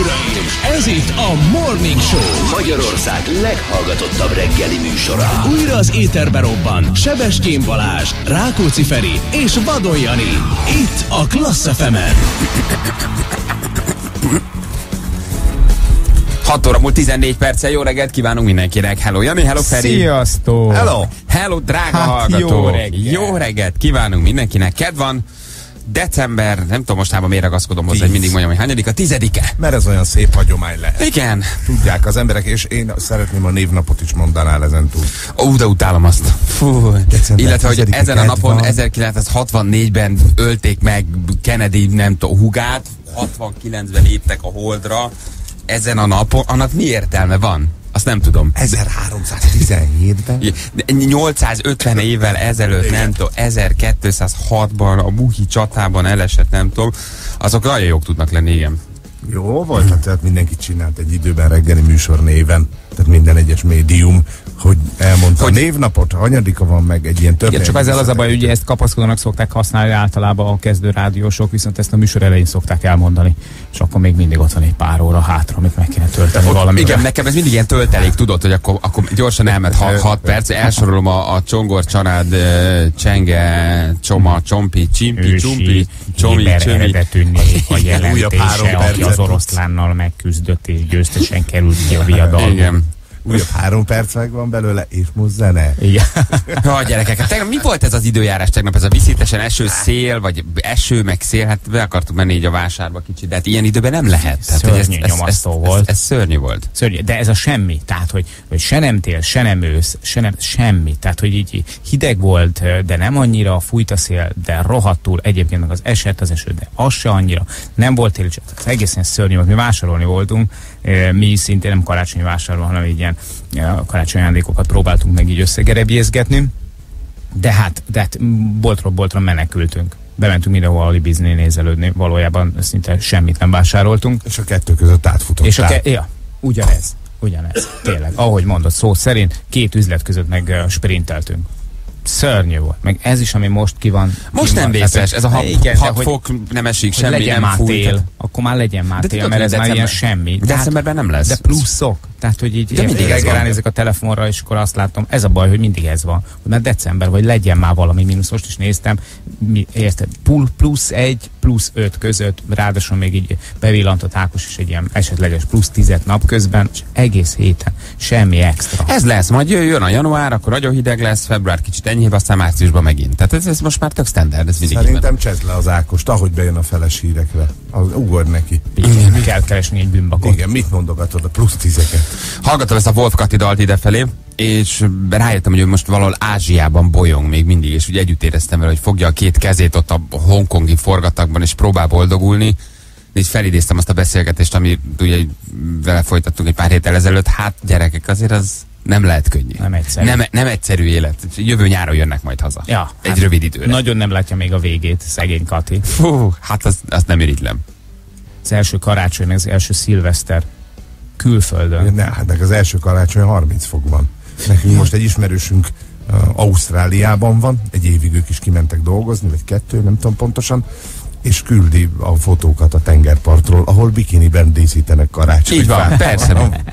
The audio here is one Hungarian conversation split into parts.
uraim, ez itt a Morning Show. Magyarország leghallgatottabb reggeli műsora. Újra az éterbe robban Sebestyén Balázs, Rákóczi Feri és Vadon Jani. Itt a Klassz fm 6 óra múlt 14 perccel, jó reggelt kívánunk mindenkinek. Hello Jani, hello Feri. Sziasztok! Hello. Hello drága Hát, hallgató. jó reggelt. Jó reggelt kívánunk mindenkinek. Kedv van. December, nem tudom mostában miért ragaszkodom hozzá, hogy mindig mondjam, hogy hányadik, a tizedike. Mert ez olyan szép hagyomány lehet. Igen. Tudják az emberek, és én szeretném a névnapot is mondanál ezen túl. Ó, de utálom azt. Fú. December Illetve, hogy 10-e ezen a napon van. 1964-ben ölték meg Kennedy, nem tudom, hugát, 69-ben léptek a holdra. Ezen a napon, annak mi értelme van? Azt nem tudom. 1317-ben? De 850 évvel ezelőtt, nem tudom, 1206-ban a Muhi csatában elesett, nem tudom, azok nagyon jók tudnak lenni, igen. Jó volt, hát tehát mindenki csinált egy időben reggeli műsor néven, tehát minden egyes médium, hogy elmondta Hogy- a névnapot, hanyadika van meg egy ilyen Igen, történet. csak ezzel az a baj, hogy ugye ezt kapaszkodónak szokták használni általában a kezdő rádiósok, viszont ezt a műsor elején szokták elmondani, és akkor még mindig ott van egy pár óra hátra, amit meg kéne tölteni valami. Igen, nekem ez mindig ilyen töltelék, tudod, hogy akkor, akkor gyorsan elment 6 perc, elsorolom a, a Csongor család, eh, Csenge, Csoma, Csompi, Csimpi, Csumpi, Csomi, név a Újabb három jelentése, aki az oroszlánnal megküzdött és győztesen került ki a viadalból. Igen. Újabb három perc meg van belőle, és most zene. Igen. Ha gyerekek, hát tegnap mi volt ez az időjárás tegnap? Ez a viszítesen eső, szél, vagy eső, meg szél? Hát be akartuk menni így a vásárba kicsit, de hát ilyen időben nem lehet. Tehát, Szörnyű nyomasztó volt. Ez, ez, szörnyű volt. Szörnyű, de ez a semmi, tehát hogy, hogy se nem tél, se nem ősz, se nem semmi, tehát hogy így hideg volt, de nem annyira, fújt a szél, de rohadtul, egyébként meg az esett az eső, de az se annyira, nem volt tél, csak ez egészen szörnyű volt, mi vásárolni voltunk, mi szintén nem karácsonyi vásárolva, hanem így ilyen eh, karácsonyi ajándékokat próbáltunk meg így összegerebjézgetni, de hát, de hát boltról boltra menekültünk. Bementünk mindenhol alibizni, nézelődni, valójában szinte semmit nem vásároltunk. És a kettő között átfutott. És a ke- ja, ugyanez. Ugyanez. Tényleg. Ahogy mondod, szó szerint két üzlet között meg sprinteltünk. Szörnyű volt. Meg ez is, ami most ki van. Most ki nem van. vészes, ez a 6 igen, de hogy- fok nem esik, semmi legyen nem már fúj. tél, akkor már legyen már De tél, mert ez már ilyen semmi. De Decemberben nem lesz. De pluszok. Tehát, hogy így De de mindig reggel ránézek a telefonra, és akkor azt látom, ez a baj, hogy mindig ez van. Hogy már december, vagy legyen már valami mínusz. Most is néztem, mi, érted, plusz egy, plusz öt között, ráadásul még így bevillantott Ákos is egy ilyen esetleges plusz tizet napközben, és egész héten semmi extra. Ez lesz, majd jön, a január, akkor nagyon hideg lesz, február kicsit enyhébb, aztán márciusban megint. Tehát ez, ez most már tök standard, ez mindig. Szerintem csezd le az Ákost, ahogy bejön a feles hírekre. Az, ugorj neki. Igen, kell keresni egy bűnbakot. Igen, mit mondogatod a plusz tízeket? Hallgattam ezt a Wolf Kati dalt idefelé, és rájöttem, hogy ő most valahol Ázsiában bolyong még mindig, és ugye együtt éreztem vele, hogy fogja a két kezét ott a hongkongi forgatagban, és próbál boldogulni. És felidéztem azt a beszélgetést, ami ugye vele folytattunk egy pár héttel ezelőtt. Hát gyerekek, azért az nem lehet könnyű. Nem egyszerű. Nem, nem egyszerű élet. Jövő nyáron jönnek majd haza. Ja, egy hát rövid időre. Nagyon nem látja még a végét, szegény Kati. Fú, hát azt, azt nem irigylem. Az első karácsony, az első szilveszter külföldön. Ne, hát meg az első karácsony 30 fok van. Nekünk most egy ismerősünk uh, Ausztráliában van, egy évig ők is kimentek dolgozni, vagy kettő, nem tudom pontosan, és küldi a fotókat a tengerpartról, ahol bikiniben díszítenek karácsonyfát. Így van, persze.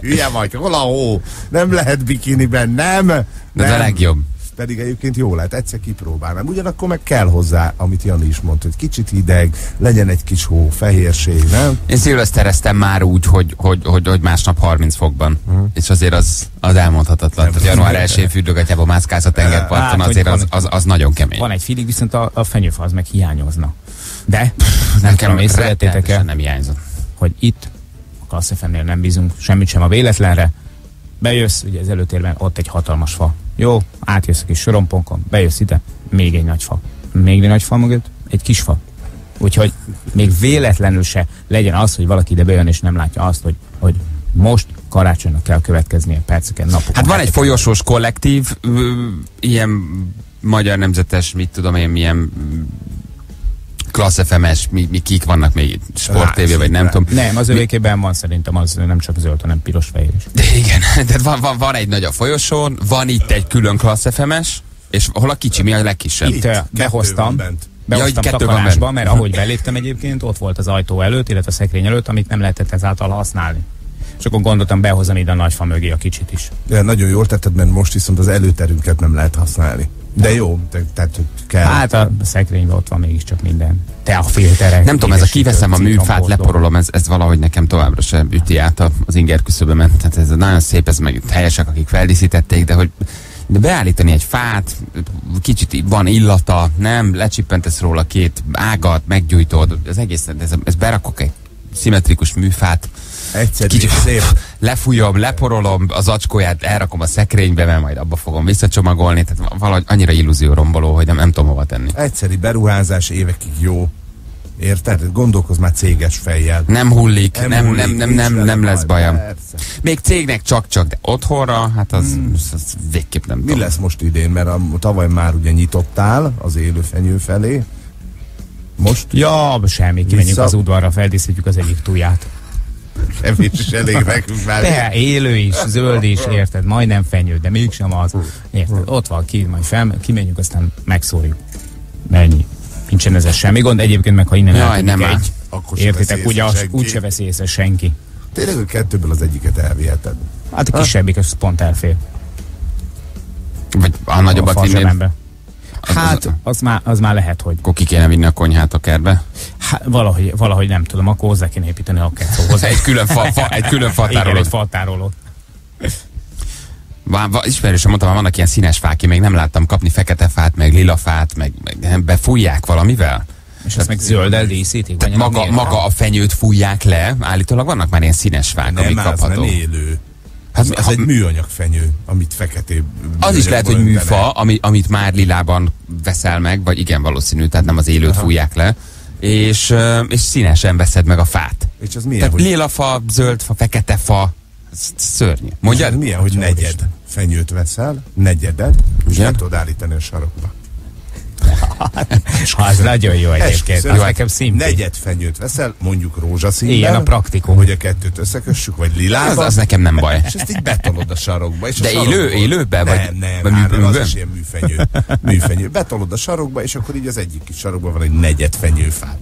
Hülye vagy, hol a hó? Nem lehet bikiniben, nem! Nem. ez a legjobb. Pedig egyébként jó lehet, egyszer kipróbálnám. Ugyanakkor meg kell hozzá, amit Jani is mondta, hogy kicsit hideg, legyen egy kis hó, fehérség, nem? Én szilvesztereztem már úgy, hogy, hogy, hogy, hogy másnap 30 fokban. Uh-huh. És azért az, az elmondhatatlan. Nem Tehát január tudom. 1 fürdőgatjában mászkálsz a tengerparton, Hát, hogy azért az, van- az, az nagyon kemény. Van egy filig, viszont a, a fenyőfa az meg hiányozna. De nem Nekem észrevettétek el, nem hiányzott. hogy itt a Klassz nem bízunk semmit sem a véletlenre. Bejössz, ugye az előtérben ott egy hatalmas fa. Jó, átjössz a kis soromponkon, bejössz ide, még egy nagy fa. Még egy nagy fa mögött, egy kis fa. Úgyhogy még véletlenül se legyen az, hogy valaki ide bejön és nem látja azt, hogy, hogy most karácsonynak kell következnie perceken, napokon. Hát van egy folyosós kollektív, ilyen magyar nemzetes, mit tudom én, milyen klassz FMS, mi, mi kik vannak még itt, Sport TV, vagy nem tudom. Nem, az övékében van szerintem, az nem csak zöld, hanem piros-fehér is. De igen, de van, van, van egy nagy a folyosón, van itt egy külön klassz FMS, és hol a kicsi, mi a legkisebb? Itt, Kettő behoztam. Behoztam takarásba, benne. mert ahogy beléptem egyébként, ott volt az ajtó előtt, illetve a szekrény előtt, amit nem lehetett ezáltal használni. És akkor gondoltam, behozom ide a nagyfa mögé a kicsit is. De nagyon jól tetted, mert most viszont az előterünket nem lehet használni. De jó, te, tehát kell. Hát a szekrényben ott van mégiscsak minden. Te a filterek. Nem tudom, ez a kiveszem a műfát, leporolom, ez, ez valahogy nekem továbbra sem üti át a- az inger küszöbömet. Tehát ez nagyon szép, ez meg helyesek, akik feldíszítették, de hogy de beállítani egy fát, kicsit van illata, nem, lecsippentesz róla két ágat, meggyújtod, az egész, ez, ez berakok egy szimmetrikus műfát, Egyszerű, kicsit szép. lefújom, leporolom, az acskóját elrakom a szekrénybe, mert majd abba fogom visszacsomagolni, tehát valahogy annyira illúzió romboló, hogy nem, nem tudom hova tenni. Egyszeri beruházás évekig jó. Érted? Gondolkozz már céges fejjel. Nem hullik, nem, nem, hullik, nem, nem, nem, vele nem lesz baj, bajom. persze. Még cégnek csak-csak, de otthonra, hát az, az, az végképp nem Mi tudom. lesz most idén? Mert a, tavaly már ugye nyitottál az élő fenyő felé. Most Ja, semmi, kimegyünk Vissza. az udvarra, feldíszítjük az egyik tuját. kevés is elég nekünk már. De élő is, zöld is, érted? Majdnem fenyő, de mégsem az. Érted? Ott van ki, majd fel, kimegyünk, aztán megszórjuk. Ennyi. Nincsen ezzel semmi gond. Egyébként meg, ha innen Jaj, nem egy, Akkor értitek, ugye úgy se veszi észre senki. Tényleg a kettőből az egyiket elviheted. Hát a kisebbik, az pont elfér. Vagy a nagyobbat vinnéd, Hát, az- az már, az már lehet, hogy akkor ki kéne vinni a konyhát a kertbe. hát, valahogy, valahogy nem tudom, akkor hozzá kéne építeni a kettőhoz. Egy külön, fa, fa, egy külön Igen, egy fatárolót. ismerősen mondtam, vannak ilyen színes fák, én még nem láttam kapni fekete fát, meg lila fát, meg, meg nem, befújják valamivel. És ezt meg zölddel díszítik? Tehát maga, maga a fenyőt fújják le, állítólag vannak már ilyen színes fák, amik Nem, az nem kapható. élő. Hát, Az, az ha- egy műanyag fenyő, amit feketé. Az is lehet, hogy műfa, ami, amit már lilában veszel meg, vagy igen valószínű, tehát nem az élőt Aha. fújják le, és, és színesen veszed meg a fát. És az milyen, Tehát hogy, lila fa, zöld fa, fekete fa, szörnyű. Mondja? az milyen, hogy negyed fenyőt veszel, negyedet, és le tudod állítani a sarokba. Az nagyon jó egyébként. Az nekem szintén. Negyed fenyőt veszel, mondjuk rózsaszínben. Ilyen a praktikum. Hogy a kettőt összekössük, vagy Az, lilában. az nekem nem baj. És ezt így betolod a sarokba. És De a élő- élőben, Nem, vagy- nem, vagy nem, nem, az is ilyen műfenyő. műfenyő. Betolod a sarokba, és akkor így az egyik kis sarokban van egy negyed fenyőfád.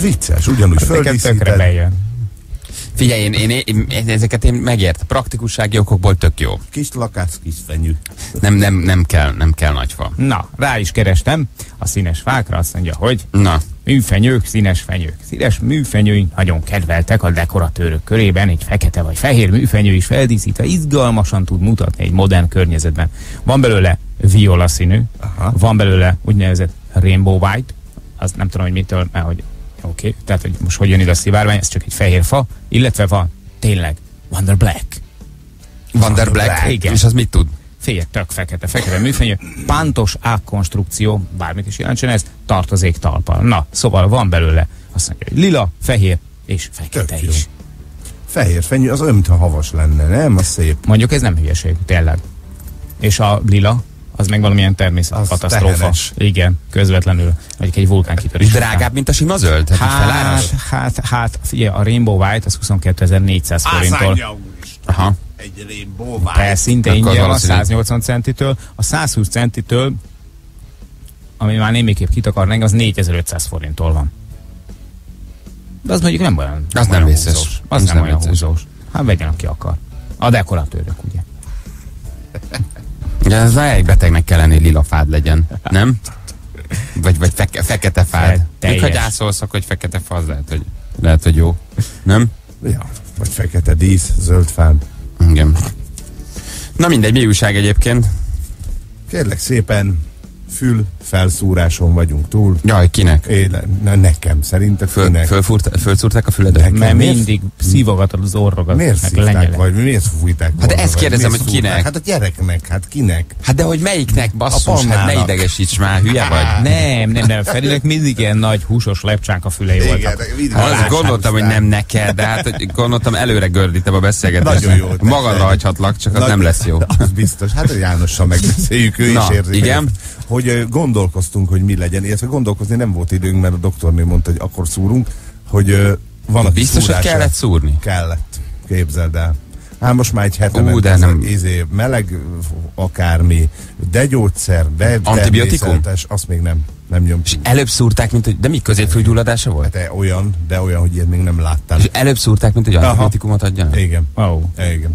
Vicces, ugyanúgy tökre földíszíted. Figyelj, én, én, én, én ezeket én megért. Praktikussági okokból tök jó. Kis lakás, kis fenyő. Nem, nem, nem kell, nem kell nagy fa. Na, rá is kerestem a színes fákra, azt mondja, hogy Na, műfenyők, színes fenyők. Színes műfenyőink nagyon kedveltek a dekoratőrök körében, egy fekete vagy fehér műfenyő is feldíszítve izgalmasan tud mutatni egy modern környezetben. Van belőle viola színű, Aha. van belőle úgynevezett rainbow white, az nem tudom, hogy mitől, mert hogy oké, okay, tehát hogy most hogy jön ide a szivárvány, ez csak egy fehér fa, illetve van tényleg Wonder Black. Van der Black. Black, igen. És az mit tud? Fél tök fekete, fekete műfenyő, pántos ágkonstrukció, bármit is jelentsen ez, tartozék talpal. Na, szóval van belőle, azt mondja, hogy lila, fehér és fekete Tök jó. is. Fehér fenyő, az olyan, mintha havas lenne, nem? Az szép. Mondjuk ez nem hülyeség, tényleg. És a lila, az meg valamilyen természetkatasztrófa. Igen, közvetlenül, vagy egy vulkánkitörés. És drágább, mint a sima zöld? Hát, hát? Hát, hát, figyelj, a Rainbow White az 22.400 forinttól. Aha. Egy rainbow Persze, szinte ingyen valószínű. 180 centitől. A 120 centitől, ami már némiképp kitakar engem, az 4500 forinttól van. De az mondjuk nem olyan, Az nem olyan vészes. húzós. Az, Az nem, nem olyan vicces. húzós. Hát vegyen, aki akar. A dekoratőrök, ugye. Ja, ez egy betegnek kell lenni, lila fád legyen, nem? Vagy, vagy feke, fekete fád. Még ha gyászolsz, akkor egy fekete fa, az lehet, hogy, lehet, hogy jó. Nem? Ja, vagy fekete dísz, zöld fád. Igen. Na mindegy, mi újság egyébként? Kérlek szépen, fül felszúráson vagyunk túl. Jaj, kinek? Én, ne, nekem, szerinted Föl, kinek? fölfúrt, fölszúrták a füledet? Nekem. Mert mindig szívogatod az orrogat. Miért szívták, vagy miért fújták? Hát volna, ezt kérdezem, hogy kinek? szúrták? Hát a gyereknek, hát kinek? Hát de hogy melyiknek basszus, hát ne idegesíts már, hülye vagy? Nem, nem, nem. Ferinek mindig ilyen nagy húsos lepcsánk a fülei Igen, voltak. Hát lássák gondoltam, hogy nem neked, de hát gondoltam előre gördítem a beszélgetést. Nagyon jó, Magadra hagyhatlak, csak az nem lesz jó. Az biztos. Hát a Jánossal megbeszéljük, ő is érzi. igen. Hogy gondolkoztunk, hogy mi legyen, illetve gondolkozni nem volt időnk, mert a doktornő mondta, hogy akkor szúrunk, hogy van, aki Biztos, hogy szúrása- kellett szúrni? Kellett. Képzeld el. Hát most már egy hete Ú, de nem- Izé, meleg akármi, de gyógyszer, de Antibiotikum? azt még nem. Nem És nyomtunk. előbb szúrták, mint hogy... De mi középfülgyulladása volt? Hát e, olyan, de olyan, hogy ilyet még nem láttál. És előbb szúrták, mint hogy antibiotikumot adjanak? Igen. Oh. Igen.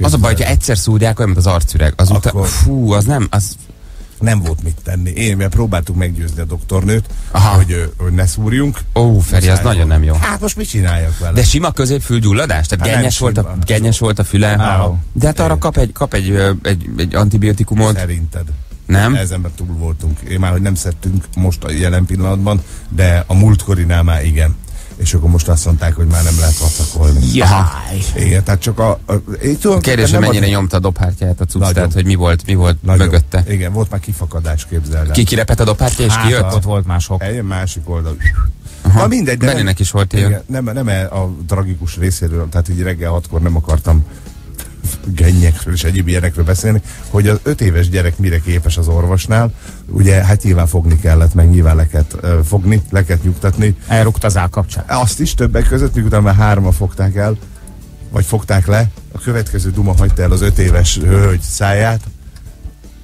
Az a baj, hogyha egyszer szúrják, olyan, mint az arcüreg. Azután, Akkor- fú, az nem, az... Nem volt mit tenni. Én, mert próbáltuk meggyőzni a doktornőt, Aha. hogy, hogy ne szúrjunk. Ó, Feri, az nagyon nem jó. Hát most mit csináljak vele? De sima középfülgyulladás? Tehát Hát gennyes, volt a, gennyes volt a füle? Á. De hát arra kap egy, kap egy, egy, egy antibiotikumot, Szerinted? nem? Ezenben túl voltunk. Én már, hogy nem szedtünk most a jelen pillanatban, de a múltkorinál már igen. És akkor most azt mondták, hogy már nem lehet vacakolni. Jaj. Igen, tehát csak a... a, én tudom, Kérdés, hogy nem mennyire az- nyomta a dobhártyáját a cucc, tehát hogy mi volt, mi volt nagyon. mögötte. Igen, volt már kifakadás, képzeld el. Ki kirepett a dobhártya és Hát, kijött? ott volt mások. Eljön másik oldal. Aha. Na mindegy, de Bennének is volt ilyen. Igen, nem, nem a tragikus részéről, tehát így reggel hatkor nem akartam gennyekről és egyéb ilyenekről beszélni, hogy az öt éves gyerek mire képes az orvosnál, ugye hát nyilván fogni kellett, meg nyilván leket fogni, leket nyugtatni. Elrúgta az állkapcsát. Azt is többek között, miután már hárman fogták el, vagy fogták le, a következő duma hagyta el az öt éves hölgy száját.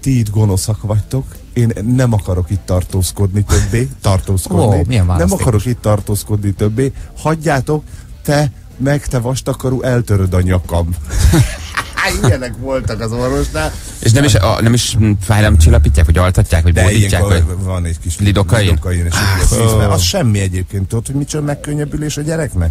Ti itt gonoszak vagytok, én nem akarok itt tartózkodni többé, tartózkodni. Milyen nem akarok itt tartózkodni többé. Hagyjátok, te meg te vastakarú eltöröd a nyakam. Ilyenek voltak az orvosnál. És nem is, a, nem is mm, fájlamcsillapítják, vagy altatják, vagy bódítják, vagy... van egy kis Lidokain? lidokain és így a szívbe. Az semmi egyébként. Tudod, hogy micsoda megkönnyebbülés a gyereknek?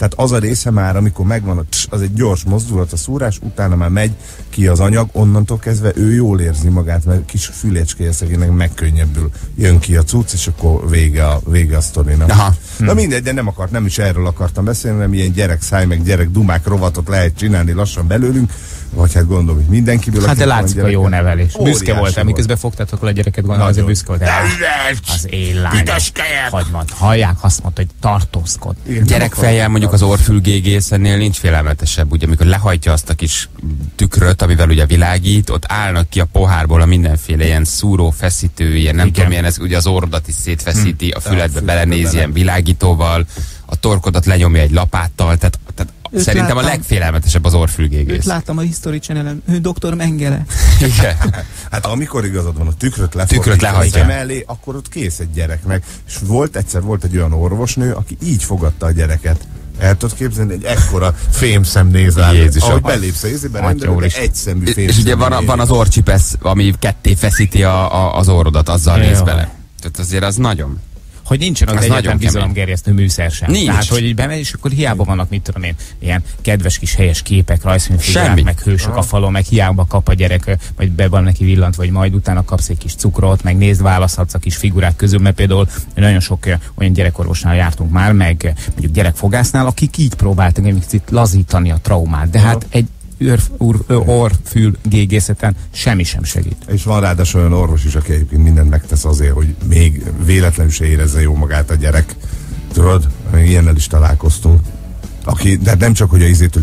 Tehát az a része már, amikor megvan, a tss, az egy gyors mozdulat, a szúrás, utána már megy ki az anyag, onnantól kezdve ő jól érzi magát, mert kis fülecskéje szegénynek megkönnyebbül. Jön ki a cucc, és akkor vége a, vége a sztorinak. Aha. Na mindegy, de nem akart, nem is erről akartam beszélni, hanem ilyen gyerek száj, meg gyerek dumák rovatot lehet csinálni lassan belőlünk, vagy hát gondolom, hogy mindenkiből. Hát de látszik a jó nevelés. Büszke Óriási voltam, miközben fogtátok le a gyereket, gondolom, azért büszke volt. Az én lányom. Hogy mond, hallják, azt mondta, hogy tartózkod. Gyerekfejjel akarok. Mondjuk az orfülgégész ennél nincs félelmetesebb, ugye amikor lehajtja azt a kis tükröt, amivel ugye világít, ott állnak ki a pohárból a mindenféle ilyen szúró, feszítő, ilyen nem Igen. tudom milyen, ez ugye az orrodat is szétfeszíti, a füledbe fülbe belenéz bele. ilyen világítóval, a torkodat lenyomja egy lapáttal, tehát, tehát Őt szerintem a láttam. legfélelmetesebb az Őt orfülgégész. láttam a History channel ő Dr. Mengele. Igen. Hát amikor igazad van, a tükröt Tükröt lehajtja. a elé, akkor ott kész egy gyereknek. És volt egyszer volt egy olyan orvosnő, aki így fogadta a gyereket. El tudod képzelni, egy ekkora fémszem néz rá. Jézusom. Ahogy belépsz a izébe, egy szemű És fémszem. ugye van, van az orcsipesz, ami ketté feszíti a, a, az orrodat, azzal Jaj. néz bele. Tehát azért az nagyon. Hogy nincsen az, Az egyetlen bizalomgerjesztő műszer sem. Nincs. Tehát, hogy így bemegy, és akkor hiába vannak, mit tudom én, ilyen kedves kis helyes képek, rajzfilmfigurák, meg hősök a falon, meg hiába kap a gyerek, vagy be van neki villant, vagy majd utána kapsz egy kis cukrot, meg nézd, választhatsz a kis figurák közül, mert például nagyon sok ö, olyan gyerekorvosnál jártunk már, meg ö, mondjuk gyerekfogásznál, akik így próbáltak egy picit lazítani a traumát, de hát egy őr, úr, ö, orr, fül, gégészeten semmi sem segít. És van ráadásul olyan orvos is, aki egyébként mindent megtesz azért, hogy még véletlenül se érezze jó magát a gyerek. Tudod, még ilyennel is találkoztunk. Aki, de nem csak, hogy a izétől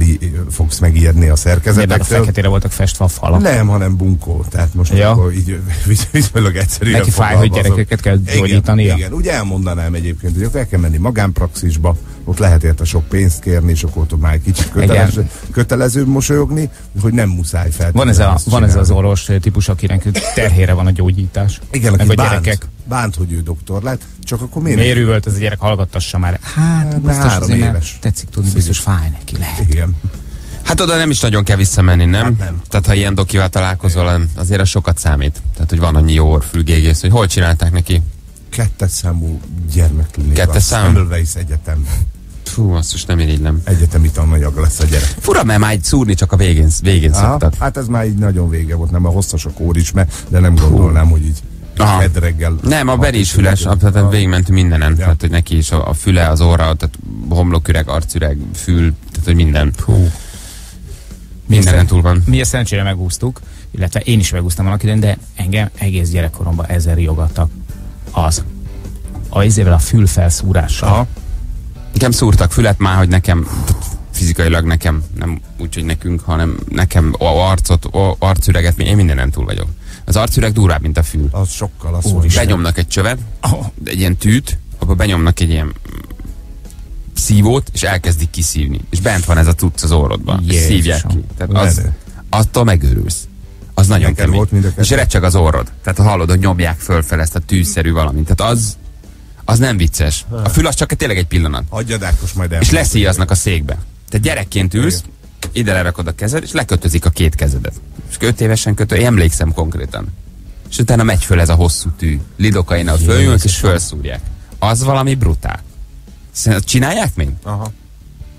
fogsz megijedni a Miért a szerkezetektől. feketére voltak festve a falak? Nem, hanem bunkó. Tehát most Ja. akkor így visz- viszonylag egyszerűen Neki fáj, hogy gyerekeket kell Igen, gyógyítania? Igen, ugye elmondanám egyébként, hogy akkor el kell menni magánpraxisba, ott lehet érte sok pénzt kérni, és akkor ott már egy kicsit kötelező, kötelező mosolyogni, hogy nem muszáj fel. Van ez, a, van ez az orvos típus, akinek terhére van a gyógyítás. Igen, meg a bánt, gyerekek. Bánt, hogy ő doktor lett, csak akkor miért? Miért üvölt ez a gyerek, hallgattassa már. Hát, biztos három éves. Tetszik tudni, biztos fáj neki, lehet. Igen. Hát oda nem is nagyon kell visszamenni, nem? Hát nem. Tehát ha ilyen dokival találkozol, azért az sokat számít. Tehát, hogy van annyi jó orfülgégész, hogy hol csinálták neki? Kettes számú gyermekklinika. Kettes szám? Semmelweis Egyetem. Fú, azt most nem irigylem. Egyetemi tananyag lesz a gyerek. Fura, mert már egy szúrni csak a végén, végén Aha, szoktak. hát ez már így nagyon vége volt, nem a hosszas a kór is, mert, de nem gondolnám, hogy így Aha. Nem, a Beri is füles, reggel. tehát Ah. végigmentünk mindenen. Ja. Tehát, hogy neki is a, a füle, az orra, tehát homloküreg, arcüreg, fül, tehát, hogy minden. Hú. Mindenen túl van. Mi ezt szerencsére megúsztuk, illetve én is megúsztam annak idején, de engem egész gyerekkoromban ezer riogattak. Az. A izével a fülfelszúrással. Aha. Nekem szúrtak fület már, hogy nekem fizikailag nekem, nem úgy, hogy nekünk, hanem nekem a arcot, a arcüreget, én mindenen túl vagyok. Az arcüreg durvább, mint a fül. Az sokkal az Úristen. Benyomnak egy csövet, Oh, egy ilyen tűt, akkor benyomnak egy ilyen szívót, és elkezdik kiszívni. És bent van ez a cucc az orrodban, és Jézusom. szívják ki. Tehát az, attól megőrülsz. Az nagyon Neked kemény. volt És recseg az orrod. Tehát hallod, hogy nyomják fölfel ezt a tűzszerű valamit. Tehát az, az nem vicces. A fül az csak tényleg egy pillanat. Adjad Ákos majd el. És leszíjaznak a székbe. Te gyerekként ülsz, ide lerakod a kezed, és lekötözik a két kezedet. És öt évesen kötő, én emlékszem konkrétan. És utána megy föl ez a hosszú tű. Lidokainnal följönnek, és felszúrják. Az valami brutál. Csinálják még? Aha,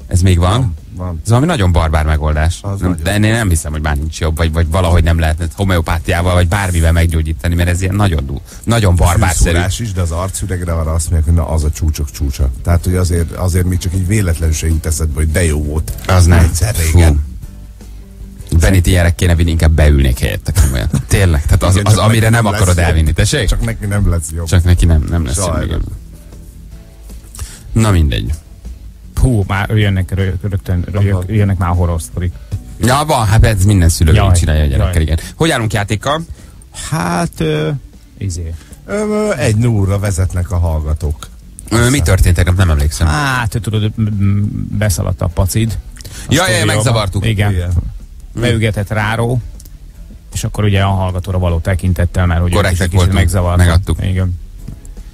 Ez még van? van, van. Ez valami nagyon barbár megoldás. Az nem, nagyon. de ennél nem hiszem, hogy már nincs jobb, vagy, vagy valahogy nem lehetne homeopátiával, vagy bármivel meggyógyítani, mert ez ilyen nagyon, du, nagyon barbárszerű. Fülszúrás is, de az arcüregre arra azt mondják, hogy na az a csúcsok csúcsa. Tehát, hogy azért, azért még csak egy véletlenül se jut eszedbe, hogy de jó volt. Az nem. Egyszer régen. Benit ilyenre kéne vinni, inkább beülnék helyette komolyan. Tényleg, tehát az, Igen, az amire nem akarod jobb. elvinni, tessék? Csak neki nem lesz jobb. Csak neki nem, nem lesz jobb. Sajnos. igen. Na mindegy. Hú, már jönnek rö- rögtön, rö- Aha. jönnek már horror sztorik. Ja, van, hát ez minden szülő Jaj, csinálja a gyerekkel, igen. Hogy állunk játékkal? Hát, ö, izé. Ö, Egy núra vezetnek a hallgatók. Ö, Mi történt tegnap? Nem emlékszem. Hát, te tudod, beszaladt a pacid. A Ja, megzavartuk. Igen. Igen. Beügetett ráró, és akkor ugye a hallgatóra való tekintettel, mert hogy is Korrektek voltunk, megzavartak. megadtuk. Igen.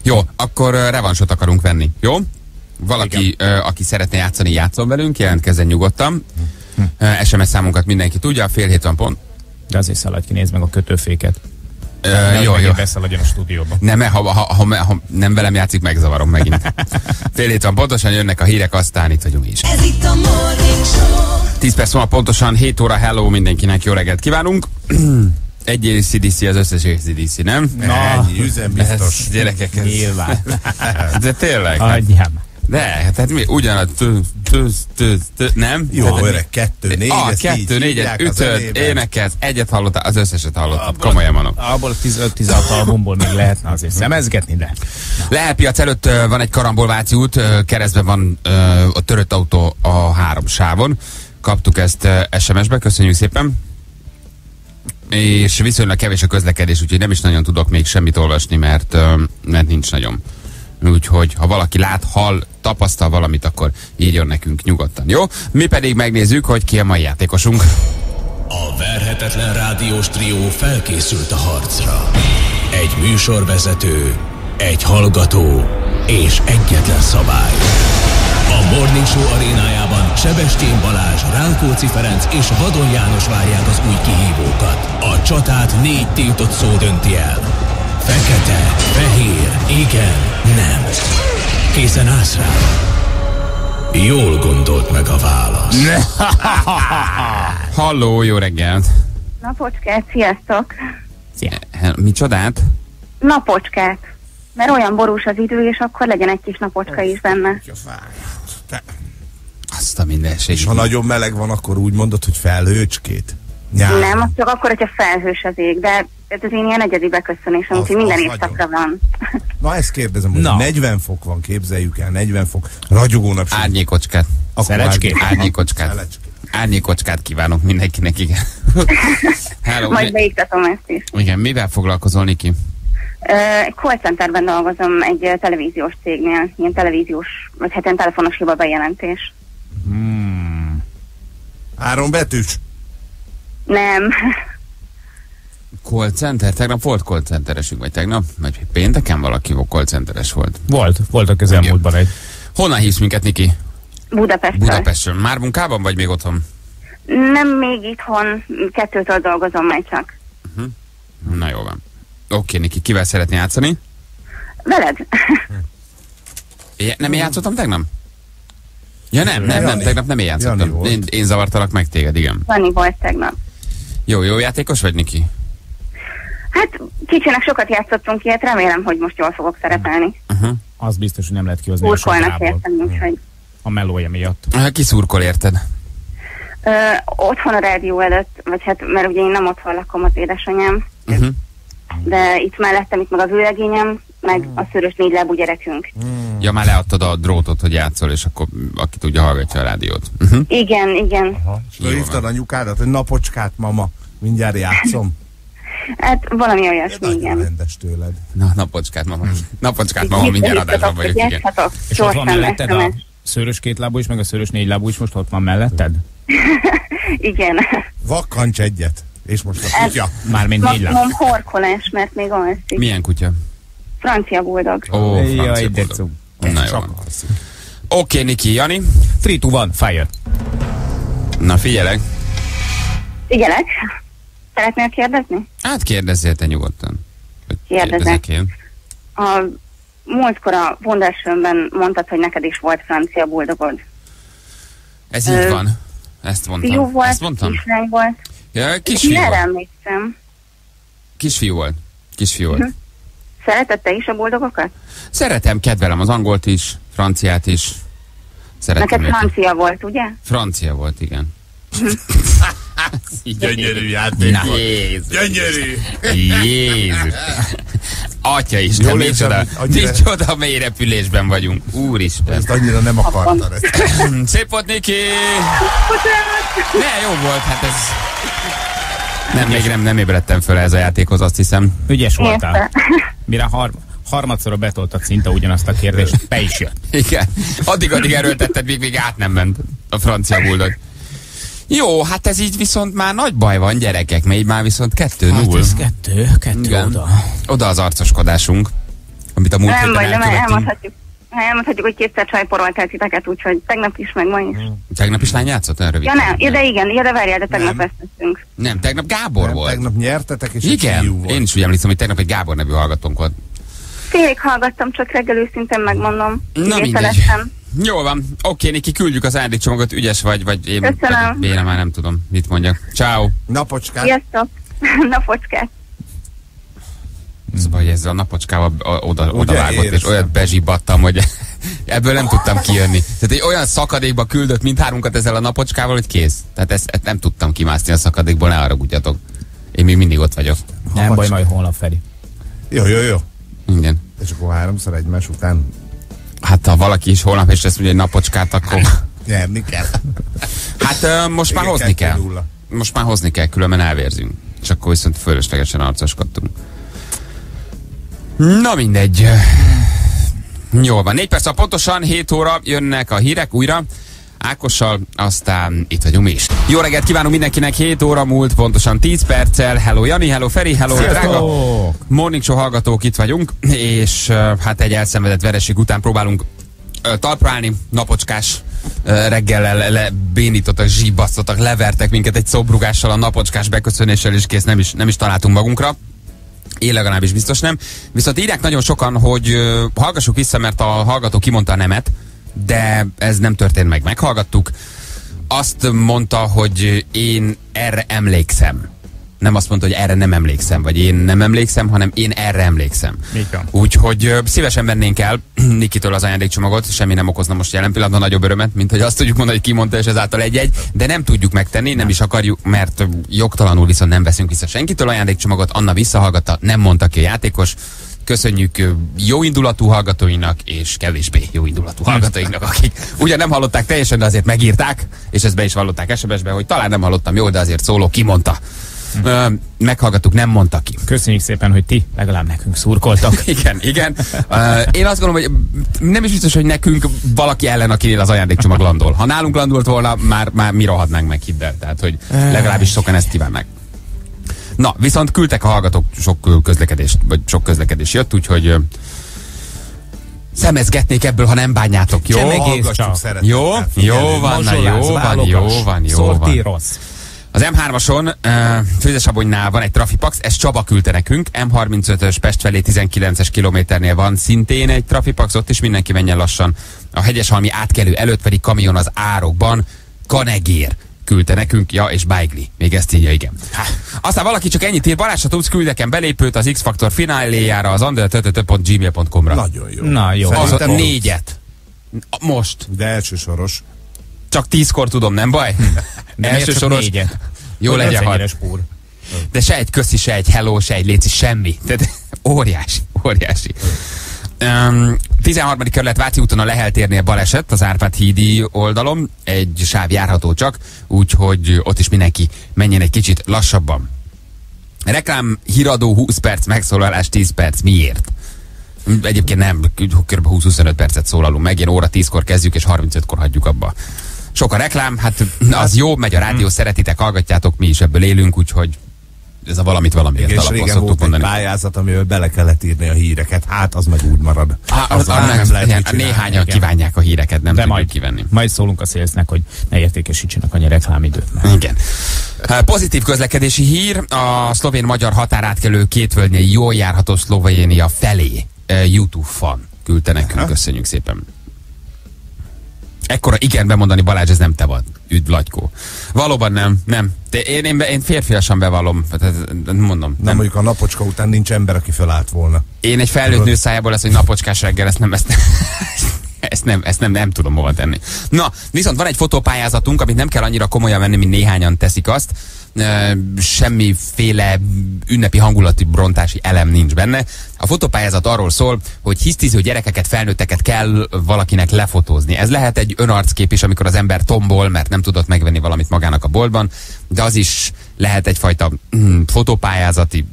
Jó, akkor revansot akarunk venni, jó? Valaki, ö, aki szeretne játszani, játszon velünk, jelentkezzen nyugodtan. Ö, SMS számunkat mindenki tudja, fél hét van pont. De azért szaladj ki, nézd meg a kötőféket. Ö, jó, jó. Beszaladjon a stúdióba. Nem, ha, ha, ha, ha, nem velem játszik, megzavarom megint. Fél hét van pontosan, jönnek a hírek, aztán itt vagyunk is. Ez itt a Morning Show. 10 perc múlva pontosan 7 óra, hello mindenkinek, jó reggelt kívánunk. Egy ACDC az összes ACDC, nem? Na, ennyi üzem biztos. Ez, gyerekek, ez... Nyilván. De tényleg? Hát, Adjám. De, hát, hát mi ugyanaz, tő, tő, tő, tő, nem? Jó, Hát, öreg, kettő, négy, így kettő, négyet, a ütöd, énekelsz, egyet hallottál, az összeset hallottad, komolyan mondom. Abból a 15-16 albumból még lehetne azért szemezgetni, de Lehel piac előtt van egy karambolváci út, keresztben van a törött autó a három sávon. Kaptuk ezt SMS-be, köszönjük szépen. És viszonylag kevés a közlekedés, úgyhogy nem is nagyon tudok még semmit olvasni, mert, mert nincs nagyon. Úgyhogy ha valaki lát, hall, tapasztal valamit, akkor írjon nekünk nyugodtan, jó? Mi pedig megnézzük, hogy ki a mai játékosunk. A verhetetlen rádiós trió felkészült a harcra. Egy műsorvezető, egy hallgató és egyetlen szabály. A Morning Show arénájában Sebestyén Balázs, Rákóczi Ferenc és Vadon János várják az új kihívókat. A csatát négy tiltott szó dönti el. Fekete, fehér, igen, nem. Készen állsz rá? Jól gondolt meg a válasz. Halló, jó reggelt! Napocskát, sziasztok! Eh, Mi csodát? Napocskát. Mert olyan borús az idő, és akkor legyen egy kis napocska is benne. Te- Azt a mindenség. És ha nagyon meleg van, akkor úgy mondod, hogy felhőcskét? Nyáron. Nem, az csak akkor, hogyha felhős az ég, de ez az én ilyen egyedi beköszönésem, úgyhogy minden évszakra van. Na ezt kérdezem, hogy Na. 40 fok van, képzeljük el, 40 fok, ragyogó napsütés. Árnyékocskát. Árnyék- Árnyékocskát. Szelecskét. Árnyékocskát kívánok mindenkinek, igen. Hello, Majd mi, beiktatom ezt is. igen, mivel foglalkozol, Niki? Egy call centerben dolgozom egy televíziós cégnél, ilyen televíziós, vagy hát ilyen telefonos hiba bejelentés. Három betűs. Nem, Call center? Tegnap volt call centeresünk, vagy tegnap? Vagy pénteken valaki call centeres volt. volt, volt a közelmúltban egy. Honnan hívsz minket, Niki? Budapestről. Budapestről. Már munkában, vagy még otthon? Nem még itthon, kettőtől dolgozom majd csak. Na jó van. Oké, Niki, kivel szeretné játszani? Veled? É, nem én játszottam tegnap? Ja nem, nem, nem, Jani. tegnap nem én Jani játszottam. Én, én zavartalak meg téged, igen. Vani volt tegnap. Jó, jó játékos vagy, Niki? Hát kicsinek sokat játszottunk ilyet, remélem, hogy most jól fogok szerepelni. Uh-huh. Az biztos, hogy nem lehet kihozni a Burkolnak sokából. értem, úgyhogy. A melója miatt. Ki szurkol, érted? Ö, otthon a rádió előtt, vagy hát, mert ugye én nem otthon lakom az édesanyám, Uh-huh. de itt mellettem, itt meg az őlegényem, meg a szörös négylábú gyerekünk. Ja, már leadtad a drótot, hogy játszol, és akkor aki tudja, hallgatja a rádiót. Uh-huh. Igen, igen. És hívtad anyukádat, hogy napocskát, mama, mindjárt játszom. Hát valami olyasmi, Nagyon igen. rendes tőled. Na, napocskát, mama. Napocskát, mama, mindjárt adásban vagyok, igen. És ott van melletted a szőrös kétlábú is, meg a szőrös négylábú is most ott van melletted? Igen. Vakkancs egyet. És most a kutya. Mármint négy láb. Horkolás, mert még alszik. Milyen kutya? Francia buldog. Ó, Jaj, francia de boldog. cum. Na jó. Oké, Niki, Jani. 3, 2, 1, fire. Na figyelek. Figyelek. Szeretnél kérdezni? Hát kérdezzél te nyugodtan. Kérdezek. én. A múltkor a Wondersönben mondtad, hogy neked is volt francia buldogod. Ez így Ö, van. Ezt mondtam. Fiú volt, Ezt mondtam? kislány volt. Ja, kisfiú erre volt. emlékszem. Kisfiú volt. Kisfiú volt. Szereted te is a buldogokat? Szeretem, kedvelem az angolt is, franciát is. Szeretem Neked őket. francia volt, ugye? Francia volt, igen. Gyönyörű játék Na. Jézus. Gyönyörű. Jézus. Atya is, Jól micsoda, annyira- micsoda mély repülésben vagyunk. Úristen. Ezt annyira nem akartad. Szép volt, Niki! Ne, jó volt, hát ez... Nem, még nem, nem ébredtem föl ez a játékhoz, azt hiszem. Ügyes voltál. Mire har harmadszorra betoltad szinte ugyanazt a kérdést, be is jött. Igen. Addig-addig erőltetted, míg még át nem ment a francia buldog. Jó, hát ez így viszont már nagy baj van, gyerekek, mert így már viszont kettő Hát null. ez kettő, kettő Igen. oda. Oda az arcoskodásunk, amit a múlt Nem héten nem elkövettünk. elmondhatjuk. Elmondhatjuk, hogy kétszer csajporolt el titeket, úgyhogy tegnap is, meg ma is. Tegnap is lány játszott rövid? Ja nem, ja, de igen, ja, de várjál, de tegnap Nem. vesztettünk. Nem, tegnap Gábor Nem, volt. Tegnap nyertetek, és egy fiú Igen, volt. én is úgy emlékszem, hogy tegnap egy Gábor nevű hallgatónk volt. Félig hallgattam, csak reggel őszintén megmondom. Na mindegy. Jól van, oké, Niki, küldjük az ajándékcsomagot, ügyes vagy, vagy én Köszönöm. vagy én már nem tudom, mit mondjak. Ciao. Napocskát. Sziasztok! Napocskát! Szóval, hogy ezzel a napocskával oda, oda vágott, és olyat bezsibbattam, hogy ebből nem tudtam kijönni. Tehát egy olyan szakadékba küldött mindhárunkat ezzel a napocskával, hogy kész. Tehát ezt, ezt nem tudtam kimászni a szakadékból, ne haragudjatok. Én még mindig ott vagyok. Nem baj, majd holnap Feri. Jó, jó, jó. Igen. És akkor háromszor egymás után Hát ha valaki is holnap és ezt mondja egy napocskát, akkor... nyerni kell. Hát most már Igen, hozni kettő kell. nulla. Most már hozni kell, különben elvérzünk. És akkor viszont fölöslegesen arcoskodtunk. Na mindegy. Jól van. Négy perc, pontosan 7 óra jönnek a hírek újra. Ákossal, aztán itt vagyunk mi is. Jó reggelt kívánunk mindenkinek, 7 óra múlt, pontosan 10 perccel. Hello Jani, hello Feri, hello drága Sziasztok! Morning Show hallgatók, itt vagyunk, és hát egy elszenvedett vereség után próbálunk talpra állni, napocskás reggellel lebénítottak, zsíbasztottak, levertek minket egy szobrugással, a napocskás beköszönéssel, és kész, nem is, nem is találtunk magunkra. Én legalábbis biztos nem. Viszont írják nagyon sokan, hogy uh, hallgassuk vissza, mert a hallgató kimondta a nemet, de ez nem történt meg. Meghallgattuk. Azt mondta, hogy én erre emlékszem. Nem azt mondta, hogy erre nem emlékszem, vagy én nem emlékszem, hanem én erre emlékszem. Úgyhogy szívesen vennénk el Nikitől az ajándékcsomagot, semmi nem okozna most jelen pillanatban nagyobb örömet, mint hogy azt tudjuk mondani, hogy kimondta, és ezáltal egy-egy, de nem tudjuk megtenni, nem is akarjuk, mert jogtalanul viszont nem veszünk vissza senkitől ajándékcsomagot, Anna visszahallgatta, nem mondta ki a játékos. Köszönjük jó indulatú hallgatóinak és kevésbé jó indulatú hallgatóinknak, akik ugyan nem hallották teljesen, de azért megírták, és ezt be is vallották SMS-be, hogy talán nem hallottam jól, de azért szóló kimondta. Ö, meghallgattuk, nem mondta ki. Köszönjük szépen, hogy ti legalább nekünk szurkoltak. Igen, igen. Uh, én azt gondolom, hogy nem is biztos, hogy nekünk valaki ellen, akinél az ajándékcsomag landol. Ha nálunk landolt volna, már, már mi rohadnánk meg, hidd el. Tehát, hogy legalábbis sokan ezt kívánnak. Na, viszont küldtek a hallgatók sok ö, közlekedést, vagy sok közlekedés jött, úgyhogy ö, szemezgetnék ebből, ha nem bánjátok, jó? Csemegész csak. Jó, jó van, jó van, jó van, jó van. Szortíroz. Az M3-ason uh, Főzesabonynál van egy Trafipax, ezt Csaba küldte nekünk, M35-ös Pest felé 19-es kilométernél van szintén egy Trafipax, ott is mindenki menjen lassan. A hegyeshalmi átkelő előtt pedig kamion az árokban, Kanegér küldte nekünk, ja, és Baigli. Még ezt írja, igen. Aztán valaki csak ennyit ír, Balázs, tudsz, küld nekem belépőt az X-Faktor fináléjára az andel.gmail.com-ra. Nagyon jó. Na jó. Az Szerintem tudsz. négyet. Most. De első soros. Csak tízkor tudom, nem baj? De miért csak négyet? Jó Hogy legyen, nem ha ennyire spúr. De se egy köszi, se egy hello, se egy léci, semmi. Tehát óriási, óriási. Um, 13. kerület Váci úton a Lehel térnél baleset, az Árpád hídi oldalon, egy sáv járható csak, úgyhogy ott is mindenki menjen egy kicsit lassabban. Reklám, híradó 20 perc, megszólalás 10 perc. Miért? Egyébként nem, kb. 20-25 percet szólalunk meg, ilyen óra 10-kor kezdjük, és 35-kor hagyjuk abba. Sok a reklám, hát az jó, megy a rádió, szeretitek, hallgatjátok, mi is ebből élünk, úgyhogy ez a valamit valamiért És alapon régen volt egy mondani. pályázat, amivel bele kellett írni a híreket. Hát az meg úgy marad. Há, az, Azzal az, nem nem lehet igen, néhányan igen. kívánják a híreket, nem De majd, kivenni. majd szólunk a szélsznek, hogy ne értékesítsenek annyi reklámidőt. Mert Igen. Pozitív közlekedési hír, a szlovén-magyar határátkelő kétvölgyei jól járható Szlovénia felé YouTube fan küldte nekünk, köszönjük szépen. Ekkora igen bemondani, Balázs, ez nem te vagy. Üdv, Lagykó. Valóban nem, nem. De én, én, én férfiasan bevallom, tehát, mondom. Nem. Nem. mondjuk a napocska után nincs ember, aki fölállt volna. Én egy felnőtt nő szájából lesz, hogy napocskás reggel, ezt nem, ezt, ezt nem, ezt nem, nem tudom hova tenni. Na, viszont van egy fotópályázatunk, amit nem kell annyira komolyan venni, mint néhányan teszik azt. Semmiféle ünnepi hangulati brontási elem nincs benne. A fotópályázat arról szól, hogy hisztiző gyerekeket, felnőtteket kell valakinek lefotózni. Ez lehet egy önarckép is, amikor az ember tombol, mert nem tudott megvenni valamit magának a boltban, de az is lehet egyfajta mm, fotópályázati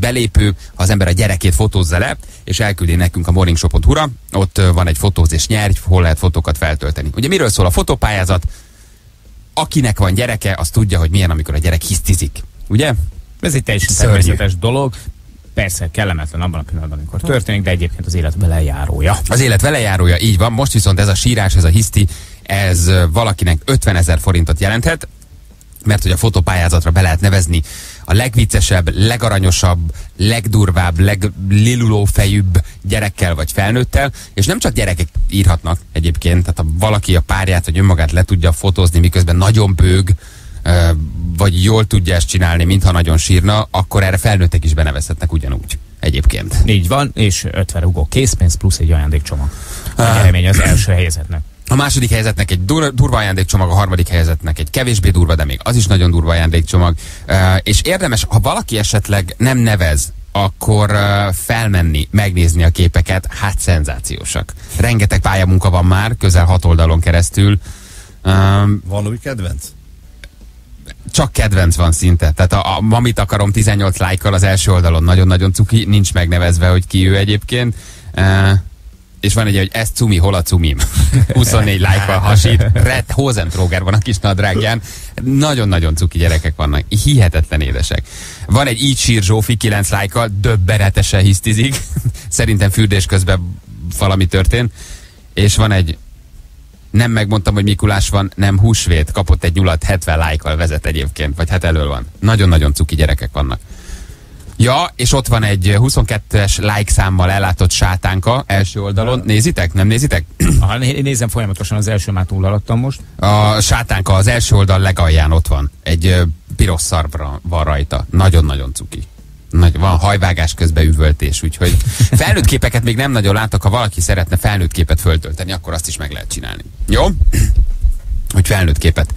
belépő, ha az ember a gyerekét fotózza le, és elküldi nekünk a morningshow.hu-ra, ott van egy fotózés nyerj, hol lehet fotókat feltölteni. Ugye miről szól a fotópályázat? Akinek van gyereke, az tudja, hogy milyen, amikor a gyerek hisztizik. Ugye? Ez egy teljesen Szörnyű. természetes dolog. Persze kellemetlen abban a pillanatban, amikor történik, de egyébként az élet belejárója. Az élet velejárója így van, most viszont ez a sírás, ez a hiszti, ez valakinek 50 ezer forintot jelenthet, mert hogy a fotópályázatra be lehet nevezni a legviccesebb, legaranyosabb, legdurvább, leglilulófejűbb gyerekkel vagy felnőttel, és nem csak gyerekek írhatnak egyébként, tehát ha valaki a párját vagy önmagát le tudja fotózni, miközben nagyon bőg, vagy jól tudja ezt csinálni, mintha nagyon sírna, akkor erre felnőttek is benevezhetnek ugyanúgy egyébként. Így van, és 50 rugó készpénz plusz egy ajándékcsomag. A nyeremény az első helyezetnek. A második helyzetnek egy dur- durva ajándékcsomag, a harmadik helyzetnek egy kevésbé durva, de még az is nagyon durva ajándékcsomag. Uh, és érdemes, ha valaki esetleg nem nevez, akkor uh, felmenni, megnézni a képeket, hát szenzációsak. Rengeteg pályamunka van már, közel hat oldalon keresztül. Van új kedvenc? csak kedvenc van szinte. Tehát a, a Mamit akarom 18 lájkkal az első oldalon nagyon-nagyon cuki, nincs megnevezve, hogy ki ő egyébként. Uh, és van egy, hogy ez cumi, hol a cumim. 24 lájkkal hasít. Red Hosentróger van a kis nadrágján. Nagyon-nagyon cuki gyerekek vannak. Hihetetlen édesek. Van egy így sír Zsófi 9 lájkkal, döbbenetesen hisztizik. Szerintem fürdés közben valami történt. És van egy nem megmondtam, hogy Mikulás van, nem húsvét. Kapott egy nyulat, 70 lájkkal vezet egyébként, vagy hát elől van. Nagyon-nagyon cuki gyerekek vannak. Ja, és ott van egy 22-es like számmal ellátott sátánka első oldalon. Nézitek? Nem nézitek? Aha, nézem folyamatosan, az első már túl alattam most. A sátánka az első oldal legalján ott van. Egy piros szarvra van rajta. Nagyon-nagyon cuki. Nagy, van hajvágás közben üvöltés, úgyhogy felnőtt képeket még nem nagyon látok, ha valaki szeretne felnőtt képet föltölteni, akkor azt is meg lehet csinálni. Jó? Hogy felnőtt képet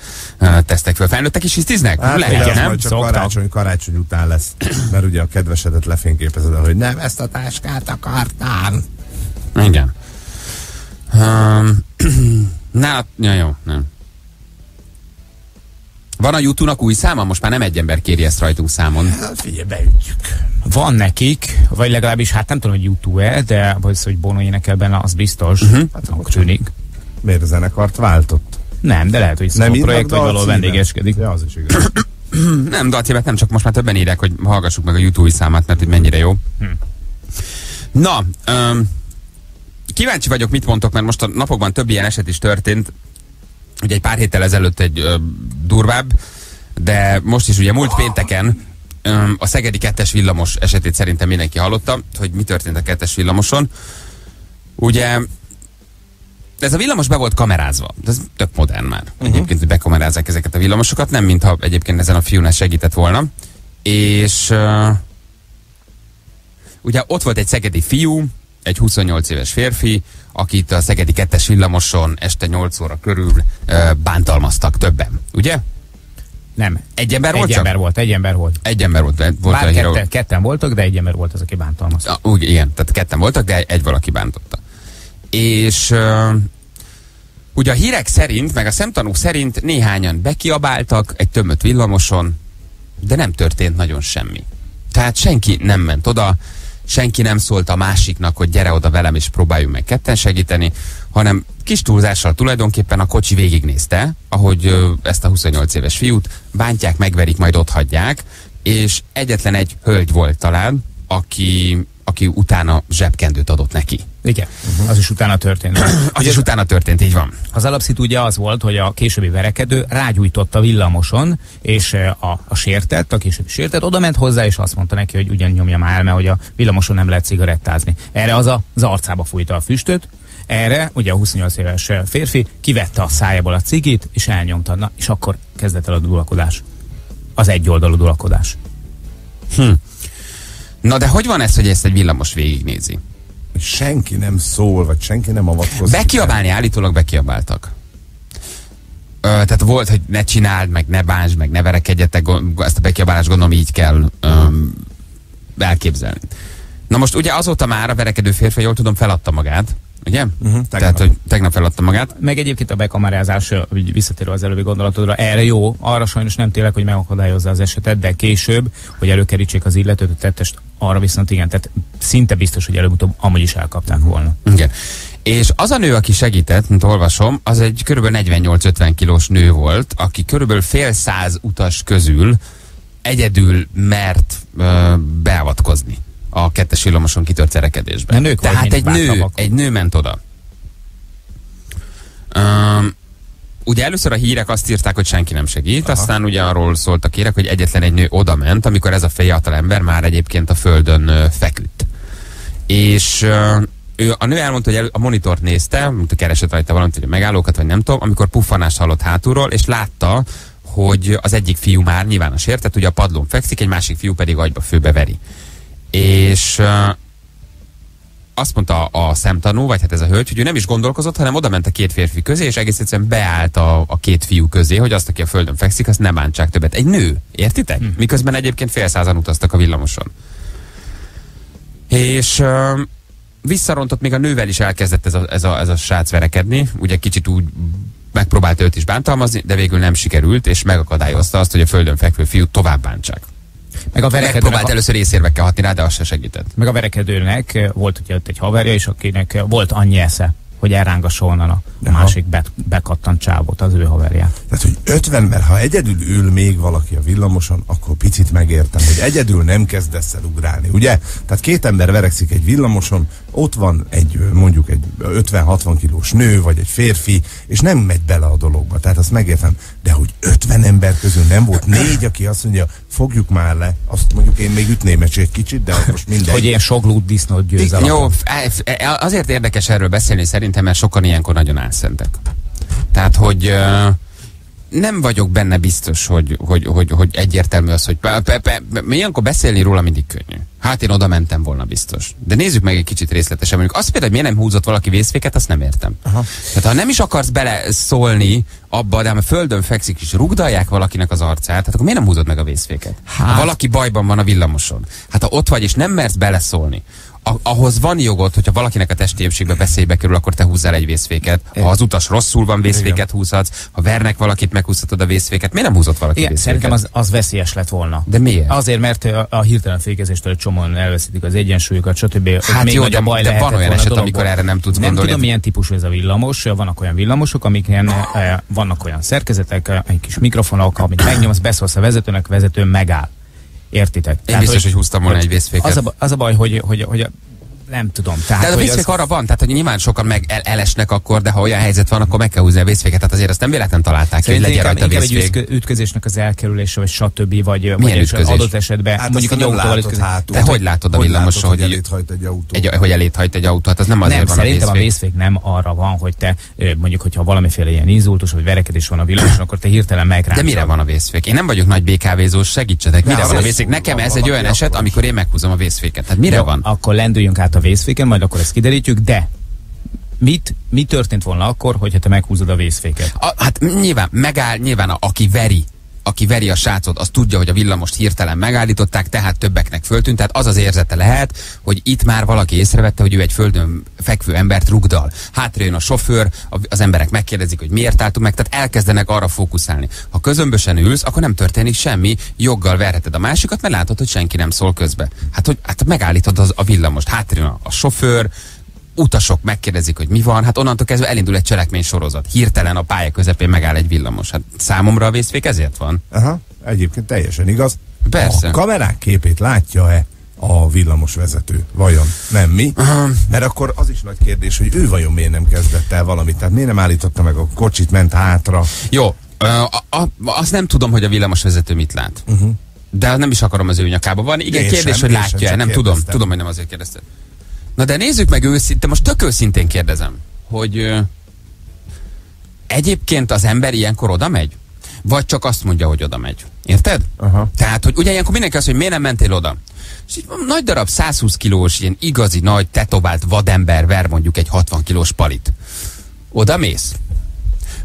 tesztek föl. Felnőttek is hisztiznek? Hát lehet, nem? csak karácsony, karácsony után lesz. Mert ugye a kedvesedet lefényképezed, hogy nem ezt a táskát akartál. Igen. Um, na, ja, jó, nem. Van a YouTube-nak új száma? Most már nem egy ember kéri ezt rajtunk számon. Hát figyelj, beütjük. Van nekik, vagy legalábbis hát nem tudom, hogy YouTube-e, de az, hogy Bono énekel benne, az biztos. Mhm. Uh-huh. Hát akkor tűnik. Miért a zenekart váltott? Nem, de lehet, hogy Nem írnak projekt, vagy valahol vendégeskedik. Ja, az is igaz. Nem, dalcímet nem, csak most már többen írják, hogy hallgassuk meg a YouTube számát, mert hogy mennyire jó. Hm. Na, um, kíváncsi vagyok, mit mondtok, mert most a napokban több ilyen eset is történt. Ugye egy pár héttel ezelőtt egy ö, durvább, de most is ugye múlt pénteken öm, a Szegedi kettes villamos esetét szerintem mindenki hallotta, hogy mi történt a kettes villamoson. Ugye ez a villamos be volt kamerázva. De Ez tök modern már. Uh-huh. Egyébként, hogy bekamerázzák ezeket a villamosokat, nem mintha egyébként ezen a fiún ez segített volna. És uh, ugye ott volt egy szegedi fiú, egy 28 éves férfi, akit a szegedi kettes villamoson este 8 óra körül uh, bántalmaztak többen. Ugye? Nem. Egy ember Egy volt csak? ember volt, egy ember volt. Egy ember volt, volt Bár híró. ketten, ketten voltak, de egy ember volt az, aki bántalmazta. Ja, úgy, igen, tehát ketten voltak, de egy valaki bántotta. És ugye a hírek szerint, meg a szemtanúk szerint néhányan bekiabáltak egy tömött villamoson, de nem történt nagyon semmi. Tehát senki nem ment oda, senki nem szólt a másiknak, hogy gyere oda velem és próbáljunk meg ketten segíteni, hanem kis túlzással tulajdonképpen a kocsi végignézte, ahogy ezt a 28 éves fiút bántják, megverik, majd ott hagyják, és egyetlen egy hölgy volt talán, aki, aki utána zsebkendőt adott neki. Igen, uh-huh. az is utána történt. Az is utána történt, így van. Az alapszit ugye az volt, hogy a későbbi verekedő rágyújtott a villamoson, és eh, a, a sértett, a későbbi sértett, oda ment hozzá, és azt mondta neki, hogy ugyan nyomja már el, mert hogy a villamoson nem lehet cigarettázni. Erre az a, az arcába fújta a füstöt, erre ugye a 28 éves férfi kivette a szájából a cigit, és elnyomta, na, és akkor kezdett el a dulakodás. Az egyoldalú dulakodás. Na de hogy van ez, hogy ezt egy villamos végignézi? Senki nem szól, vagy senki nem avatkozik. Bekiabálni állítólag bekiabáltak. Ö, tehát volt, hogy ne csináld, meg ne bánsd, meg ne verekedjetek, ezt a bekiabálást gondolom így kell öm, elképzelni. Na most ugye azóta már a verekedő férfi, jól tudom, feladta magát, ugye? Uh-huh, Tehát, hogy tegnap feladta magát. Meg egyébként a bekamerázás, úgy visszatérve az előbbi gondolatodra, erre jó, arra sajnos nem tényleg, hogy megakadályozza az esetet, de később, hogy előkerítsék az illetőt, a tettest, arra viszont igen, tehát szinte biztos, hogy előbb-utóbb amúgy is elkapták volna. Igen. És az a nő, aki segített, mint olvasom, az egy kb. 48-50 kilós nő volt, aki körülbelül fél száz utas közül egyedül mert ö, beavatkozni a kettes villamoson kitört szerekedésbe. De nők Tehát egy nő, egy nő ment oda. Um, ugye először a hírek azt írták, hogy senki nem segít, Aha. aztán ugye arról szóltak hírek, hogy egyetlen egy nő oda ment, amikor ez a fiatal ember már egyébként a földön feküdt. És ő, a nő elmondta, hogy el, a monitort nézte, mint a keresett rajta valamit, hogy megállókat, vagy nem tudom, amikor puffanást hallott hátulról, és látta, hogy az egyik fiú már nyilván a sértett, ugye a padlón fekszik, egy másik fiú pedig agyba főbe veri. És azt mondta a szemtanú, vagy hát ez a hölgy, hogy ő nem is gondolkozott, hanem oda ment a két férfi közé, és egész egyszerűen beállt a, a két fiú közé, hogy azt, aki a földön fekszik, azt nem bántsák többet. Egy nő, értitek? Hm. Miközben egyébként fél százan utaztak a villamoson. És ö, visszarontott, még a nővel is elkezdett ez a, ez a, ez a srác verekedni, ugye kicsit úgy megpróbált őt is bántalmazni, de végül nem sikerült, és megakadályozta azt, hogy a földön fekvő fiút tovább bántsák. Meg a verekedőnek, Megpróbált először észérvekkel hatni rá, de az se segített. meg a verekedőnek ö, volt ugye ott egy haverja, és akinek ö, volt annyi esze, hogy elrángassa onnan a Aha. másik be, bekattant csávot, az ő haverját. Tehát, hogy 50, mert ha egyedül ül még valaki a villamoson, akkor picit megértem, hogy egyedül nem kezdesz el ugrálni, ugye? Tehát két ember verekszik egy villamoson, ott van egy ö, mondjuk egy 50-60 kilós nő, vagy egy férfi, és nem megy bele a dologba. Tehát azt megértem. De hogy 50 ember közül nem volt négy, aki azt mondja, fogjuk már le, azt mondjuk én még ütném egy kicsit, de most mindegy. Hogy ilyen soglút disznót győz el. Jó, e- azért érdekes erről beszélni szerintem, mert sokan ilyenkor nagyon álszentek. Tehát, hogy ö, nem vagyok benne biztos, hogy, hogy, hogy, hogy egyértelmű az, hogy pe, pe, pe, pe, ilyenkor beszélni róla mindig könnyű. Hát én oda mentem volna biztos. De nézzük meg egy kicsit részletesen. Mondjuk azt például, hogy miért nem húzott valaki vészféket, azt nem értem. Aha. Tehát ha nem is akarsz bele szólni abba, de ha a földön fekszik és rugdalják valakinek az arcát, hát akkor miért nem húzod meg a vészféket? Hát. Ha valaki bajban van a villamoson, hát ha ott vagy és nem mersz beleszólni, ahhoz van jogod, hogyha valakinek a testi épségbe veszélybe kerül, akkor te húzzál egy vészféket. Ha az utas rosszul van, vészféket húzhatsz. Ha vernek valakit, meghúzhatod a vészféket. Miért nem húzott valaki Igen, vészféket? szerintem az, az veszélyes lett volna. De miért? Azért, mert a, a hirtelen fékezéstől egy csomóan elveszítik az egyensúlyukat, stb. Ott Hát még jó, de- baj de van olyan eset, dologból. amikor erre nem tudsz Nem gondolni. tudom, milyen típusú ez a villamos. Vannak olyan villamosok, amiken eh, vannak olyan szerkezetek, egy kis mikrofonok, amit megnyomsz, beszólsz a vezetőnek, a vezető megáll. Értitek? Én biztos, hogy húztam volna egy vészféket. Az a, az a baj, hogy, hogy, hogy nem tudom. Tehát, De a vészfék az, arra van, tehát hogy nyilván sokan meg el, elesnek akkor, de ha olyan helyzet van, akkor meg kell húzni a vészféket. Tehát azért azt nem véletlen találták ki, hogy legyen inkább, rajta inkább egy vészfék. ütkö- ütközésnek az elkerülése, vagy stb. Vagy, vagy egy ütközés? adott esetben Hát mondjuk egy autóval ütközés. Te hogy látod a látod, hogy hogy- elét hajt egy autó? Egy, hogy elét hajt egy autó, hát az nem azért nem, van a szerintem a vészfék. nem arra van, hogy te mondjuk, hogyha valamiféle ilyen inzultus vagy verekedés van a villamoson, akkor te hirtelen megrázod. De mire van a vészfék? Én nem vagyok nagy BKV-zós, segítsetek. Mire van a vészfék? Nekem ez egy olyan eset, amikor én meghúzom a vészféket. Tehát mire van? Akkor lendüljünk át a vészféken, majd akkor ezt kiderítjük, de mit, mi történt volna akkor, hogyha te meghúzod a vészféket? A, hát nyilván megáll, nyilván a, aki veri, aki veri a srácot, az tudja, hogy a villamost hirtelen megállították, tehát többeknek föltűnt. Tehát az az érzete lehet, hogy itt már valaki észrevette, hogy ő egy földön fekvő embert rugdal. Hátra jön a sofőr, az emberek megkérdezik, hogy miért álltunk meg, tehát elkezdenek arra fókuszálni. Ha közömbösen ülsz, akkor nem történik semmi, joggal verheted a másikat, mert látod, hogy senki nem szól közbe. Hát, hogy hát megállítod az, a villamost, hátra jön a, a sofőr, utasok megkérdezik, hogy mi van, hát onnantól kezdve elindul egy cselekmény sorozat. Hirtelen a pálya közepén megáll egy villamos. Hát számomra a vészfék ezért van. Aha, egyébként teljesen igaz. Persze. A kamerák képét látja-e a villamos vezető? Vajon? Nem mi? Mert akkor az is nagy kérdés, hogy ő vajon miért nem kezdett el valamit. Tehát miért nem állította meg a kocsit, ment hátra. Jó, a, a, azt nem tudom, hogy a villamosvezető mit lát. Uh-huh. De nem is akarom az ő nyakába van. Igen, Én kérdés, sem, hogy látja-e. Nem tudom. kérdeztem. Tudom, hogy nem azért kérdezted. Na de nézzük meg őszintén, most tök őszintén kérdezem, hogy ö, egyébként az ember ilyenkor oda megy? Vagy csak azt mondja, hogy oda megy. Érted? Aha. Tehát, hogy ugye ilyenkor mindenki azt, hogy miért nem mentél oda? És így nagy darab 120 kilós, ilyen igazi nagy, tetovált vadember ver mondjuk egy 60 kilós palit. Oda mész?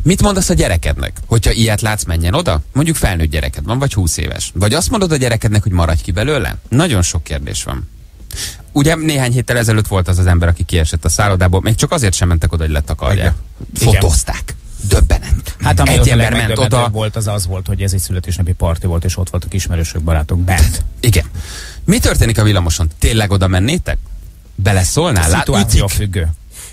Mit mondasz a gyerekednek? Hogyha ilyet látsz, menjen oda? Mondjuk felnőtt gyereked van, vagy 20 éves. Vagy azt mondod a gyerekednek, hogy maradj ki belőle? Nagyon sok kérdés van. Ugye néhány héttel ezelőtt volt az az ember, aki kiesett a szállodából, még csak azért sem mentek oda, hogy letakarják. Igen. Fotózták. Döbbenet. Hát ami Egy ember ment oda. volt, az az volt, hogy ez egy születésnapi parti volt, és ott voltak ismerősök, barátok bent. Igen. Mi történik a villamoson? Tényleg oda mennétek? Beleszólnál? Lát, ütik? függő.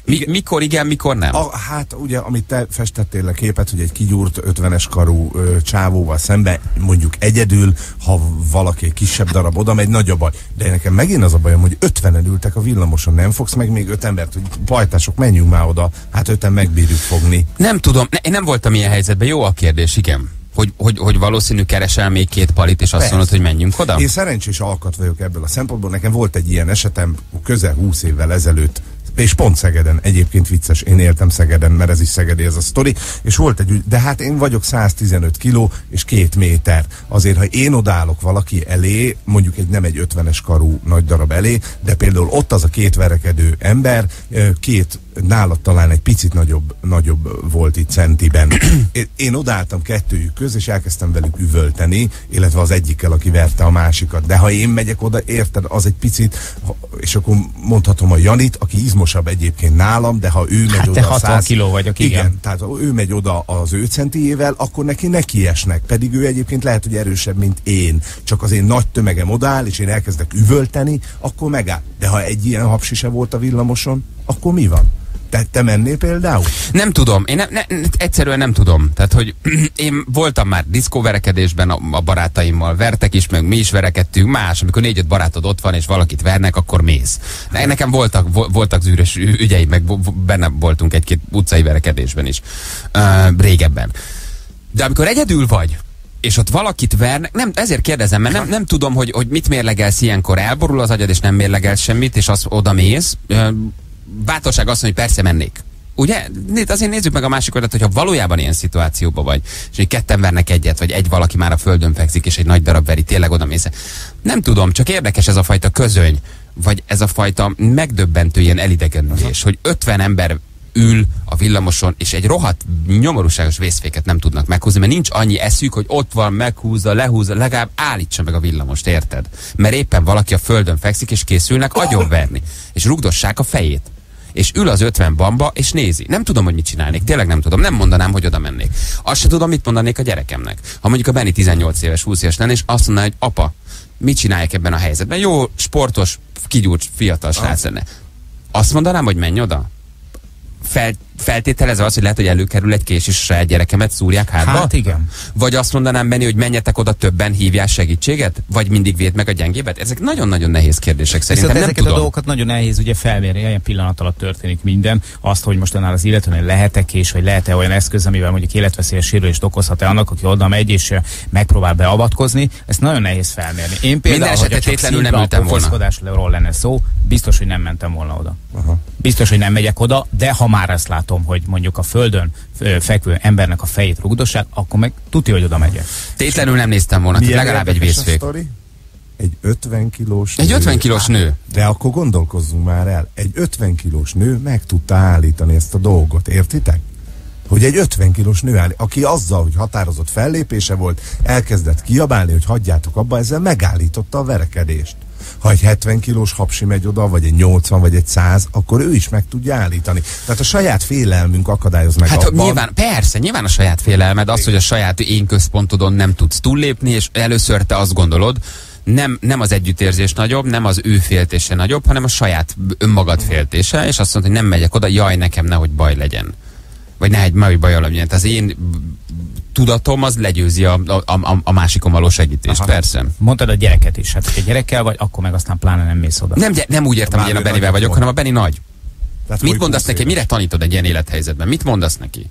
Mi, mikor igen, mikor nem? A, hát ugye, amit te festettél le képet, hogy egy kigyúrt 50-es karú ö, csávóval szembe, mondjuk egyedül, ha valaki egy kisebb darab oda megy, nagy a baj. De nekem megint az a bajom, hogy 50-en ültek a villamoson, nem fogsz meg még öt embert, hogy bajtások, menjünk már oda, hát öten megbírjuk fogni. Nem tudom, ne, én nem voltam ilyen helyzetben. Jó a kérdés, igen. Hogy, hogy, hogy valószínű keresel még két palit, és azt Persze. mondod, hogy menjünk oda? Én szerencsés alkat vagyok ebből a szempontból. Nekem volt egy ilyen esetem közel 20 évvel ezelőtt, és pont Szegeden, egyébként vicces, én éltem Szegeden, mert ez is Szegedi ez a sztori, és volt egy, de hát én vagyok 115 kiló és két méter. Azért, ha én odállok valaki elé, mondjuk egy nem egy 50-es karú nagy darab elé, de például ott az a két verekedő ember, két nálad talán egy picit nagyobb, nagyobb volt itt centiben. Én, odálltam kettőjük köz, és elkezdtem velük üvölteni, illetve az egyikkel, aki verte a másikat. De ha én megyek oda, érted, az egy picit, és akkor mondhatom a Janit, aki izmosabb egyébként nálam, de ha ő megy Hát oda te a 60 kiló vagyok, igen. tehát ha ő megy oda az ő centiével, akkor neki nekiesnek. Pedig ő egyébként lehet, hogy erősebb, mint én. Csak az én nagy tömegem odáll, és én elkezdek üvölteni, akkor megáll. De ha egy ilyen hapsi se volt a villamoson, akkor mi van? Te, te mennél például? Nem tudom, én nem, ne, egyszerűen nem tudom. Tehát, hogy én voltam már diszkóverekedésben a, a barátaimmal, vertek is, meg mi is verekedtünk, más, amikor négy-öt barátod ott van, és valakit vernek, akkor mész. Ne, nekem voltak, vo- voltak zűrös ügyeim, meg benne voltunk egy-két utcai verekedésben is, uh, régebben. De amikor egyedül vagy, és ott valakit vernek, nem, ezért kérdezem, mert nem, nem tudom, hogy, hogy mit mérlegelsz ilyenkor, elborul az agyad, és nem mérlegelsz semmit, és az oda mész. Bátorság azt mondani, hogy persze mennék. Ugye? Azért nézzük meg a másik oldalt, hogyha valójában ilyen szituációban vagy, és hogy ketten vernek egyet, vagy egy valaki már a földön fekszik, és egy nagy darab veri, tényleg oda mész. Nem tudom, csak érdekes ez a fajta közöny, vagy ez a fajta megdöbbentő ilyen elidegenülés, hogy 50 ember ül a villamoson, és egy rohadt nyomorúságos vészféket nem tudnak meghúzni, mert nincs annyi eszük, hogy ott van, meghúzza, lehúzza, legalább állítsa meg a villamost, érted? Mert éppen valaki a földön fekszik, és készülnek agyonverni, és rugdossák a fejét. És ül az 50 bamba, és nézi. Nem tudom, hogy mit csinálnék, tényleg nem tudom. Nem mondanám, hogy oda mennék. Azt se tudom, mit mondanék a gyerekemnek. Ha mondjuk a Benny 18 éves, 20 éves lenne, és azt mondaná, hogy apa, mit csinálják ebben a helyzetben? Jó, sportos, kigyúrt, fiatal srác lenne. Azt mondanám, hogy menj oda? Fel, feltételezve az, hogy lehet, hogy előkerül egy kés, és a saját gyerekemet szúrják hátba? Hát igen. Vagy azt mondanám Benni, hogy menjetek oda többen, hívjál segítséget? Vagy mindig véd meg a gyengébet? Ezek nagyon-nagyon nehéz kérdések szerintem. Viszont ezeket tudom. a dolgokat nagyon nehéz ugye felmérni, ilyen pillanat alatt történik minden. Azt, hogy most annál az illetőnél lehet-e kés, vagy lehet-e olyan eszköz, amivel mondjuk életveszélyes sérülést okozhat-e annak, aki oda megy és eh, megpróbál beavatkozni, ezt nagyon nehéz felmérni. Én például, esetre csak tétlenül nem ültem volna. lenne szó, biztos, hogy nem mentem volna oda. Aha. Biztos, hogy nem megyek oda, de ha már ezt látom, hogy mondjuk a földön fekvő embernek a fejét rugdossák, akkor meg tudja, hogy oda megyek. Tétlenül nem néztem volna, tehát Milyen legalább egy vészfék. Egy 50 kilós Egy nő. 50 kilós nő. De akkor gondolkozzunk már el. Egy 50 kilós nő meg tudta állítani ezt a dolgot, értitek? Hogy egy 50 kilós nő áll, aki azzal, hogy határozott fellépése volt, elkezdett kiabálni, hogy hagyjátok abba, ezzel megállította a verekedést. Ha egy 70 kilós hapsi megy oda, vagy egy 80, vagy egy 100, akkor ő is meg tudja állítani. Tehát a saját félelmünk akadályoz meg Hát abban. nyilván, persze, nyilván a saját félelmed az, hogy a saját én központodon nem tudsz túllépni, és először te azt gondolod, nem, nem az együttérzés nagyobb, nem az ő féltése nagyobb, hanem a saját önmagad féltése, és azt mondod, hogy nem megyek oda, jaj, nekem nehogy baj legyen. Vagy nehogy, nehogy baj legyen. Tehát az én tudatom az legyőzi a, a, a, a másikon való segítést, Aha. persze. Mondtad a gyereket is, hát hogyha gyerekkel vagy, akkor meg aztán pláne nem mész oda. Nem, nem úgy értem, hogy én a Benivel vagyok, hanem a Beni nagy. Tehát Mit mondasz neki? Mire tanítod egy ilyen élethelyzetben? Mit mondasz neki?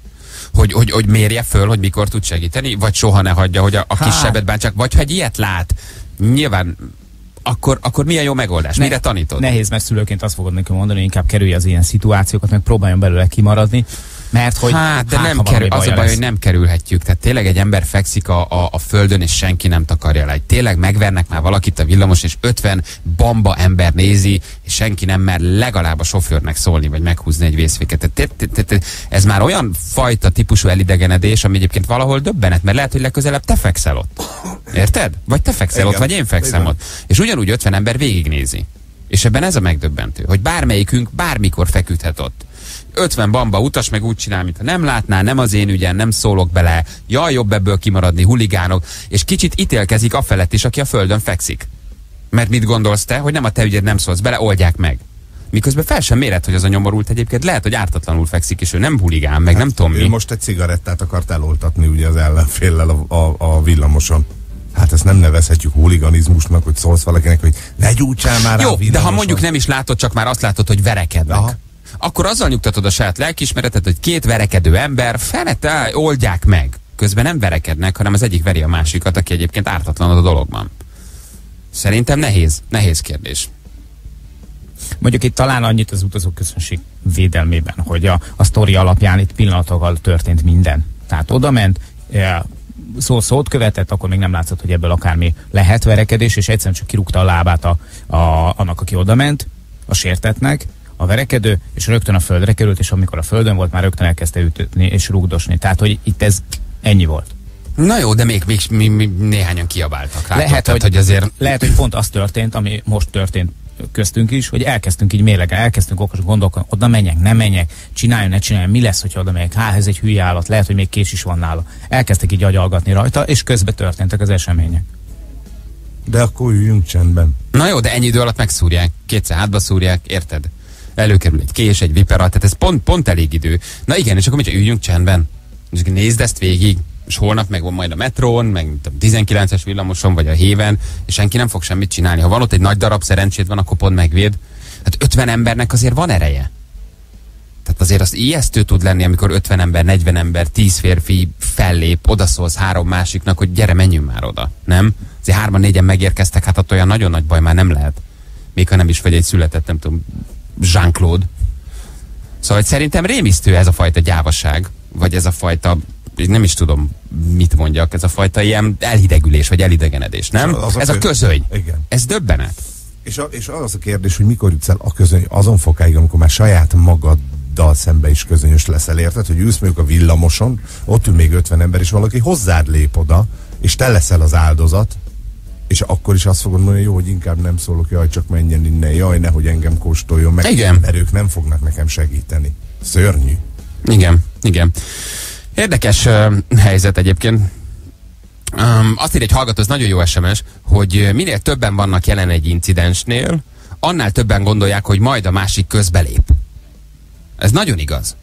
Hogy, hogy, hogy mérje föl, hogy mikor tud segíteni, vagy soha ne hagyja, hogy a, a kis Hát. sebet bántsak, vagy ha egy ilyet lát, nyilván akkor, akkor mi a jó megoldás? Ne- Mire tanítod? Nehéz, mert szülőként azt fogod neki mondani, hogy inkább kerülj az ilyen szituációkat, meg próbáljon belőle kimaradni, mert hogy hát, de nem ha kerül, az a baj, lesz. hogy nem kerülhetjük. Tehát tényleg egy ember fekszik a, a, a földön, és senki nem takarja le. Tényleg megvernek már valakit a villamos, és 50 bamba ember nézi, és senki nem mer legalább a sofőrnek szólni, vagy meghúzni egy vészféket. Tehát te- te- te- te- Ez már olyan fajta típusú elidegenedés, ami egyébként valahol döbbenet, mert lehet, hogy legközelebb te fekszel ott. Érted? Vagy te fekszel Igen. ott, vagy én fekszem Igen. ott. És ugyanúgy 50 ember végignézi. És ebben ez a megdöbbentő, hogy bármelyikünk bármikor feküdhet ott. 50 bamba utas meg úgy csinál, mintha nem látná, nem az én ügyen, nem szólok bele, jaj, jobb ebből kimaradni, huligánok, és kicsit ítélkezik a felett is, aki a földön fekszik. Mert mit gondolsz te, hogy nem a te ügyed nem szólsz bele, oldják meg. Miközben fel sem méred, hogy az a nyomorult egyébként lehet, hogy ártatlanul fekszik, és ő nem huligán, meg nem tudom Ő mi. most egy cigarettát akart eloltatni ugye az ellenféllel a, a, a villamoson. Hát ezt nem nevezhetjük huliganizmusnak, hogy szólsz valakinek, hogy ne gyújtsál már Jó, de ha mondjuk nem is látod, csak már azt látod, hogy verekednek. Aha. Akkor azzal nyugtatod a saját lelkiismeretet, hogy két verekedő ember felette oldják meg. Közben nem verekednek, hanem az egyik veri a másikat, aki egyébként ártatlan a dologban. Szerintem nehéz, nehéz kérdés. Mondjuk itt talán annyit az utazók közönség védelmében, hogy a, a sztori alapján itt pillanatokkal történt minden. Tehát oda ment, eh, szó szót követett, akkor még nem látszott, hogy ebből akármi lehet verekedés, és egyszerűen csak kirúgta a lábát a, a, annak, aki oda ment, a sértetnek, a verekedő, és rögtön a földre került, és amikor a földön volt, már rögtön elkezdte ütni és rugdosni. Tehát, hogy itt ez ennyi volt. Na jó, de még, még mi, mi, néhányan kiabáltak. Látod? Lehet, Tehát, hogy, hogy azért lehet, hogy pont az történt, ami most történt köztünk is, hogy elkezdtünk így mérlegelni, elkezdtünk okos gondolkodni, oda menjek, nem menjek, csináljon, ne csináljon, mi lesz, hogyha oda megyek, há, ez egy hülye állat, lehet, hogy még kés is van nála. Elkezdtek így agyalgatni rajta, és közben történtek az események. De akkor üljünk csendben. Na jó, de ennyi idő alatt megszúrják, kétszer hátba szúrják, érted? Előkerül egy kés, egy vipera, tehát ez pont, pont elég idő. Na igen, és akkor mit, üljünk csendben. És nézd ezt végig, és holnap meg van majd a metrón, meg nem tudom, 19-es villamoson, vagy a héven, és senki nem fog semmit csinálni. Ha van ott egy nagy darab szerencsét van, akkor pont megvéd. Hát 50 embernek azért van ereje. Tehát azért az ijesztő tud lenni, amikor 50 ember, 40 ember, 10 férfi fellép, odaszólsz három másiknak, hogy gyere, menjünk már oda. Nem? Azért hárman, négyen megérkeztek, hát ott olyan nagyon nagy baj már nem lehet. Még ha nem is vagy egy született, nem tudom, Jean-Claude. Szóval hogy szerintem rémisztő ez a fajta gyávaság, vagy ez a fajta, nem is tudom, mit mondjak, ez a fajta ilyen elhidegülés, vagy elidegenedés, nem? Az a ez a kö- közöny. Igen. Ez döbbenet. És, a, és az a kérdés, hogy mikor jutsz el a közöny, azon fokáig, amikor már saját magaddal szembe is közönyös leszel, érted? Hogy ülsz mondjuk a villamoson, ott ül még 50 ember, és valaki hozzád lép oda, és te leszel az áldozat, és akkor is azt fogod mondani, jó, hogy inkább nem szólok, jaj, csak menjen innen, jaj, nehogy engem kóstoljon meg, Igen. mert ők nem fognak nekem segíteni. Szörnyű. Igen, igen. Érdekes uh, helyzet egyébként. Um, azt ír egy hallgató, ez nagyon jó SMS, hogy minél többen vannak jelen egy incidensnél, annál többen gondolják, hogy majd a másik közbelép. Ez nagyon igaz.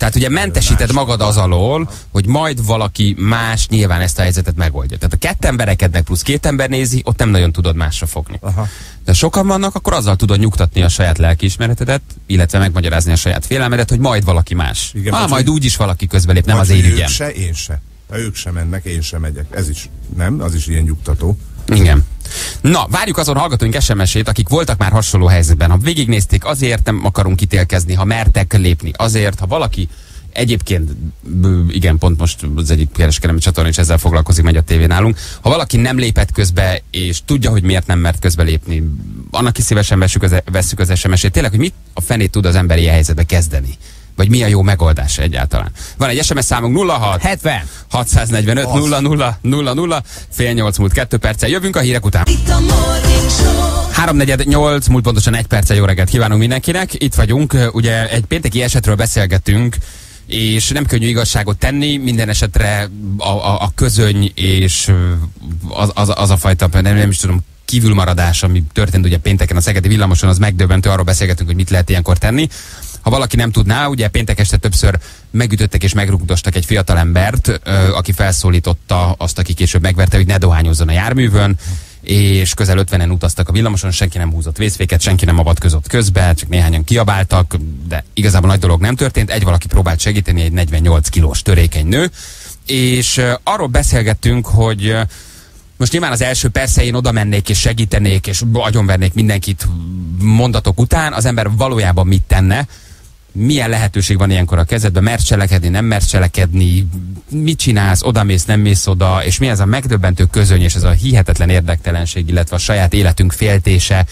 Tehát ugye mentesíted magad az alól, hogy majd valaki más nyilván ezt a helyzetet megoldja. Tehát a ketten verekednek plusz két ember nézi, ott nem nagyon tudod másra fogni. Aha. De sokan vannak, akkor azzal tudod nyugtatni a saját lelkiismeretedet, illetve megmagyarázni a saját félelmedet, hogy majd valaki más. Igen, vagy majd hogy- úgyis valaki közbelép, nem az én ügyem. Se, én se. Ha ők sem mennek, én sem megyek. Ez is, nem? Az is ilyen nyugtató. Igen. Na, várjuk azon hallgatóink SMS-ét, akik voltak már hasonló helyzetben. Ha végignézték, azért nem akarunk ítélkezni, ha mertek lépni, azért, ha valaki egyébként, igen, pont most az egyik kereskedelmi csatorna is ezzel foglalkozik, megy a tévé nálunk. Ha valaki nem lépett közbe, és tudja, hogy miért nem mert közbe lépni, annak is szívesen veszük az, veszük az SMS-ét. Tényleg, hogy mit a fenét tud az ember ilyen helyzetbe kezdeni? Vagy mi a jó megoldása egyáltalán? Van egy SMS számunk 06 70! 645 Az. 00 00 fél nyolc múlt kettő perccel. Jövünk a hírek után. Itt a Show. 348, múlt pontosan egy perccel jó reggelt kívánunk mindenkinek. Itt vagyunk, ugye egy pénteki esetről beszélgetünk, és nem könnyű igazságot tenni, minden esetre a, a, a közöny és az, az, az a fajta, nem, nem is tudom, kívülmaradás, ami történt ugye pénteken a Szegedi villamoson, az megdöbbentő, arról beszélgetünk, hogy mit lehet ilyenkor tenni. Ha valaki nem tudná, ugye péntek este többször megütöttek és megrugdostak egy fiatalembert, ö, aki felszólította azt, aki később megverte, hogy ne dohányozzon a járművön, és közel 50-en utaztak a villamoson, senki nem húzott vészféket, senki nem avatkozott közbe, csak néhányan kiabáltak, de igazából nagy dolog nem történt. Egy valaki próbált segíteni, egy 48 kilós törékeny nő, és arról beszélgettünk, hogy most nyilván az első persze én oda mennék és segítenék, és agyonvernék mindenkit mondatok után, az ember valójában mit tenne, milyen lehetőség van ilyenkor a kezedben, mersz cselekedni, nem mersz cselekedni, mit csinálsz, oda mész, nem mész oda, és mi ez a megdöbbentő közöny, és ez a hihetetlen érdektelenség, illetve a saját életünk féltése,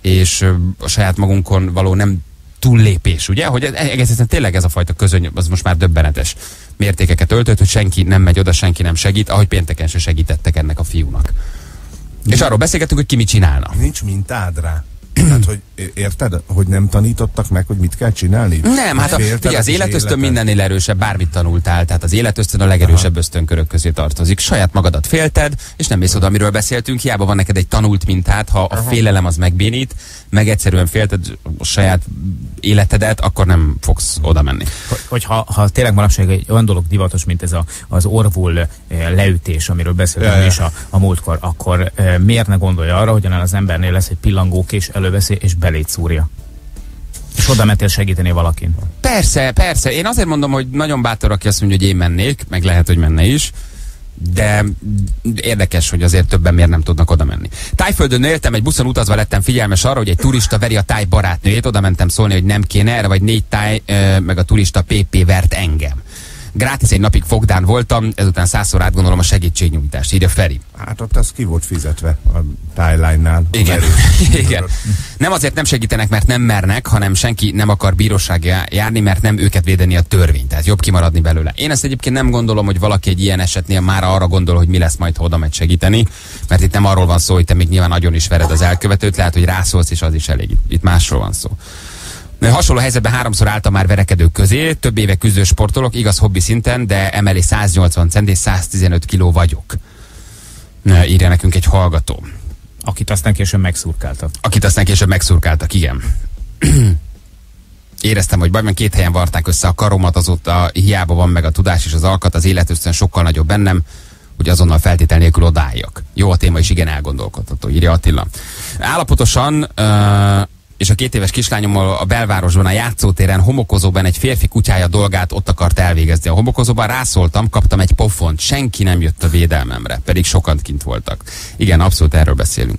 és a saját magunkon való nem túllépés, ugye? Hogy egész egyszerűen tényleg ez a fajta közöny, az most már döbbenetes mértékeket öltött, hogy senki nem megy oda, senki nem segít, ahogy pénteken se segítettek ennek a fiúnak. És arról beszélgettünk, hogy ki mit csinálna. Nincs mintád rá. Tehát, hogy érted, hogy nem tanítottak meg, hogy mit kell csinálni? Nem, hát a, figyelj, az életösztön mindennél erősebb, bármit tanultál, tehát az életösztön a legerősebb ösztönkörök közé tartozik. Saját magadat félted, és nem mész oda, amiről beszéltünk, hiába van neked egy tanult mintát, ha a félelem az megbénít, meg egyszerűen félted a saját életedet, akkor nem fogsz oda menni. Hogy, hogy ha, tényleg manapság egy olyan dolog divatos, mint ez a, az orvul eh, leütés, amiről beszéltünk Ja, ja. is a, a múltkor, akkor eh, miért ne gondolja arra, hogy az embernél lesz egy pillangókés, előveszi és belét szúrja. És oda mentél segíteni valakin. Persze, persze. Én azért mondom, hogy nagyon bátor, aki azt mondja, hogy én mennék, meg lehet, hogy menne is, de érdekes, hogy azért többen miért nem tudnak oda menni. Tájföldön éltem, egy buszon utazva lettem figyelmes arra, hogy egy turista veri a táj barátnőjét, oda mentem szólni, hogy nem kéne erre, vagy négy táj, meg a turista PP vert engem. Grátis egy napig fogdán voltam, ezután százszor átgondolom a segítségnyújtást, írja Feri. Hát ott az ki volt fizetve a Thailine-nál. Igen. Igen. Nem azért nem segítenek, mert nem mernek, hanem senki nem akar bíróságra járni, mert nem őket védeni a törvény. Tehát jobb kimaradni belőle. Én ezt egyébként nem gondolom, hogy valaki egy ilyen esetnél már arra gondol, hogy mi lesz majd, ha oda megy segíteni, mert itt nem arról van szó, hogy te még nyilván nagyon is vered az elkövetőt, lehet, hogy rászólsz, és az is elég. Itt másról van szó. Hasonló helyzetben háromszor álltam már verekedők közé, több éve küzdő sportolok, igaz hobbi szinten, de emeli 180 cent és 115 kiló vagyok. Írja nekünk egy hallgató Akit aztán később megszurkáltak. akit aztán később megszurkáltak, igen. Éreztem, hogy baj, mert két helyen varták össze a karomat, azóta hiába van meg a tudás és az alkat, az életösztön sokkal nagyobb bennem, hogy azonnal feltétel nélkül odaálljak. Jó a téma is igen elgondolkodható, írja Attila. Állapotosan uh, és a két éves kislányommal a belvárosban, a játszótéren, homokozóban egy férfi kutyája dolgát ott akart elvégezni. A homokozóban rászóltam, kaptam egy pofont, senki nem jött a védelmemre, pedig sokan kint voltak. Igen, abszolút erről beszélünk.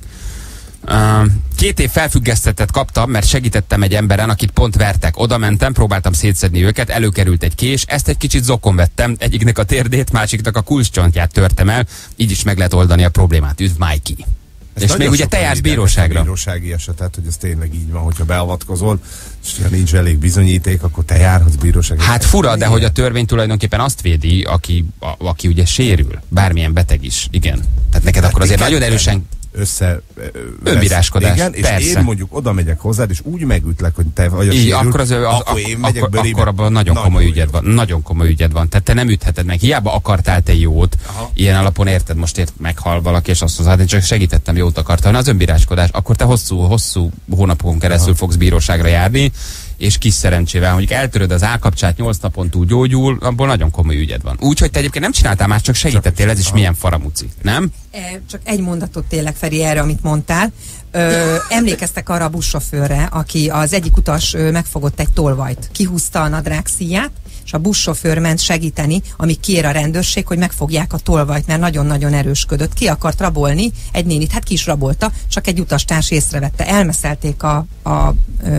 Uh, két év felfüggesztetet kaptam, mert segítettem egy emberen, akit pont vertek. Oda mentem, próbáltam szétszedni őket, előkerült egy kés, ezt egy kicsit zokon vettem, egyiknek a térdét, másiknak a kulcscsontját törtem el, így is meg lehet oldani a problémát. Üdv Mikey. Ez És még ugye te jársz bíróságra. A bírósági esetet, hogy ez tényleg így van, hogyha beavatkozol, és ha nincs elég bizonyíték, akkor te járhatsz bíróságra. Hát fura, de hogy a törvény tulajdonképpen azt védi, aki, a, aki ugye sérül, bármilyen beteg is, igen. Tehát neked akkor azért Hát nagyon erősen össze Önbíráskodás, Igen, és persze. én mondjuk oda megyek hozzád, és úgy megütlek, hogy te vagy a Így, akkor, az, az, akkor én megyek akkor, akkor abban nagyon, komoly ügyed van. Nagyon komoly ügyed van. Tehát te nem ütheted meg. Hiába akartál te jót. Aha. Ilyen alapon érted, most ért meghal valaki, és azt mondod, hát én csak segítettem, jót akartam. Az önbíráskodás. Akkor te hosszú, hosszú hónapokon keresztül Aha. fogsz bíróságra járni, és kis szerencsével, mondjuk eltöröd az állkapcsát, 8 napon túl gyógyul, abból nagyon komoly ügyed van. Úgyhogy te egyébként nem csináltál más, csak segítettél, ez is milyen faramuci, nem? E, Csak egy mondatot tényleg, Feri, erre, amit mondtál. Ö, emlékeztek arra a buszsofőrre, aki az egyik utas ö, megfogott egy tolvajt, kihúzta a nadrág szíját, és a buszsofőr ment segíteni, amíg kiér a rendőrség, hogy megfogják a tolvajt, mert nagyon-nagyon erősködött. Ki akart rabolni egy nénit, hát ki is rabolta, csak egy utastárs észrevette. Elmeszelték a, a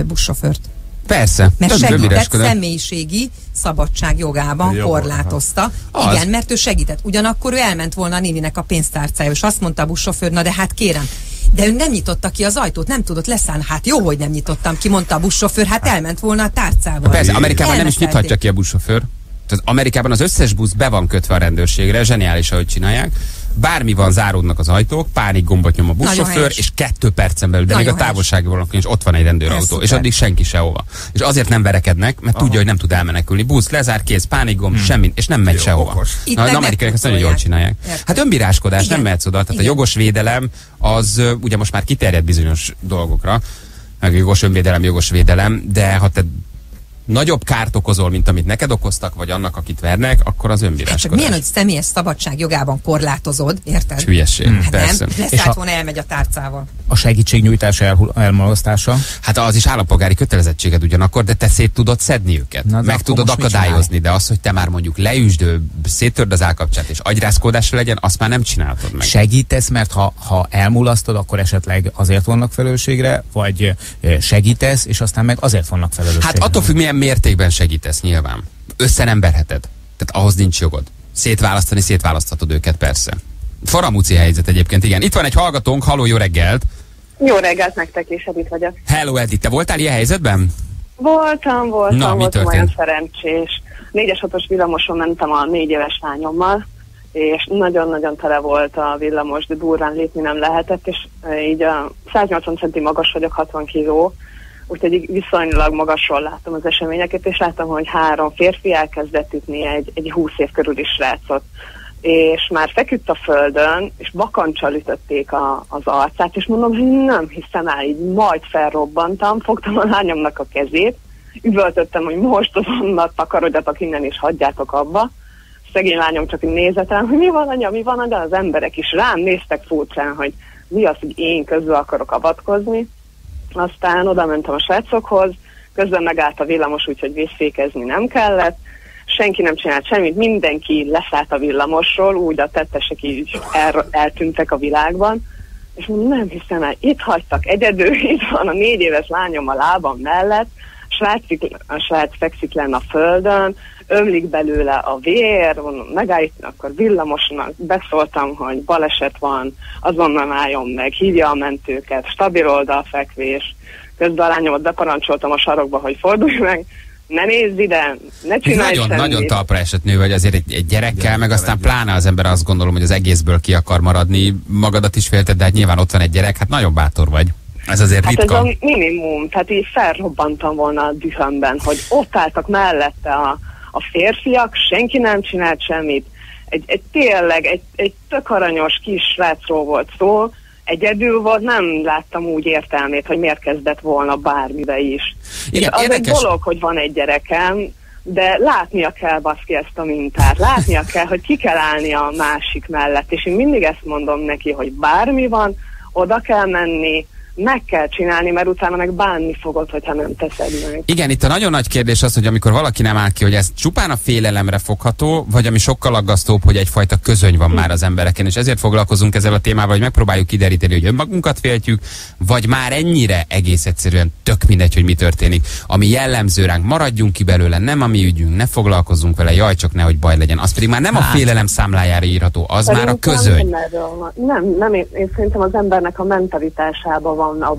buszsofőrt. Persze. Mert segített személyiségi szabadság jogában Jó, korlátozta. Az. Igen, mert ő segített. Ugyanakkor ő elment volna a néninek a pénztárcája, és azt mondta a buszsofőr, na de hát kérem, de ő nem nyitotta ki az ajtót, nem tudott leszállni. Hát jó, hogy nem nyitottam ki, mondta a buszsofőr, hát elment volna a tárcával. Persze, Amerikában nem is nyithatja ki a buszsofőr. Tehát Amerikában az összes busz be van kötve a rendőrségre, zseniális, ahogy csinálják. Bármi van, záródnak az ajtók, pánik gombot nyom a buszsofőr, és kettő percen belül, de Nagyon még a vonalakon is ott van egy rendőrautó, és addig senki sehova. És azért nem verekednek, mert tudja, hogy nem tud elmenekülni. Busz, lezár, kész, pánikgomb, Hmm. semmi, és nem megy Jó, sehova. okos. Itt Na, az amerikaiak ezt nagyon jól csinálják. Értem. Hát önbíráskodás, nem Igen. mehetsz oda. Tehát a Igen. jogos védelem az ugye most már kiterjed bizonyos dolgokra, meg jogos önvédelem, jogos védelem, de ha te nagyobb kárt okozol, mint amit neked okoztak, vagy annak, akit vernek, akkor az Csak önbíráskodás. milyen, hogy személyes szabadság jogában korlátozod, érted? Hülyeség, Hát persze. nem, leszállt volna, elmegy a tárcával. A segítségnyújtás elhul- elmulasztása. Hát az is állampolgári kötelezettséged ugyanakkor, de te szét tudod szedni őket. Na, Meg tudod akadályozni, de az, hogy te már mondjuk leüsd, széttörd az állkapcsát és agyrázkódásra legyen, azt már nem csinálhatod meg. Segítesz, mert ha, ha elmulasztod, akkor esetleg azért vannak felelősségre, vagy segítesz, és aztán meg azért vannak felelősségre. Hát attól függ, milyen mértékben segítesz nyilván. Össze nem verheted. Tehát ahhoz nincs jogod. Szétválasztani, szétválaszthatod őket persze. Faramúci helyzet egyébként, igen. Itt van egy hallgatónk, haló, jó reggelt. Jó reggelt nektek is, Edith vagyok. Hello, Edith, te voltál ilyen helyzetben? Voltam, voltam, Na, voltam történt? olyan szerencsés. Négyes hatos villamoson mentem a négy éves lányommal, és nagyon-nagyon tele volt a villamos, de durván lépni nem lehetett, és így a 180 centi magas vagyok, 60 kiló, úgyhogy viszonylag magasról láttam az eseményeket, és láttam, hogy három férfi elkezdett ütni egy, egy 20 év körüli srácot és már feküdt a földön, és bakancsal ütötték a, az arcát, és mondom, hogy nem hiszem el, így majd felrobbantam, fogtam a lányomnak a kezét, üvöltöttem, hogy most azonnal takarodjatok innen, és hagyjátok abba. Szegény lányom csak nézett rám, hogy mi van anya, mi van anya, az emberek is rám néztek furcsán, hogy mi az, hogy én közül akarok avatkozni. Aztán oda mentem a srácokhoz, közben megállt a villamos, úgyhogy vészfékezni nem kellett. Senki nem csinált semmit, mindenki leszállt a villamosról, úgy a tettesek így el, eltűntek a világban. És mondom, nem hiszem el, itt hagytak egyedül, itt van a négy éves lányom a lábam mellett, srácik, a srác fekszik lenne a földön, ömlik belőle a vér, mondom, megállít, akkor villamosnak beszóltam, hogy baleset van, azonnal álljon meg, hívja a mentőket, stabil oldalfekvés, közben a lányomat beparancsoltam a sarokba, hogy fordulj meg, ne nézz ide, ne Ez csinálj nagyon, semmit. nagyon talpra esett nő vagy azért egy, egy gyerekkel, meg aztán pláne az ember azt gondolom, hogy az egészből ki akar maradni, magadat is félted, de hát nyilván ott van egy gyerek, hát nagyon bátor vagy. Ez azért Hát ez ritka. a minimum, tehát így felrobbantam volna a dühömben, hogy ott álltak mellette a, a férfiak, senki nem csinált semmit. Egy, egy tényleg, egy, egy tök aranyos kis srácról volt szó, egyedül volt, nem láttam úgy értelmét, hogy miért kezdett volna bármibe is. Igen, az érdekes. egy dolog, hogy van egy gyerekem, de látnia kell baszki ezt a mintát, látnia kell, hogy ki kell állni a másik mellett, és én mindig ezt mondom neki, hogy bármi van, oda kell menni, meg kell csinálni, mert utána meg bánni fogod, hogyha nem teszed meg. Igen, itt a nagyon nagy kérdés az, hogy amikor valaki nem áll ki, hogy ez csupán a félelemre fogható, vagy ami sokkal aggasztóbb, hogy egyfajta közöny van már az embereken, és ezért foglalkozunk ezzel a témával, hogy megpróbáljuk kideríteni, hogy önmagunkat féltjük, vagy már ennyire egész egyszerűen tök mindegy, hogy mi történik. Ami jellemző ránk, maradjunk ki belőle, nem a mi ügyünk, ne foglalkozzunk vele, jaj, csak nehogy baj legyen. Az pedig már nem a félelem számlájára írható, az már a Szerintem közöny. Nem, nem, nem én, én szerintem az embernek a mentalitásában van a,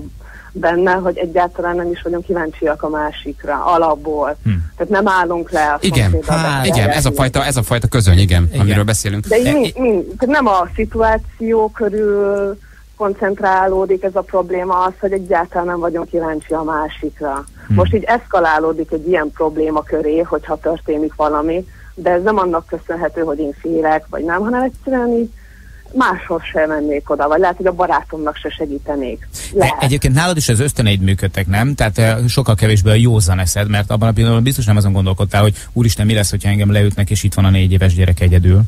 benne, hogy egyáltalán nem is vagyunk kíváncsiak a másikra, alapból. Hm. Tehát nem állunk le a Igen, szomszéddal hát, igen, ez a fajta, ez a fajta közöny, igen, igen. amiről beszélünk. De így mind, mind, nem a szituáció körül koncentrálódik ez a probléma, az, hogy egyáltalán nem vagyunk kíváncsi a másikra. Hm. Most így eszkalálódik egy ilyen probléma köré, hogyha történik valami, de ez nem annak köszönhető, hogy én félek, vagy nem, hanem egyszerűen így máshoz sem mennék oda, vagy lehet, hogy a barátomnak se segítenék. De Lehet. egyébként nálad is az ösztöneid működtek, nem? Tehát eh, sokkal kevésbé a józan eszed, mert abban a pillanatban biztos nem azon gondolkodtál, hogy úristen, mi lesz, hogyha engem leütnek, és itt van a négy éves gyerek egyedül.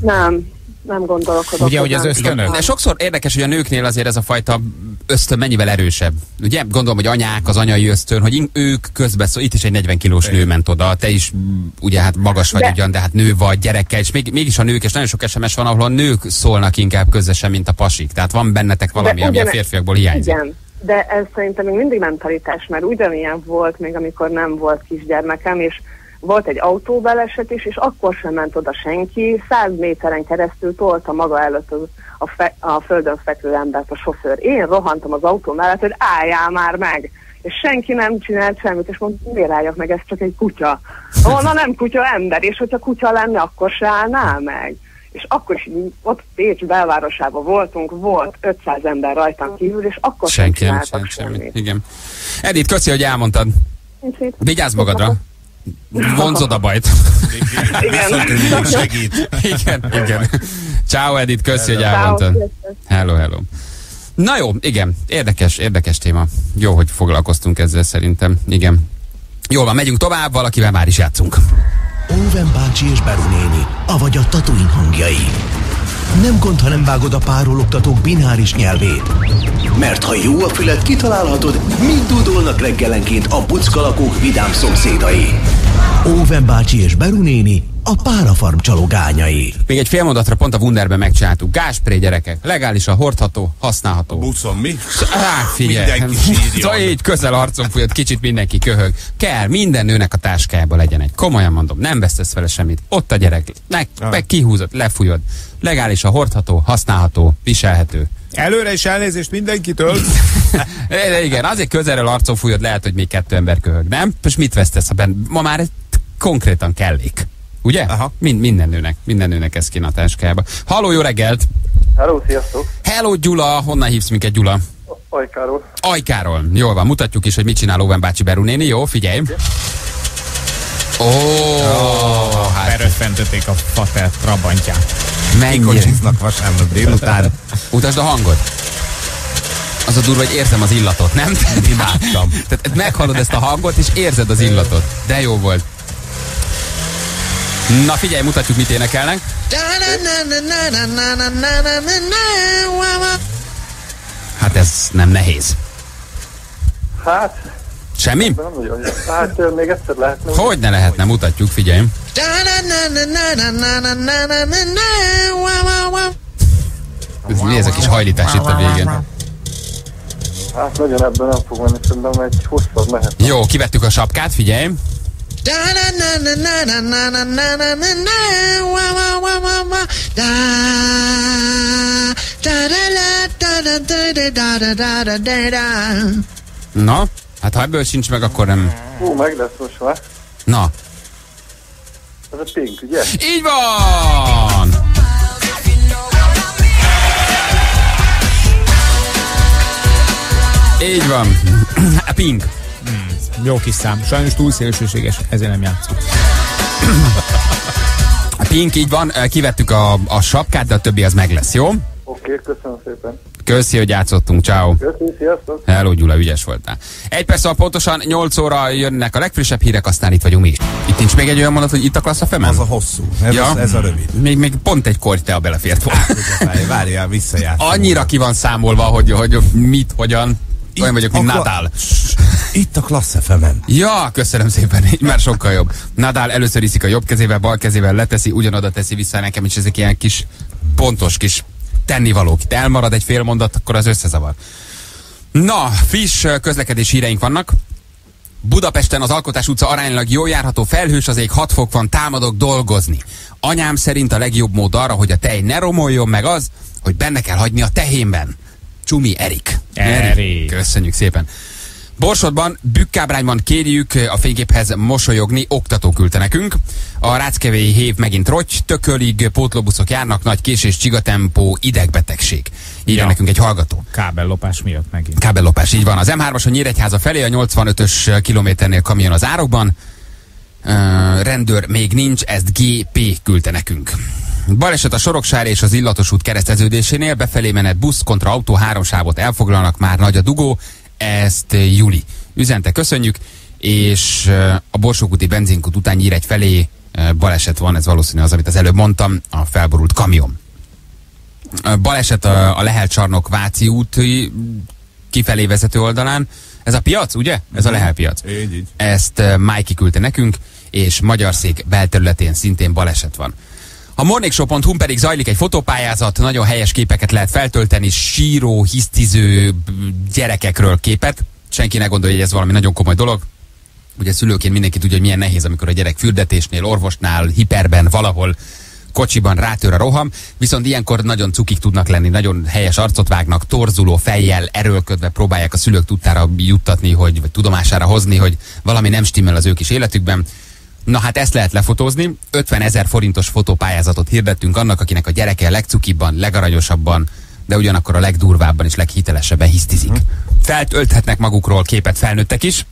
Nem, nem gondolkodok. Ugye, hogy az ösztönök? De sokszor érdekes, hogy a nőknél azért ez a fajta ösztön mennyivel erősebb. Ugye gondolom, hogy anyák, az anyai ösztön, hogy ők közbeszól, itt is egy 40 kilós nő ment oda, te is mm, ugye hát magas vagy De- ugyan, de hát nő vagy, gyerekkel, és még, mégis a nők, és nagyon sok SMS van, ahol a nők szólnak inkább közösen, mint a pasik. Tehát van bennetek valami, De ami a férfiakból hiányzik. Igen, de ez szerintem még mindig mentalitás, mert ugyanilyen volt még, amikor nem volt kisgyermekem, és volt egy autóbaleset is, és akkor sem ment oda senki, száz méteren keresztül tolta maga előtt az, a, fe, a földön fekvő embert a sofőr. Én rohantam az autó mellett, hogy álljál már meg! És senki nem csinált semmit, és mondta, miért álljak meg, ez csak egy kutya. Volna nem kutya, ember, és hogyha kutya lenne, akkor se állná meg. És akkor is ott Pécs belvárosában voltunk, volt 500 ember rajtam kívül, és akkor Senki sem nem csináltak csinált semmit. semmit. Igen. Edith, köszi, hogy elmondtad. Vigyázz magadra. Vonzod a bajt. Igen. segít. igen, igen. Ciao Edith, köszi, hogy Ciao, elmondtad. Hello, hello. Na jó, igen, érdekes, érdekes téma. Jó, hogy foglalkoztunk ezzel szerintem. Igen. Jól van, megyünk tovább, valakivel már is játszunk. Óven bácsi és Beru néni, avagy a Tatooine hangjai. Nem gond, ha nem vágod a párologtatók bináris nyelvét. Mert ha jó a füled, kitalálhatod, mit dúdolnak reggelenként a buckalakók vidám szomszédai. Óven bácsi és Beru néni, a párafarm csalogányai. Még egy fél mondatra pont a Wunderben megcsináltuk. Gáspré gyerekek, legálisan hordható, használható. Buszon mi? Á, figyelj, szóval így közel arcon fújott, kicsit mindenki köhög. Kell, minden nőnek a táskájába legyen egy. Komolyan mondom, nem vesztesz vele semmit. Ott a gyerek, meg, meg kihúzod, lefújod. Legálisan hordható, használható, viselhető. Előre is elnézést mindenkitől. De igen, azért közelről arcon fújod, lehet, hogy még kettő ember köhög, nem? És mit vesztesz, ha benn? Ma már ez konkrétan kellék. Ugye? Aha. Mind, minden nőnek, minden nőnek ez kéne a táskájába. Halló, jó reggelt! Hello, sziasztok! Hello, Gyula! Honnan hívsz minket, Gyula? Ajkáról. Ajkáról. Jól van, mutatjuk is, hogy mit csinál Óven bácsi Beru néni. Jó, figyelj! Ó, oh, hát Beröffentötték a fater trabantját. mennyire. Kocsiznak vasárnap délután. Utasd a hangod. Az a durva, hogy érzem az illatot, nem? Imádtam. Tehát meghallod ezt a hangot, és érzed az illatot. De jó volt. Na figyelj, mutatjuk, mit énekelnek. Hát ez nem nehéz. Hát, Semmi? Hát még egyszer lehetne. Hogy ne lehetne, mutatjuk, figyelj. Ez mi ez a kis hajlítás itt a végén? Hát nagyon ebben nem fog menni, szerintem egy hosszabb mehet. Jó, kivettük a sapkát, figyelj. Na, hát ha ebből sincs meg, akkor nem. Hú, meg lesz most már. Na, Ez a pink, ugye? így van! Így van. A Pink. Jó kis szám. Sajnos túl szélsőséges, ezért nem játszunk. A Pink, így van. Kivettük a, a sapkát, de a többi az meg lesz, jó? Köszönöm szépen. Köszi, hogy játszottunk. Ciao. Köszönöm, sziasztok! Hello, Gyula, ügyes voltál. Egy perc alatt pontosan 8 óra jönnek a legfrissebb hírek, aztán itt vagyunk mi is. Itt nincs még egy olyan mondat, hogy itt a klassz a femen? Az a hosszú. Ez, Ja. a, ez a rövid. Még, még pont egy kortea belefért volna. Várjál, Várjál, visszajátszom. Annyira ki van számolva, hogy, hogy mit, hogyan. Olyan vagyok, mint a Nadal. Itt a klassz FM-en. Ja, köszönöm szépen, így már sokkal jobb. Nadal először iszik a jobb kezével, bal kezével leteszi, ugyanoda teszi vissza nekem is ezek ilyen kis pontos kis tennivalók. Itt elmarad egy fél mondat, akkor az összezavar. Na, friss ö, közlekedés híreink vannak. Budapesten az Alkotás utca aránylag jól járható, felhős az ég, 6 fok van, támadok dolgozni. Anyám szerint a legjobb mód arra, hogy a tej ne romoljon meg az, hogy benne kell hagyni a tehénben. Csumi Erik. Erik. Köszönjük szépen. Borsodban, bükkábrányban kérjük a fényképhez mosolyogni, oktató küldte nekünk. A ráckevéi hév megint rogy, tökölig pótlóbuszok járnak, nagy késés, csigatempó, idegbetegség. Írja Ja. nekünk egy hallgató. Kábellopás miatt megint. Kábellopás, így van. Az M3-as a Nyíregyháza felé, a 85-ös kilométernél kamion az árokban. Uh, rendőr még nincs, ezt GP küldte nekünk. Baleset a Soroksár és az Illatos út kereszteződésénél, befelé menet busz kontra autó, három sávot elfoglalnak, már nagy a dugó, ezt uh, Juli üzente, köszönjük, és uh, a Borsókúti benzinkút után Nyíregy felé uh, baleset van, ez valószínű az, amit az előbb mondtam, a felborult kamion. Baleset a, a Lehel csarnok Váci út kifelé vezető oldalán. Ez a piac, ugye? Ez a Lehel piac. Így, így. Ezt Mikey küldte nekünk, és Magyarszék belterületén szintén baleset van. A morningshow.hu pedig zajlik egy fotópályázat, nagyon helyes képeket lehet feltölteni, síró, hisztiző gyerekekről képet. Senki ne gondolja, hogy ez valami nagyon komoly dolog. Ugye szülőként mindenki tudja, hogy milyen nehéz, amikor a gyerek fürdetésnél, orvosnál, hiperben, valahol kocsiban rátör a roham, viszont ilyenkor nagyon cukik tudnak lenni, nagyon helyes arcot vágnak, torzuló fejjel, erőlködve próbálják a szülők tudtára juttatni, hogy, vagy tudomására hozni, hogy valami nem stimmel az ő kis életükben. Na hát ezt lehet lefotózni. 50 ezer forintos fotópályázatot hirdettünk annak, akinek a gyereke a legcukibban, legaranyosabban, de ugyanakkor a legdurvábban és leghitelesebben hisztizik. Feltölthetnek magukról képet felnőttek is.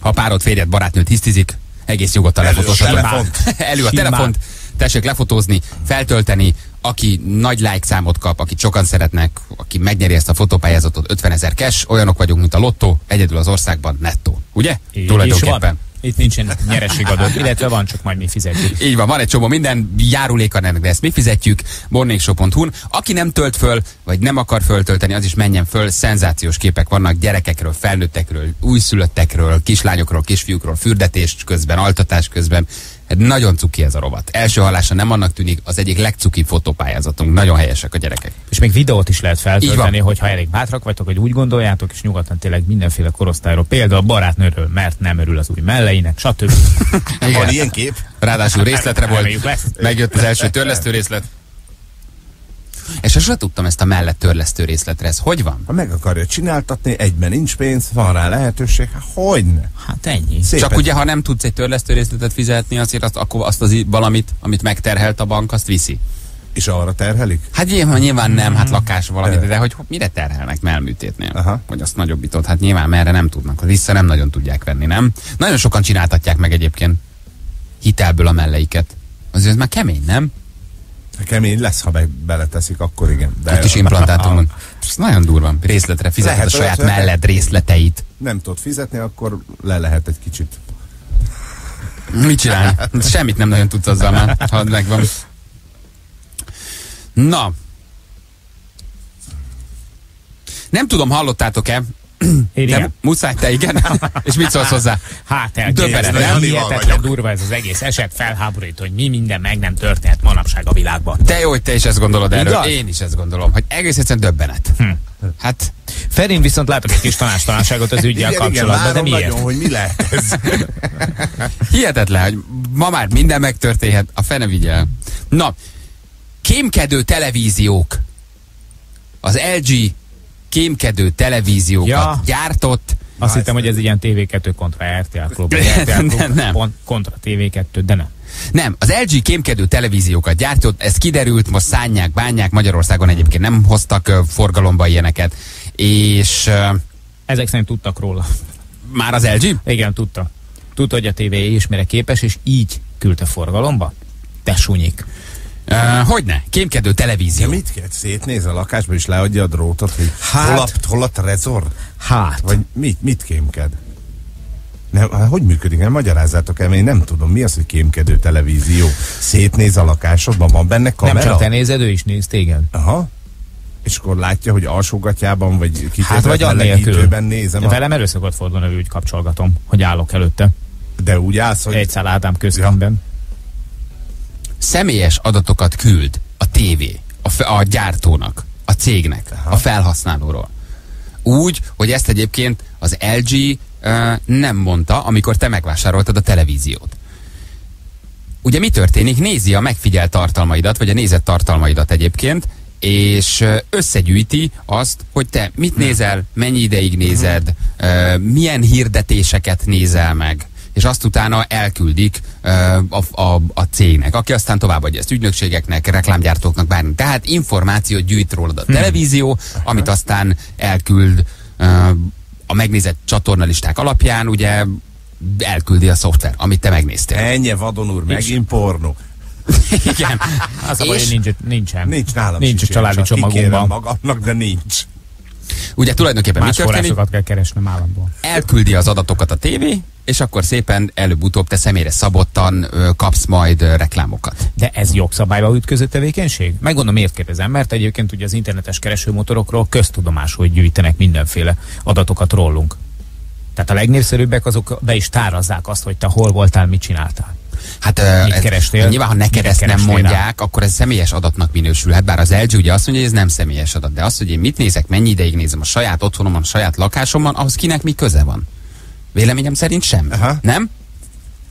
Ha párod, férjed, barátnőt hisztizik, egész nyugodtan Elő a lefotózhatod. telefont. Elő a telefont, tessék lefotózni, feltölteni, aki nagy like számot kap, akit sokan szeretnek, aki megnyeri ezt a fotópályázatot, 50 ezer cash, olyanok vagyunk, mint a lottó, egyedül az országban nettó. Ugye? Így Tulajdonképpen. Itt nincsen nyereségadó, illetve van, csak majd mi fizetjük. Így van, van egy csomó minden, járuléka ennek, de ezt mi fizetjük, morningshow.hu-n. Aki nem tölt föl, vagy nem akar föltölteni, az is menjen föl, szenzációs képek vannak gyerekekről, felnőttekről, újszülöttekről, kislányokról, kisfiúkról, fürdetést közben, altatás közben. Hát nagyon cuki ez a rovat. Első hallása nem annak tűnik, az egyik legcuki fotópályázatunk. Nagyon helyesek a gyerekek. És még videót is lehet feltölteni, hogyha elég bátrak vagytok, hogy úgy gondoljátok, és nyugodtan tényleg mindenféle korosztályról, például a barátnőről, mert nem örül az új melleinek, stb. Van ilyen kép? Ráadásul részletre Reméljük volt, megjött az első törlesztő részlet. És sose tudtam ezt a mellett törlesztő részletre. Ez hogy van? Ha meg akarja csináltatni, egyben nincs pénz, van rá lehetőség, hát hogyne. Hát ennyi. Szépen. Csak ugye, ha nem tudsz egy törlesztő részletet fizetni, azért azt, akkor azt az valamit, amit megterhelt a bank, azt viszi. És arra terhelik? Hát nyilván, nyilván nem, hát lakás valami, de hogy mire terhelnek melműtétnél? Aha. Hogy azt nagyobbított, hát nyilván merre nem tudnak, vissza nem nagyon tudják venni, nem? Nagyon sokan csináltatják meg egyébként hitelből a melleiket. Azért ez már kemény, nem? Kemény lesz, ha be, beleteszik, akkor igen. De a kis implantátumon. Ez nagyon durva. Részletre fizeted Lehet a saját hogy- melled részleteit. Nem tudod fizetni, akkor le lehet egy kicsit. Mit csinálni? Semmit nem nagyon tudsz azzal már, ha megvan. Na. Nem tudom, hallottátok-e? Én De igen. muszáj te, igen? És mit szólsz hozzá? Hát Döbbenet, elképesztő, nem? nem? Janival Hihetetlen durva ez az egész eset, felháborító, hogy mi minden meg nem történhet manapság a világban. Te jó, hogy te is ezt gondolod erről. Igaz? Én is ezt gondolom, hogy egész egyszerűen döbbenet. Hm. Hát, Ferin viszont látok egy kis tanástalanságot az ügyel igen, igen, kapcsolatban, de várom miért? nagyon, hogy mi lehet ez. hihetetlen, hogy ma már minden megtörténhet, a fene vigyel. Na, kémkedő televíziók. Az LG kémkedő televíziókat Ja. gyártott. Azt hittem, hogy ez ilyen TV2 kontra RTL Klub, RTL Klub nem. kontra TV2, de nem. Nem, az LG kémkedő televíziókat gyártott, ez kiderült, most szánják, bánják, Magyarországon egyébként nem hoztak forgalomba ilyeneket, és Ezek szerint tudtak róla. már az LG? Igen, tudta. Tudta, hogy a TV is mire képes, és így küldte forgalomba. Te sunyik. Uh, hogyne, kémkedő De televízió. mit kell? Szétnéz a lakásba, és leadja a drótot, hogy Hát. hol, a, hol a trezor? Hát. Vagy mit, mit kémked? Nem, hogy működik? Nem magyarázzátok el, én nem tudom. Mi az, hogy kémkedő televízió? Szétnéz a lakásodban, van benne kamera? Nem csak te nézed, ő is néz téged. Aha. És akkor látja, hogy alsógatjában, vagy Hát vagy annélkül. nézem. De velem elő szokott fordulni, hogy úgy kapcsolgatom, hogy állok előtte. De úgy állsz, hogy... Egy szál Ádám központban. Személyes adatokat küld a tévé, a, a gyártónak, a cégnek, Aha. a felhasználóról. Úgy, hogy ezt egyébként az LG uh, nem mondta, amikor te megvásároltad a televíziót. Ugye mi történik? Nézi a megfigyelt tartalmaidat, vagy a nézett tartalmaidat egyébként, és összegyűjti azt, hogy te mit nézel, mennyi ideig nézed, ö, milyen hirdetéseket nézel meg, és azt utána elküldik a, a, a cégnek, aki aztán továbbadja ezt ügynökségeknek, reklámgyártóknak, bármi. Tehát információt gyűjt rólad a televízió, amit aztán elküld a megnézett csatornalisták alapján, ugye elküldi a szoftver, amit te megnéztél. Ennyi vadon úr, megint pornó. Igen. Az a baj, És- hogy nincs, nincsen. Nincs nálam Nincs a családi csomagunkban. magamnak, de nincs. Ugye tulajdonképpen mi Más történik? forrásokat kell keresnem államból. Elküldi az adatokat a tévé, és akkor szépen előbb-utóbb te személyre szabottan ö, kapsz majd ö, reklámokat. De ez jogszabályba ütköző tevékenység? Megmondom, miért kérdezem, mert egyébként ugye az internetes keresőmotorokról köztudomás, hogy gyűjtenek mindenféle adatokat rólunk. Tehát a legnépszerűbbek azok be is tárazzák azt, hogy te hol voltál, mit csináltál. Hát, Mit ez- kerestél? nyilván, ha neked ezt nem kerestél rá? mondják, akkor ez személyes adatnak minősülhet, bár az LG ugye azt mondja, hogy ez nem személyes adat, de az, hogy én mit nézek, mennyi ideig nézem a saját otthonomon, a saját lakásomban, ahhoz kinek mi köze van? Véleményem szerint semmi. Aha. Nem?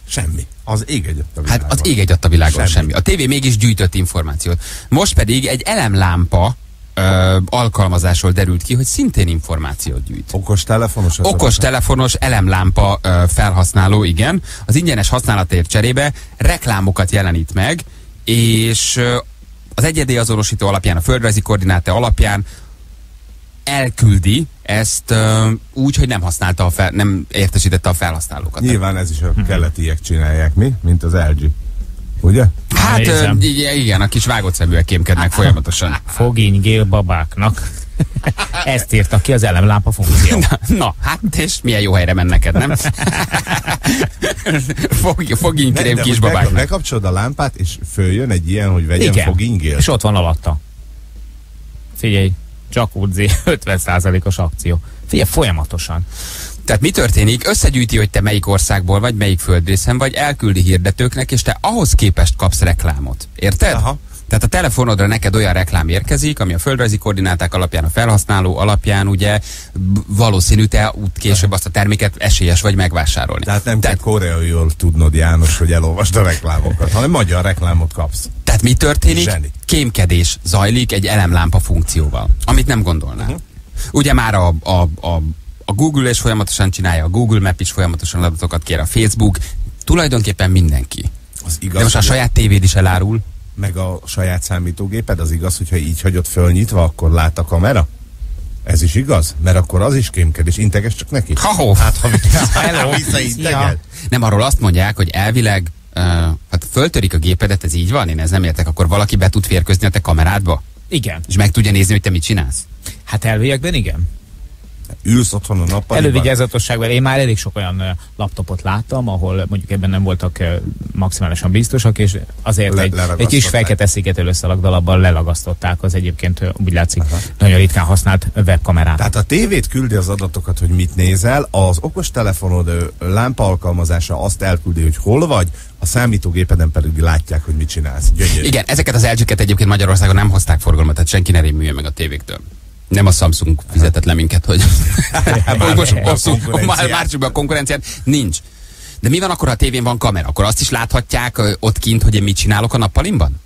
Semmi. Az ég egy a Hát az ég egy a világon semmi. Semmi. A tévé mégis gyűjtött információt. Most pedig egy elemlámpa ö, alkalmazásról derült ki, hogy szintén információt gyűjt. Okos telefonos? Okos telefonos elemlámpa ö, felhasználó, igen, az ingyenes használatért cserébe reklámokat jelenít meg, és ö, az egyedi azonosító alapján, a földrajzi koordináta alapján elküldi ezt ö, úgy, hogy nem használta a fel, nem értesítette a felhasználókat. Nyilván ez is a keletiek csinálják, mi? Mint az LG. Ugye? Hát ö, igen, igen, a kis vágott szeműek kémkednek folyamatosan. Fogény gélbabáknak. Ezt írta ki az elemlámpa funkció. Na, na, hát és milyen jó helyre mennek neked, nem? Fog, most kisbabáknak. beka- Bekapcsolod a lámpát, és följön egy ilyen, hogy vegyen Igen. fogingél. És ott van alatta. Figyelj, jacuzzi, 50%-os akció. Figyelj, folyamatosan. Tehát mi történik? Összegyűjti, hogy te melyik országból vagy, melyik földrészen vagy, elküldi hirdetőknek, és te ahhoz képest kapsz reklámot. Érted? Aha. Tehát a telefonodra neked olyan reklám érkezik, ami a földrajzi koordináták alapján, a felhasználó alapján ugye valószínű te út később azt a terméket esélyes vagy megvásárolni. Tehát nem kell koreaiul tudnod, János, hogy elolvasd a reklámokat, hanem magyar reklámot kapsz. Tehát mi történik? Zseni. Kémkedés zajlik egy elemlámpa funkcióval, amit nem gondolnál. Uh-huh. Ugye már a, a, a, a Google is folyamatosan csinálja, a Google Map is folyamatosan adatokat kér, a Facebook, tulajdonképpen mindenki. Az igaz, De most a saját tévéd is elárul. Meg a saját számítógéped, az igaz, hogyha így hagyod fölnyitva, akkor lát a kamera? Ez is igaz? Mert akkor az is kémkedés. Integes csak neki? Ha-ho. Hát, ha Hello. visszaintegel. Nem, arról azt mondják, hogy elvileg, uh, hát föltörik a gépedet, ez így van? Én ez nem értek, akkor valaki be tud férkőzni a te kamerádba? Igen. És meg tudja nézni, hogy te mit csinálsz? Hát elviekben igen. Ülsz otthon a nappaliban. Elővigyázatosságban én már elég sok olyan laptopot láttam, ahol mondjuk ebben nem voltak maximálisan biztosak, és azért Le- egy, egy kis fekete szigetelő szalagdalabban lelagasztották az egyébként úgy látszik nagyon ritkán használt webkamerát. Tehát a tévét küldi az adatokat, hogy mit nézel, az okostelefonod lámpa alkalmazása azt elküldi, hogy hol vagy, a számítógépeden pedig látják, hogy mit csinálsz. Gyönyörű. Igen, ezeket az LG-ket egyébként Magyarországon nem hozták forgalomba, tehát senki ne rémüljön meg a tévéktől. Nem a Samsung fizetett le minket, hogy, a már, csak be a konkurenciát. Nincs. De mi van akkor, ha a tévén van kamera? Akkor azt is láthatják ott kint, hogy én mit csinálok a nappalimban?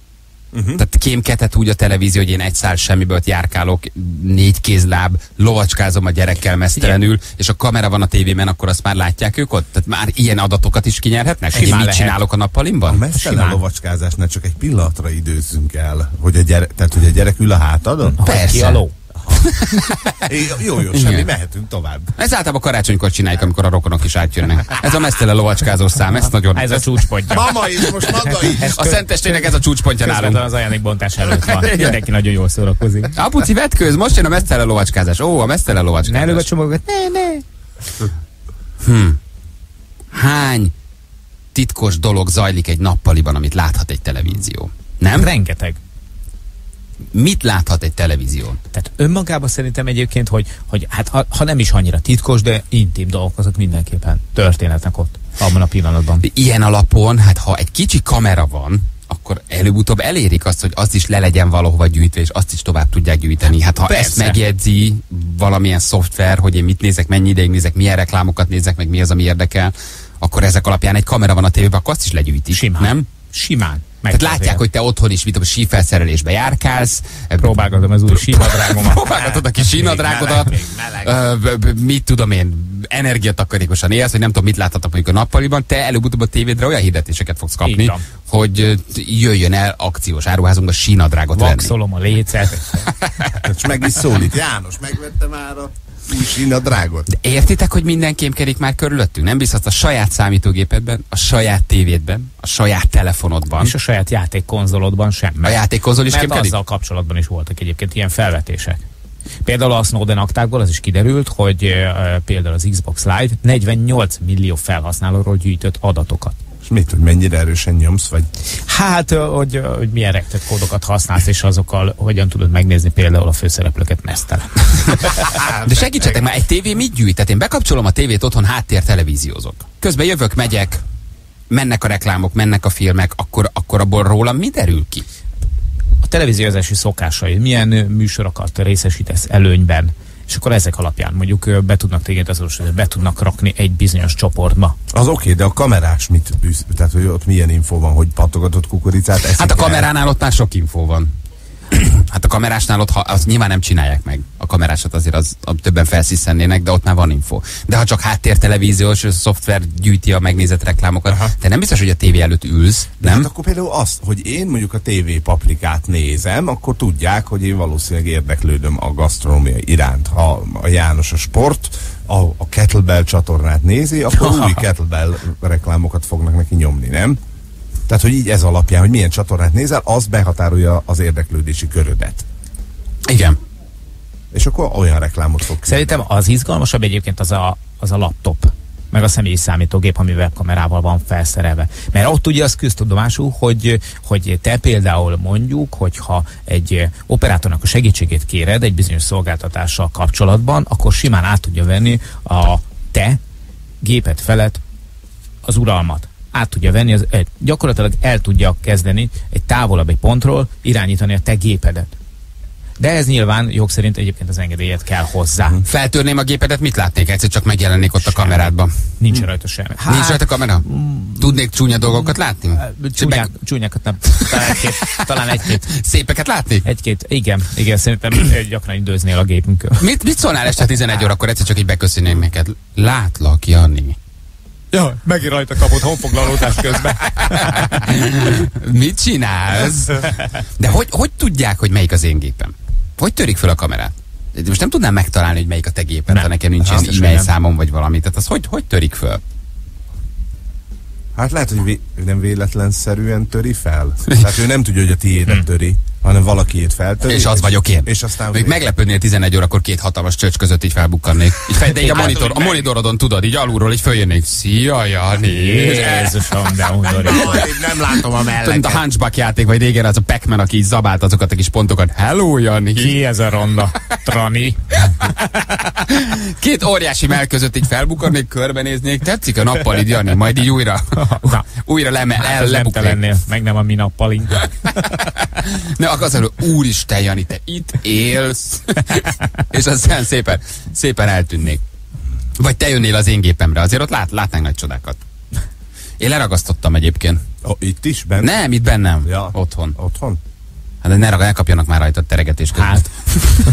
Uh-huh. Tehát kémkedhet úgy a televízió, hogy én egy szál semmiből járkálok, négy kézláb, lovacskázom a gyerekkel mesztelenül, és a kamera van a tévében, akkor azt már látják ők ott? Tehát már ilyen adatokat is kinyerhetnek? Hogy én Simán mit lehet. csinálok a A nappalimban? mesztelen Simán. lovacskázásnál csak egy pillanatra időzzünk el, hogy a gyerek, tehát, hogy a gyerek ül a hátadon? Persze. Ki a ló? Jó, jó, semmi, Igen. mehetünk tovább. Ez általában karácsonykor csináljuk, amikor a rokonok is átjönnek. Ez a mesztele lovacskázós szám, ez nagyon... Ez a csúcspontja. Mama is, most maga is. a szentestének ez a csúcspontja nálunk. az ajándékbontás előtt van. Mindenki nagyon jól szórakozik. Apuci, vetkőz, most jön a mesztele lovacskázás. Ó, a mesztele Ne előbb a lovacskázás. csomagokat. Ne, ne. Hány titkos dolog zajlik egy nappaliban, amit láthat egy televízió? Nem? Rengeteg. Mit láthat egy televízió? Tehát önmagában szerintem egyébként, hogy, hogy hát ha, ha nem is annyira titkos, de intim dolgok azok mindenképpen történetnek ott, abban a pillanatban. Ilyen alapon, hát ha egy kicsi kamera van, akkor előbb-utóbb elérik azt, hogy azt is le legyen valahova gyűjtve, és azt is tovább tudják gyűjteni. Hát ha Persze. ezt megjegyzi valamilyen szoftver, hogy én mit nézek, mennyi ideig nézek, milyen reklámokat nézek, meg mi az, ami érdekel, akkor ezek alapján egy kamera van a tévében, akkor azt is legyűjtik. Simán. Nem? Simán. Tehát látják, hogy te otthon is, mit tudom, sífelszerelésbe járkálsz, Próbálgatom az új sínadrágomat. próbálgatod a kis sínadrágodat, mit tudom én, energiatakarékosan élsz, vagy nem tudom, mit láthatok mondjuk a nappaliban, te előbb-utóbb a tévédre olyan hirdetéseket fogsz kapni, hogy jöjjön el akciós áruházunkba sínadrágot venni. Vaxolom a lécet. És meg is szólít. János, megvette már a új sínadrágot. De értitek, hogy minden kémkedik már körülöttünk? Nem biztos a saját számítógépedben, a saját tévédben, a saját telefonodban. És a saját játékkonzolodban sem. A játékkonzol is Mert kémkedik? azzal kapcsolatban is voltak egyébként ilyen felvetések. Például a Snowden aktákból az is kiderült, hogy uh, például az Xbox Live 48 millió felhasználóról gyűjtött adatokat. Mit, hogy mennyire erősen nyomsz, vagy Hát, hogy, hogy milyen rektet kódokat használsz, és azokkal hogyan tudod megnézni például a főszereplőket mesztelen. De segítsetek már, egy tévé mit gyűjt? Tehát én bekapcsolom a tévét otthon, háttér televíziózok. Közben jövök, megyek, mennek a reklámok, mennek a filmek, akkor, akkor abból rólam mi derül ki? A televíziózási szokásai, milyen műsorokat részesítesz előnyben, és akkor ezek alapján mondjuk be tudnak téged azonosítani, be tudnak rakni egy bizonyos csoportba. az oké, de a kamerás mit bűz, tehát hogy ott milyen info van, hogy pattogatott kukoricát eszik Hát a el? kameránál ott már sok infó van. Hát a kamerásnál ott, ha, azt nyilván nem csinálják meg. A kamerásat azért az, a többen felsziszennének, de ott már van info. De ha csak háttértelevíziós szoftver gyűjti a megnézett reklámokat, Aha. te nem biztos, hogy a tévé előtt ülsz, De nem? Hát akkor például azt, hogy én mondjuk a TV paprikát nézem, akkor tudják, hogy én valószínűleg érdeklődöm a gasztronómia iránt. Ha a János a sport, a, a Kettlebell csatornát nézi, akkor új Kettlebell reklámokat fognak neki nyomni, nem? Tehát, hogy így ez alapján, hogy milyen csatornát nézel, az behatárolja az érdeklődési körödet. Igen. És akkor olyan reklámot fog Szerintem az izgalmasabb egyébként az a, az a laptop meg a személyi számítógép, ami webkamerával van felszerelve. Mert ott ugye az köztudomású, hogy, hogy te például mondjuk, hogyha egy operátornak a segítségét kéred egy bizonyos szolgáltatással kapcsolatban, akkor simán át tudja venni a te gépet felett az uralmat. Át tudja venni, az, gyakorlatilag el tudja kezdeni egy távolabb egy pontról irányítani a te gépedet. De ez nyilván jog szerint egyébként az engedélyet kell hozzá. Feltörném a gépedet, mit látnék? Egyszer csak megjelennék ott a kamerádban. Nincs rajta semmi. Hát, Nincs rajta kamera? Tudnék csúnya dolgokat látni? Csúnyák, csúnyákat nem. Talán egy-két. Talán egy-két. Szépeket látni? Egy-két. Igen, igen, szerintem gyakran időznél a gépünkön. Mit, mit szólnál este 11 órakor egyszer csak így beköszönnék neked? Látlak, Jani. Ja, megint rajta kapott honfoglalódás közben. Mit csinálsz? De hogy, hogy tudják, hogy melyik az én gépem? Hogy törik fel a kamerát? De Most nem tudnám megtalálni, hogy melyik a te géped, Nem. ha nekem nincs is e-mail számom vagy valami. Tehát az hogy, hogy törik föl? Hát lehet, hogy vé- nem véletlenszerűen töri fel. Tehát ő nem tudja, hogy a tiédet töri, hanem valakiét feltöri. És az vagyok én. És aztán Még meglepődnél 11 órakor két hatalmas csöcs között így felbukkannék. Így fel, de így a, monitor, a monitorodon tudod, így alulról így följönnék. Szia, Jani! Jézusom, de undorító. nem látom a Tudod, mint a melleket. Hunchback játék, vagy régen az a Pac-Man, aki így zabált azokat a kis pontokat. Hello, Jani! Ki ez a ronda? Trani? Két óriási mell között így felbukkannék, körbenéznék. Tetszik a nappalid, Jani? Majd így újra, Na, újra leme, hát el, te lebuknék. meg nem a mi nappalink. Ne, azt mondom, úristen, Jani, te itt élsz. És aztán szépen, szépen eltűnnék. Vagy te jönnél az én gépemre, azért ott lát, látnánk nagy csodákat. Én leragasztottam egyébként. Oh, itt is? Bent? Nem, itt bennem. Ja. Otthon. Otthon? Hát ne, ne kapjanak már rajta teregetés közben. Hát,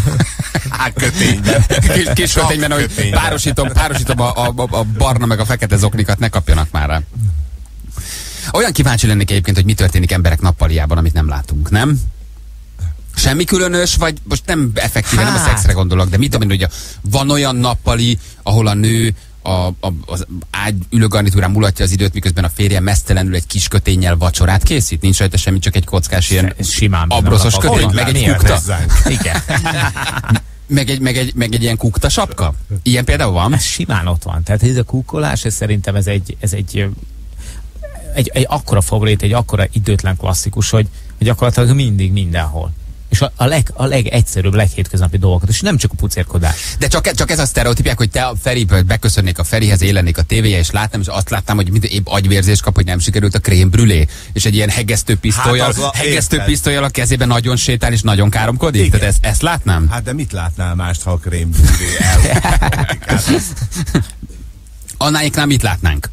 Hát kötényben. Kis, kis Csak kötényben, hogy párosítom, párosítom a, a, a, a barna meg a fekete zoknikat, ne kapjanak már rá. Olyan kíváncsi lennék egyébként, hogy mi történik emberek nappaliában, amit nem látunk, nem? Semmi különös, vagy most nem effektíve, nem a Hát. szexre gondolok, de mit tudom én, hogy van olyan nappali, ahol a nő a, a, az ágy ülőgarnitúrán mulatja az időt, miközben a férje mesztelenül egy kis köténnyel vacsorát készít? Nincs rajta semmi, csak egy kockás ilyen simán. abroszos kötény, meg egy kukta. Hozzánk. Igen. Meg egy, meg, egy, meg egy ilyen kukta sapka? Ilyen például van? Ez simán ott van. Tehát ez a kukkolás, ez szerintem ez egy, ez egy, egy, egy akkora favorit, egy akkora időtlen klasszikus, hogy, hogy gyakorlatilag mindig, mindenhol. És a, a, leg, a legegyszerűbb, leghétköznapi dolgokat, és nem csak a pucérkodás. De csak, csak ez a sztereotípiák, hogy te a Feri, beköszönnék a Ferihez, élennék a tévéje, és láttam, és azt láttam, hogy mind épp agyvérzés kap, hogy nem sikerült a krém brülé, és egy ilyen hegesztő pisztolyjal, Hát hegesztő pisztolyjal a kezében nagyon sétál, és nagyon káromkodik. Igen. Tehát ezt, ezt látnám? Hát de mit látnál mást, ha a krémbűré el? Hát Annáiknál mit látnánk?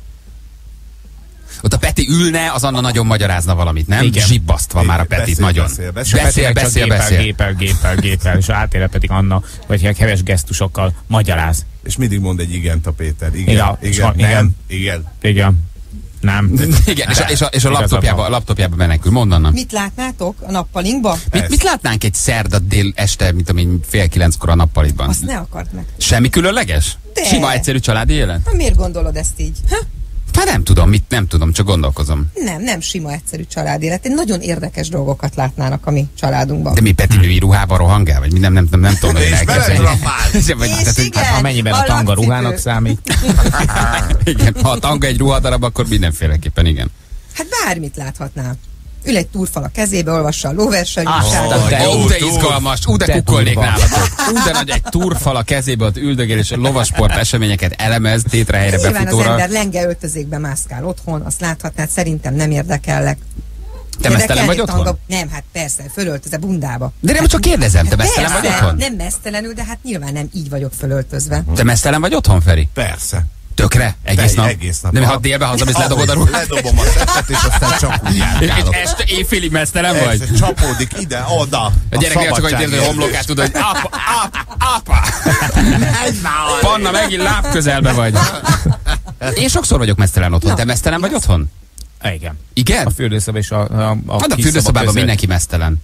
Ott a Peti ülne, az Anna nagyon magyarázna valamit, nem? Igen. Zsibbasztva Igen, már a Petit beszél, nagyon. beszél, beszél. beszél, beszél, gépel, beszél. Gépel, gépel, gépel, és átére pedig Anna, vagy ilyen heves gesztusokkal magyaráz. És mindig mond egy igent a Péter. Igen, Igen, igen, so- nem, igen. igen. Igen. Nem. Igen, és a, és a, és a laptopjába, a laptopjába menekül. Mondd Anna. Mit látnátok a nappalinkba? Mit, mit látnánk egy szerda dél este, mint amíg fél kilenckor a nappaliban? Azt ne akard meg. Semmi különleges? De. Sima, egyszerű családi élet? Hát miért gondolod ezt így? Ha? Hát nem tudom, mit nem tudom, csak gondolkozom. Nem, nem sima, egyszerű család élet. Nagyon érdekes dolgokat látnának a mi családunkban. De mi Peti női ruhába rohangál, vagy mi nem, nem, nem, nem tudom, hogy És elképzelni. Vagy, tehát, igen. Amennyiben a A tanga ruhának számít. igen, ha a tanga egy ruhadarab, akkor mindenféleképpen igen. Hát bármit láthatnál. Ül egy túrfal a kezébe, olvassa a lóverseny Azt újságot. a te- Ó, de izgalmas, ú, de De kukkolnék nálatok. Ú, de nagy egy túrfal a kezébe, ott üldögél, és a lovasport eseményeket elemez, tétre helyre Nyilván az befutóra. ember lenge öltözékbe mászkál otthon, azt láthatnád, szerintem nem érdekellek. Te mesztelen vagy otthon? tanga- Nem, hát persze, fölöltöze bundába. De nem csak kérdezem, te mesztelen vagy otthon? Nem mesztelenül, de hát nyilván nem így vagyok fölöltözve. Te mesztelen vagy otthon, Feri? Persze. Tökre? Egész nap? egész nap. De mi, ha Ahogy- délbe hazamész, ledobod a ruhát? Ledobom a szettet, és aztán csak úgy És, járkálok. és este éjfélig mesztelen vagy? Csapódik ide, oda. A gyerek néha csak érzi, hogy homlokát tudod, hogy apa, apa, apa. Panna, megint láb közelbe vagy. Én sokszor vagyok mesztelen otthon. Te mesztelen vagy otthon? Igen. Igen? A fürdőszoba és a, a, a Hát a fürdőszobában mindenki mesztelen.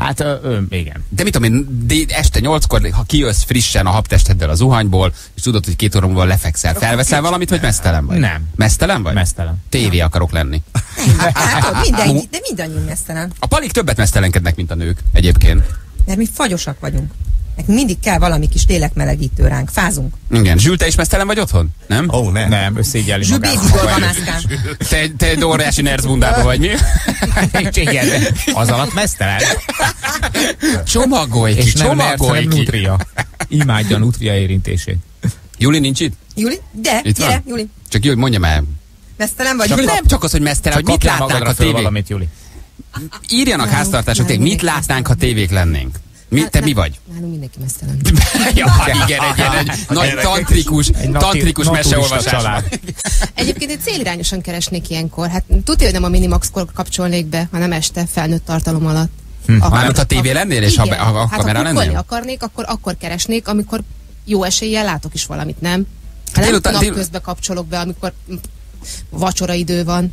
Hát ö, ö, igen. De mit tudom én, de este nyolckor, ha kijössz frissen a habtesteddel a zuhanyból, és tudod, hogy két óra múlva lefekszel, felveszel valamit, vagy mesztelen vagy? Nem. Mesztelen vagy? Mesztelen. Tévé akarok lenni. Látod, mindenki, de mindannyiunk mesztelen. A palik többet mesztelenkednek, mint a nők egyébként. Mert mi fagyosak vagyunk. Nekünk mindig kell valami kis lélekmelegítő ránk. Fázunk. Igen. Zsül, te is mesztelen vagy otthon? Nem? Ó, oh, ne. Nem, összégyeli Zsül magát. bédigolva mászkál. Te, te egy óriási nerzbundában vagy, mi? Igen, az alatt mesztelen. Csomagolj ki, És nem csomagolj hanem ki. nutria. Imádja a nutria érintését. Juli nincs itt? Juli? De, Itt gyere, van? Juli. Csak Juli, mondja már. Mesztelen vagy? Juli? nem csak az, hogy mesztelen, Csak hogy mit látnánk a tévék. valamit, Juli. Írjanak háztartások, mit látnánk, ha tévék lennénk? Mi, te mi vagy? Nálunk mindenki mesztelen. ja, igen, egy ilyen egy nagy tantrikus, Egy tantrikus meseolvasás. Egyébként én célirányosan keresnék ilyenkor. Hát tudja, hogy nem a Minimax-kor kapcsolnék be, hanem este felnőtt tartalom alatt. Hm. Mármint ha tévé lennél, és ha, Igen. be- ha a hát kamera ha lennél? akarnék, akkor akkor keresnék, amikor jó eséllyel látok is valamit, nem? Hát nem Délután- dél- napközben kapcsolok be, amikor mm, vacsoraidő van,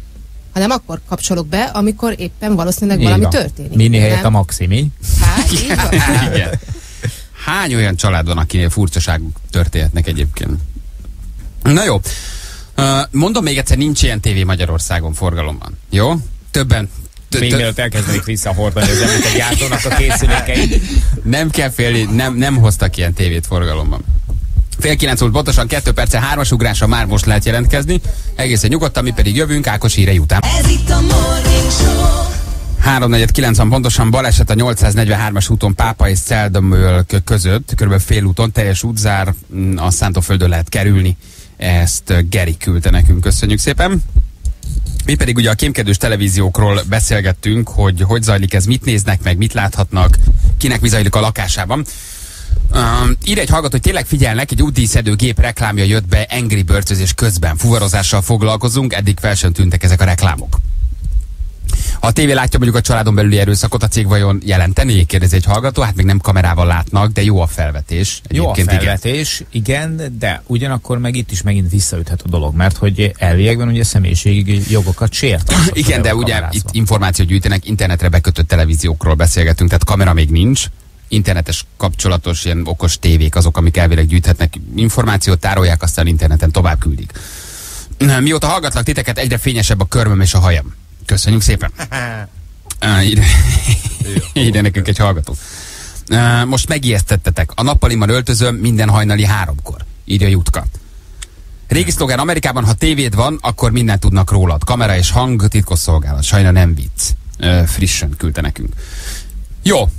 hanem akkor kapcsolok be, amikor éppen valószínűleg valami történik. Mini helyett a maxi, mi? Hát, így van. Igen. Hány olyan család van, akinél furcsaságok történhetnek egyébként? Na jó. Mondom még egyszer, nincs ilyen tévé Magyarországon forgalomban. Jó? Többen tö- Még mielőtt elkezdenék visszahordani az említett gyártónak a készülékeit. nem kell félni, nem, nem hoztak ilyen tévét forgalomban. Fél kilenc volt pontosan, kettő perce, hármas ugrásra már most lehet jelentkezni. Egészen nyugodtan, mi pedig jövünk Ákos hírei után. Ez itt a Morning Show. 3.490 pontosan baleset a 843-as úton Pápa és Szeldömöl között, kb. fél úton, teljes útzár, mm, a Szántóföldön lehet kerülni. Ezt Geri küldte nekünk, köszönjük szépen. Mi pedig ugye a kémkedős televíziókról beszélgettünk, hogy hogy zajlik ez, mit néznek meg, mit láthatnak, kinek mi zajlik a lakásában. Um, ír egy hallgató, hogy tényleg figyelnek, egy útdíszedő gép reklámja jött be Angry Birds közben. Fuvarozással foglalkozunk, eddig fel sem tűntek ezek a reklámok. Ha a tévé látja mondjuk a családon belüli erőszakot, a cég vajon jelenteni? Kérdezi egy hallgató. Hát még nem kamerával látnak, de jó a felvetés. Jó a Egyébként igen. felvetés, igen. igen, de ugyanakkor meg itt is megint visszaüthet a dolog, mert hogy elviekben ugye személyiségi jogokat sért. Igen, de ugye itt információt gyűjtenek, internetre bekötött televíziókról beszélgetünk, tehát kamera még nincs. Internetes kapcsolatos ilyen okos tévék azok, amik elvileg gyűjthetnek információt, tárolják, aztán interneten tovább küldik. Mióta hallgatlak titeket, egyre fényesebb a körmöm és a hajam. Köszönjük szépen. Ide, ide nekünk egy hallgató. Most megijesztettetek. A nappalimban öltözöm minden hajnali háromkor. Írja Jutka. Régi szlogán Amerikában, ha tévéd van, akkor mindent tudnak rólad. Kamera és hang, titkosszolgálat. Sajna nem vicc. Ö, frissen küldte nekünk. Jó.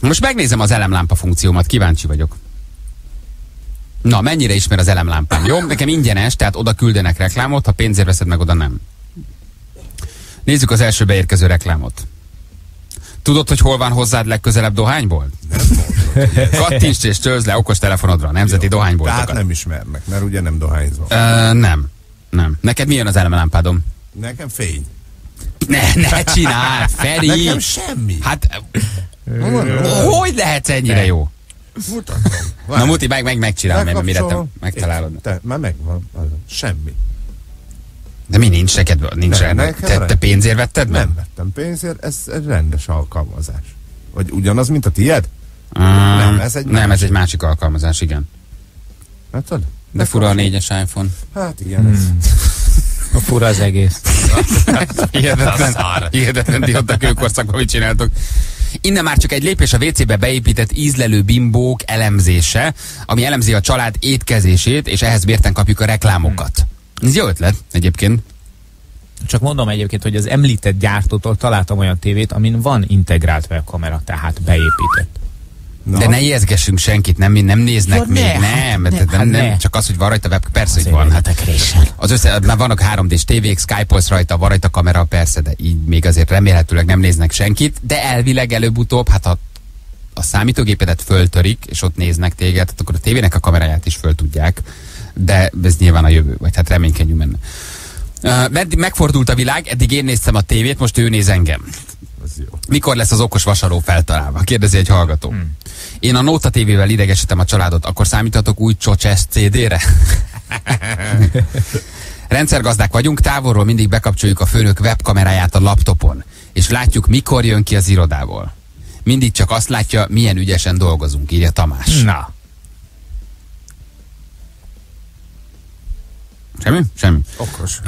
Most megnézem az elemlámpa funkciómat, kíváncsi vagyok. Na, mennyire ismer az elemlámpám, jó? Nekem ingyenes, tehát oda küldenek reklámot, ha pénzért veszed meg, oda nem. Nézzük az első beérkező reklámot. Tudod, hogy hol van hozzád legközelebb dohányból? Kattints és töltsd le okos telefonodra nemzeti dohányboltokat. Tehát nem ismernek, mert ugye nem dohányzom. Ö, nem. Nem. Neked milyen az elemlámpádom? Nekem fény. Ne, ne csináld, Feri! Nekem semmi. Hát, hogy lehetsz ennyire jó? Mutatom. Na muti, meg, meg megcsinálom, mert mire te megtalálod. Te, már megvan. Semmi. De mi nincs neked? Nincs rendben. nekem Te, te pénzért vetted meg? Nem vettem pénzért, ez egy rendes alkalmazás. Vagy ugyanaz, mint a tied? Uh, Nem, ez egy nem, ez másik. egy másik alkalmazás, igen. Hát, tudod? De fura a négyes iPhone. Hát igen, ez A fura az egész. Hihetetlen, hihetetlen dióta kőkorszakban mit csináltok. Innen már csak egy lépés a WC-be beépített ízlelő bimbók elemzése, ami elemzi a család étkezését, és ehhez mérten kapjuk a reklámokat. Ez jó ötlet egyébként. Csak mondom egyébként, hogy az említett gyártótól találtam olyan tévét, amin van integrált webkamera, tehát beépített. Na. De ne ijeszgessünk senkit, nem, nem néznek Ja, még, ne, nem, hát nem, ne, nem, hát nem, ne. csak az, hogy van rajta web, persze, hogy Azért van. Hát az össze, már vannak 3D-s tévék, Skype-olsz rajta, van rajta kamera, persze, de így még azért remélhetőleg nem néznek senkit, de elvileg előbb-utóbb, hát ha a számítógépedet föltörik, és ott néznek téged, hát akkor a tévének a kameráját is föl tudják, de ez nyilván a jövő, vagy hát reménykedjünk benne. Uh, megfordult a világ, eddig én néztem a tévét, most ő néz engem. az jó. Mikor lesz az okos vasaló feltalálva? Kérdezi egy hallgató. Hmm. Én a Nóta TV-vel idegesítem a családot, akkor számíthatok új Csocsesz CD-re? Rendszergazdák vagyunk, távolról mindig bekapcsoljuk a főnök webkameráját a laptopon, és látjuk, mikor jön ki az irodából. Mindig csak azt látja, milyen ügyesen dolgozunk, írja Tamás. Na, Semmi? Semmi. Okos.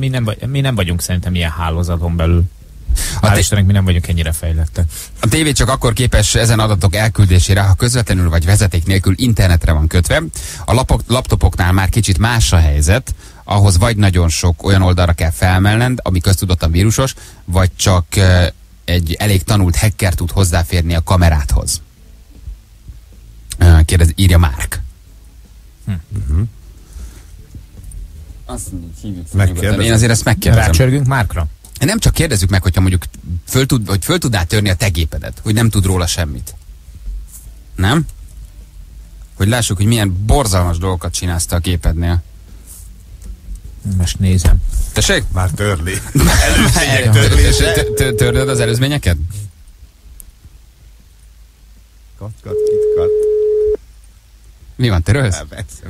mi nem, vagy, mi nem vagyunk szerintem ilyen hálózaton belül. Hál' Istennek mi nem vagyunk ennyire fejlettek. A tévé csak akkor képes ezen adatok elküldésére, ha közvetlenül vagy vezeték nélkül internetre van kötve. A lapok, laptopoknál már kicsit más a helyzet, ahhoz vagy nagyon sok olyan oldalra kell felmenned, ami köztudottan vírusos, vagy csak egy elég tanult hacker tud hozzáférni a kamerádhoz. Kérdez, írja Márk. Mhm. Azt hívjuk fel. Én azért ezt megkérdezem. Rácsörgünk Márkra? Nem csak kérdezzük meg, hogyha mondjuk föl, tud, hogy föl tudnál törni a te gépedet, hogy nem tud róla semmit. Nem? Hogy lássuk, hogy milyen borzalmas dolgokat csinálsz te a gépednél. Most nézem. Tessék? Már törli. Előzmények törlése. Tö- tö- Törlöd az előzményeket? Kat, kat, kit, kat. Mi van, törölsz?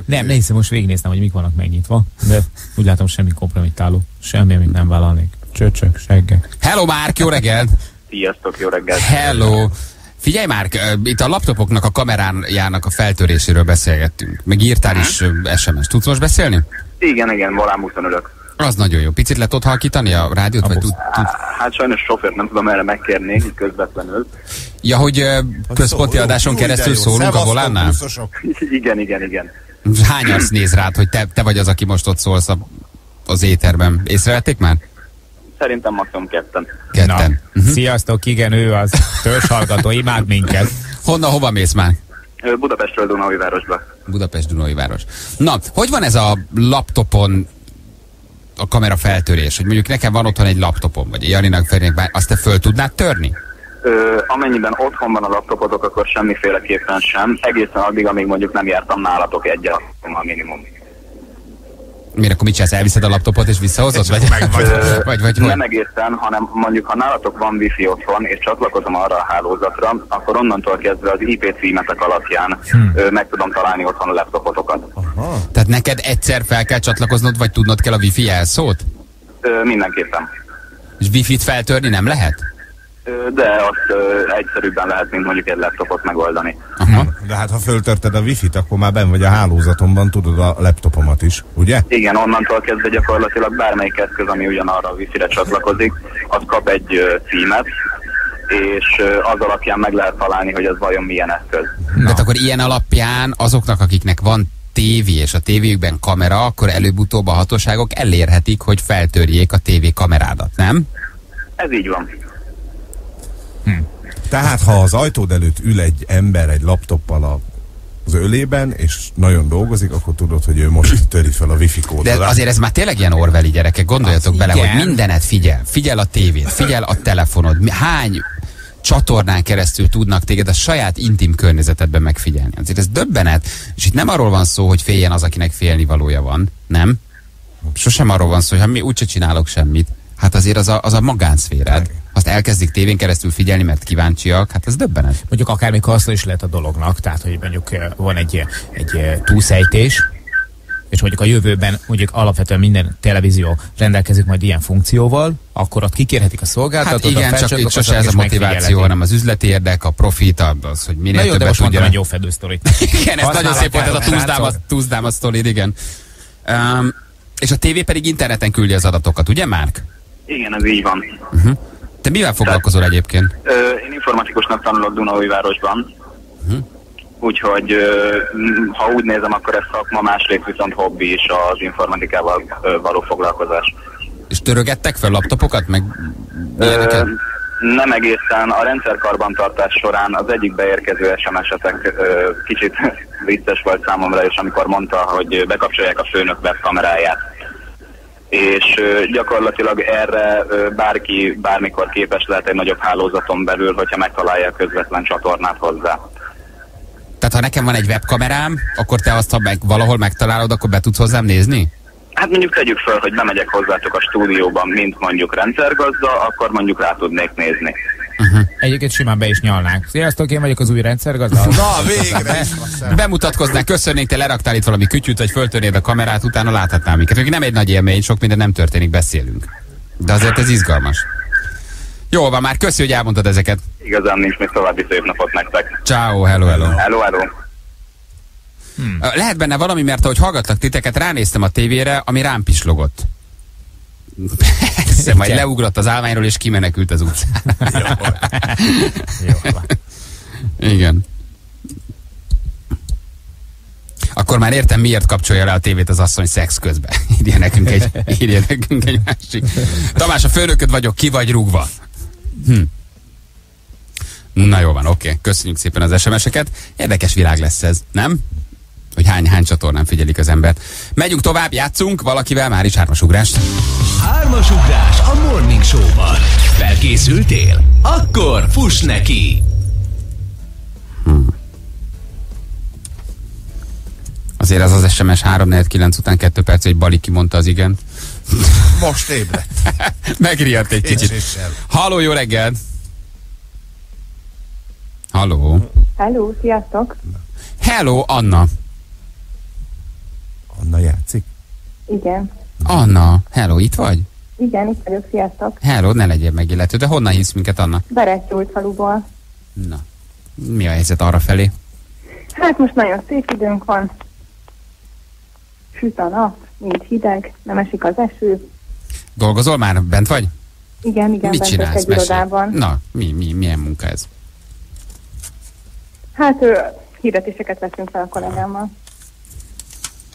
Nem, nézd, most végignéztem, hogy mik vannak megnyitva, de úgy látom semmi kompromittáló. Semmi, amit nem vállalnék. Csöcsök, seggek. Hello, Márk, jó reggelt! Sziasztok, jó reggelt! Hello! Figyelj Márk, ö, itt a laptopoknak a kamerájának a feltöréséről beszélgettünk. Meg írtál is SMS. Tudsz most beszélni? Igen, igen, Volánbuszon ülök. Az nagyon jó. Picit le tudod halkítani a rádiót? Vagy tud, tud... Hát sajnos sofőrt nem tudom erre megkérni, közvetlenül. Ja, hogy központi Szó- adáson keresztül jó. szólunk a volánnál? Igen, igen, igen. Hány arc néz rád, hogy te, te vagy az, aki most ott szólsz a, az éterben? Észrevették már? Szerintem maximum ketten. Ketten. Na, sziasztok, igen, ő az törzshallgató, imád minket. Honnan, hova mész már? Budapestről Dunaúj városba. Budapest Dunai város. Na, hogy van ez a laptopon a kamera feltörés? Hogy mondjuk nekem van otthon egy laptopom, vagy egy Janinak Ferinek, bár azt te föl tudnád törni? Ö, amennyiben otthon van a laptopotok, akkor semmiféleképpen sem. Egészen addig, amíg mondjuk nem jártam nálatok egyet, a minimum. Miért akkor mit csinálsz? Elviszed a laptopot és visszahozod? Vagy, vagy, Ö, vagy, vagy, hogy? nem egészen, hanem mondjuk ha nálatok van wifi otthon, és csatlakozom arra a hálózatra, akkor onnantól kezdve az IP címetek alapján Hmm. ö, meg tudom találni otthon a laptopotokat. Tehát neked egyszer fel kell csatlakoznod, vagy tudnod kell a wifi jelszót? Ö, mindenképpen. És wifi-t feltörni nem lehet? De azt egyszerűbben lehet, mint mondjuk egy laptopot megoldani. Aha. De hát ha föltörted a wifi-t, akkor már ben vagy a hálózatomban, tudod a laptopomat is, ugye? Igen, onnantól kezdve gyakorlatilag bármelyik eszköz, ami ugyanarra a wifi-re csatlakozik, az kap egy címet, és az alapján meg lehet találni, hogy ez vajon milyen eszköz. De hát akkor ilyen alapján azoknak, akiknek van tévé és a tévéjükben kamera, akkor előbb-utóbb a hatóságok elérhetik, hogy feltörjék a tévé kamerádat, nem? Ez így van. Tehát ha az ajtód előtt ül egy ember egy laptoppal a az ölében, és nagyon dolgozik, akkor tudod, hogy ő most töri fel a wifi De kódot. azért ez már tényleg ilyen orveli gyerekek, gondoljatok Az bele, igen. hogy mindenet figyel. Figyel a tévét, figyel a telefonod. Hány csatornán keresztül tudnak téged a saját intim környezetedben megfigyelni. Azért ez döbbenet, és itt nem arról van szó, hogy féljen az, akinek félni valója van, nem? Sosem arról van szó, hogy ha mi úgyse csinálok semmit, hát azért az a, az a magánszférád. Azt elkezdik tévén keresztül figyelni, mert kíváncsiak, hát ez döbbenet. Mondjuk akár még haszna is lehet a dolognak, tehát hogy mondjuk van egy, egy túlszejtés, és mondjuk a jövőben mondjuk alapvetően minden televízió rendelkezik majd ilyen funkcióval, akkor ott kikérhetik a szolgáltatót, Hát igen, a csak itt sose ez a motiváció, hanem az üzleti érdek, a profit, az, hogy minél Na jó, de többet most mondtam tudjanak. egy jó fedősztorit. Igen, ez nagyon szép volt ez a túszdám a sztorid, igen. Um, és a tévé pedig interneten küldi az adatokat, ugye Márk? Igen, ez így van. Uh-huh. Te mivel foglalkozol egyébként? Ö, én informatikusnak tanulok Dunaújvárosban. Úgyhogy ö, ha úgy nézem, akkor ez szakma, másrészt viszont hobbi is az informatikával ö, való foglalkozás. És törögettek fel laptopokat, meg Ö, nem egészen. A rendszerkarbantartás során az egyik beérkező SMS-etek kicsit vicces volt számomra, és amikor mondta, hogy bekapcsolják a főnök webkameráját. És gyakorlatilag erre bárki bármikor képes lehet egy nagyobb hálózaton belül, hogyha megtalálja a közvetlen csatornát hozzá. Tehát ha nekem van egy webkamerám, akkor te azt, ha meg, valahol megtalálod, akkor be tudsz hozzám nézni? Hát mondjuk tegyük fel, hogy bemegyek hozzátok a stúdióban, mint mondjuk rendszergazda, akkor mondjuk rá tudnék nézni. Egyébként simán be is nyalnánk. Sziasztok, én vagyok az új rendszergazda. Na, végre Bemutatkoznánk, köszönnénk, te leraktál itt valami kütyűt, vagy föltörnéd a kamerát, utána láthatnál minket. Még nem egy nagy élmény, sok minden nem történik, beszélünk. De azért ez izgalmas. Jó van, már köszi, hogy elmondtad ezeket. Igazán nincs még további szép napot nektek. Ciao, hello, hello. Hello, hello. Hmm. Lehet benne valami, mert ahogy hallgatlak titeket, ránéztem a tévére, ami rám pislogott. Persze, majd leugrott az állványról, és kimenekült az utcára. Jó, van. Igen. Akkor már értem, miért kapcsolja le a tévét az asszony szex közben. Írja nekünk egy, írja nekünk egy másik. Tamás, a főnököd vagyok, ki vagy rúgva. Hm. Na jó van, oké. Köszönjük szépen az SMS-eket. Érdekes világ lesz ez, nem? Hogy hány, hány csatornán figyelik az embert. Megyünk tovább, játszunk valakivel, már is hármas ugrást. Hármas ugrás a Morning Show-ban. Felkészültél? Akkor fuss neki! Azért az az SMS 349 után 2 perc, hogy Bali kimondta az igen. Most ébredt. Megriadt egy kicsit. Halló, jó reggelt! Halló. Hello, sziasztok! Hello, Anna. Anna játszik. Igen, Anna, hello, itt vagy? igen, itt vagyok, sziasztok! Hello, ne legyél megillető, de honnan hisz minket, Anna? Berettyújfaluból. Na, mi a helyzet arra felé? Hát most nagyon szép időnk van. Süt a nap, nincs hideg, nem esik az eső. Dolgozol már? Bent vagy? Igen, igen, Mit bent csinálsz? egy irodában. Na, mi, mi, milyen munka ez? Hát ő, hirdetéseket veszünk fel a kollégámmal.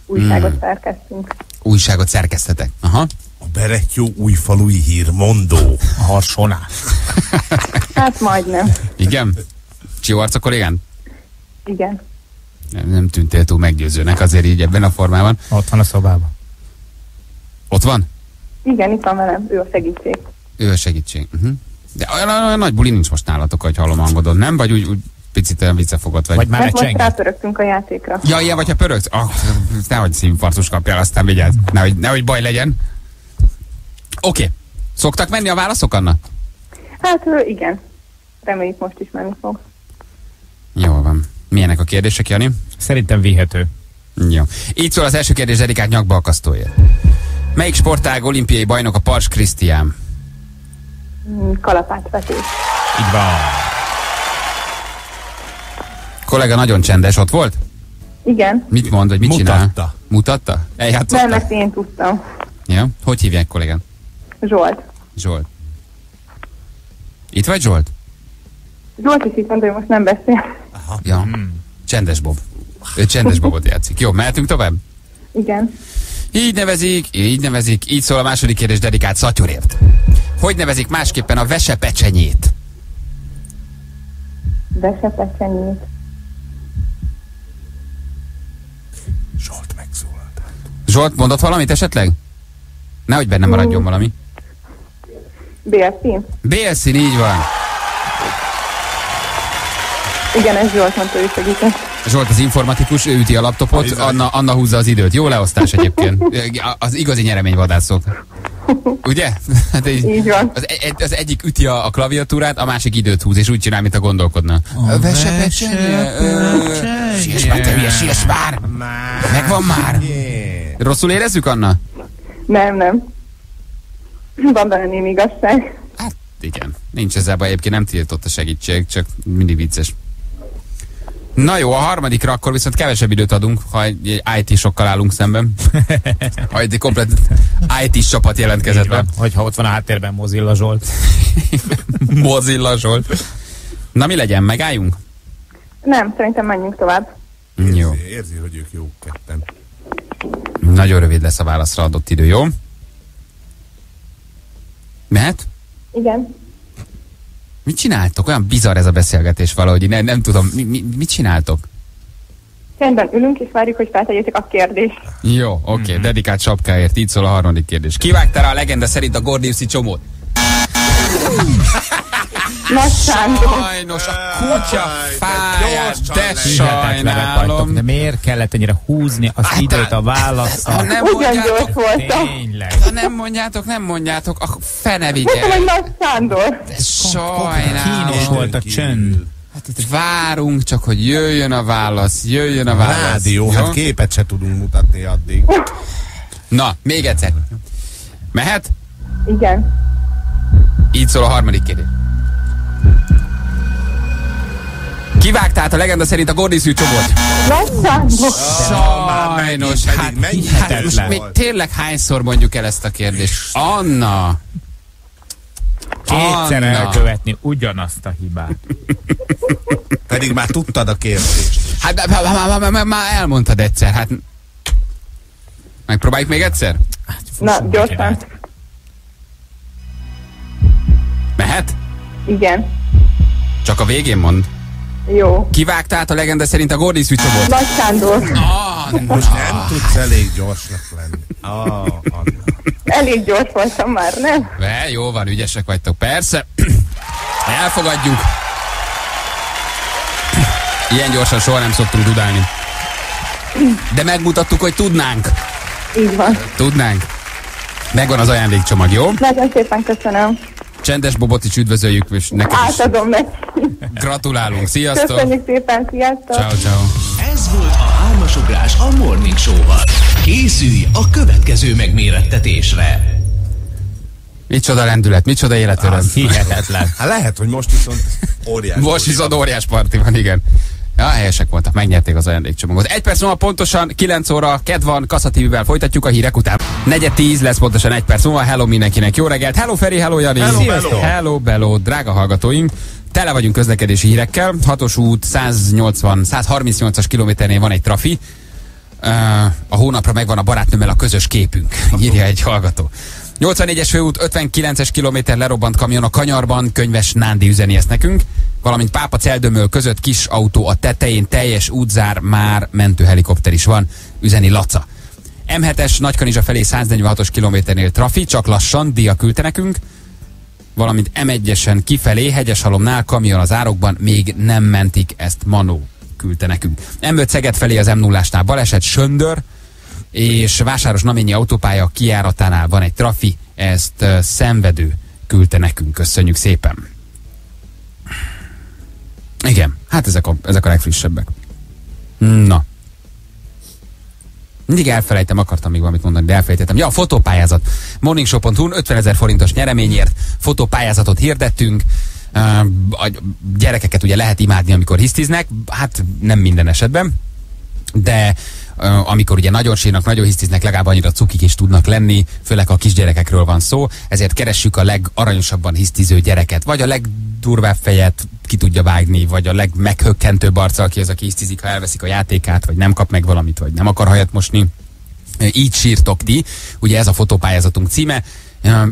Újságot Hmm. szerkeztünk. Újságot szerkesztetek. Aha. A Berettyó újfalui hírmondó. A harsonás. Hát majdnem. Igen? Csió arca kollégán? Igen. Nem, nem tűntél túl meggyőzőnek azért így ebben a formában. Ott van a szobában. Ott van? Igen, itt van velem, ő a segítség. Ő a segítség. Uh-huh. De olyan, olyan nagy buli nincs most nálatok, hogy hallom a hangodon, nem? Vagy úgy, úgy picit olyan viccefogott vagy? Vagy már Hát most csenged. rátörögtünk a játékra. Ja, ilyen vagy, ha pörögsz? Ah, nehogy színfartus kapjál, aztán vigyázz. Nehogy, nehogy baj legyen. Oké. Okay. Szoktak menni a válaszok, Anna? Hát igen. Reméljük most is menni fog. Jól van. Milyenek a kérdések, Jani? Szerintem vihető. Jó. Így szól az első kérdés dedikát nyakba akasztóért. Melyik sportág olimpiai bajnok a Pars Krisztián? Mm, Kalapátvetés. Így van. Kollega nagyon csendes, ott volt? Igen, Mit mond, vagy mit csinál? Mutatta. Mutatta? Eljátszotta? nem, ezt én tudtam. Ja? Hogy hívják kollégán? Zsolt. Zsolt. Itt vagy Zsolt? Zsolt is itt van, de most nem beszél. Ja. Csendes Bob. Ő csendes Bobot játszik. Jó, mehetünk tovább? Igen. Így nevezik, így nevezik, így szól a második kérdés dedikált Szatyorért. Hogy nevezik másképpen a vesepecsenyét? Vesepecsenyét. Zsolt megszólalt. Zsolt, mondott valamit esetleg? Nehogy benne maradjon valami. Bélszín? Bélszín, így van. Igen, ez Zsolt mondta, ő segített. Zsolt az informatikus, ő üti a laptopot, Anna, Anna húzza az időt. Jó leosztás egyébként. Az igazi nyereményvadászok. Ugye? Hát így, Így van. az, egy, az egyik üti a, a klaviatúrát, a másik időt húz, és úgy csinál, mint a gondolkodna. A vesepecsenye? Siess már, te hülye, siess már! Megvan már! Rosszul érezzük, Anna? Nem, nem. Van benne némi igazság. Hát igen. Nincs ezzel baj, egyébként nem tiltott a segítség, csak mindig vicces. Na jó, a harmadikra akkor viszont kevesebb időt adunk, ha egy egy IT-sokkal állunk szemben. Ha egy komplet IT-s csapat jelentkezett be. Hogyha ott van a háttérben Mozilla Zsolt. Mozilla Zsolt. Na mi legyen, megálljunk? Nem, szerintem menjünk tovább. Jó. Érzi, érzi, hogy ők jók ketten. Nagyon rövid lesz a válaszra adott idő, jó? Mehet? Igen. Mit csináltok? Olyan bizarr ez a beszélgetés valahogy, nem, nem tudom, mi, mi, mit csináltok? Rendben ülünk, és várjuk, hogy feltegyétek a kérdést. Jó, oké, okay, mm-hmm. dedikált sapkáért, így szól a harmadik kérdés. Kivágta rá a legenda szerint a Gordiuszi csomót? Nagy Sándor. Sajnos a kutya fáját, de sajnálom. De miért kellett ennyire húzni az Hát, időt a Ha válaszra? nem Ugyan mondjátok, voltam. Tényleg. ha nem mondjátok, nem mondjátok, a fene Mondtam, vigye. hogy Nagy Sándor. De sajnálom. Kínos volt a csönd. Hát itt várunk csak, hogy jöjjön a válasz, jöjjön a válasz. Rádió, Jó? hát képet se tudunk mutatni addig. Na, még egyszer. Mehet? Igen. Így szól a harmadik kérdés. Kivágta át a legenda szerint a Gordiszű csomót? Sajnos, hát, hát most még tényleg hányszor mondjuk el ezt a kérdést? Anna, Kétszer Anna. elkövetni ugyanazt a hibát. Pedig már tudtad a kérdést. Hát már- elmondtad egyszer, hát... Megpróbáljuk még egyszer? Na, gyorsan. Mehet? Igen. Csak a végén mond. Jó. Kivágta át a legenda szerint a Gordi Switchobot? Nagy Sándor. Most nem tudsz elég gyorsnak lenni. Ah, Anna. Elég gyors voltam már, nem? Ve, jó van, ügyesek vagytok, persze. Elfogadjuk. Ilyen gyorsan soha nem szoktunk dudálni. De megmutattuk, hogy tudnánk. Így van. Tudnánk. Megvan az ajándékcsomag, jó? Nagyon szépen köszönöm. Csendes Bobot is üdvözöljük, és neked is Átadom neki. gratulálunk. Sziasztok! Köszönjük szépen, sziasztok! Ciao, ciao. Ez volt a hármasugrás a Morning Show-val. Készülj a következő megmérettetésre. Micsoda lendület, micsoda életöröm. Hihetetlen. Hát lehet, hogy most viszont óriás. Most viszont óriás parti van, igen. Ja, helyesek voltak, megnyerték az ajándékcsomagot. Egy perc múlva pontosan 9 óra, kedv van, Kassa TV-vel folytatjuk a hírek után. Negyed 10 lesz pontosan egy perc múlva. Hello mindenkinek, jó reggelt. Hello Feri, hello Jani. Hello, bello. Hello, bello, drága hallgatóink. Tele vagyunk közlekedési hírekkel. Hatos út 180, 138-as kilométernél van egy trafi. Uh, a hónapra megvan a barátnőmmel a közös képünk, írja egy hallgató. 84-es főút, 59-es kilométer lerobbant kamion a kanyarban, könyves Nándi üzeni ezt nekünk, valamint Pápa Celdömöl között kis autó a tetején, teljes útzár, már mentőhelikopter is van, üzeni Laca. M7-es Nagykanizsa felé 146-os kilométernél trafi, csak lassan, dia küldte nekünk, valamint M1-esen kifelé, Hegyeshalomnál kamion az árokban, még nem mentik ezt Manó küldte nekünk. M5 Szeged felé az m 0 baleset, Söndör, és Vásáros Naményi autópálya kiáratánál van egy trafi, ezt szenvedő küldte nekünk, köszönjük szépen. Igen, hát ezek a, ezek a legfrissebbek. Na. Mindig elfelejtem, akartam még valamit mondani, de elfelejtettem. Ja, a fotópályázat. Morningshow.hu 50 ezer forintos nyereményért fotópályázatot hirdettünk. A gyerekeket ugye lehet imádni, amikor hisztiznek, hát nem minden esetben, de amikor ugye nagyon sírnak, nagyon hisztiznek, legalább annyira cukik is tudnak lenni, főleg a kisgyerekekről van szó, ezért keressük a legaranyosabban hisztiző gyereket, vagy a legdurvább fejet ki tudja vágni, vagy a legmeghökkentőbb arca, aki az, aki hisztizik, ha elveszik a játékát, vagy nem kap meg valamit, vagy nem akar hajat mosni. Így sírtok ti, ugye ez a fotópályázatunk címe,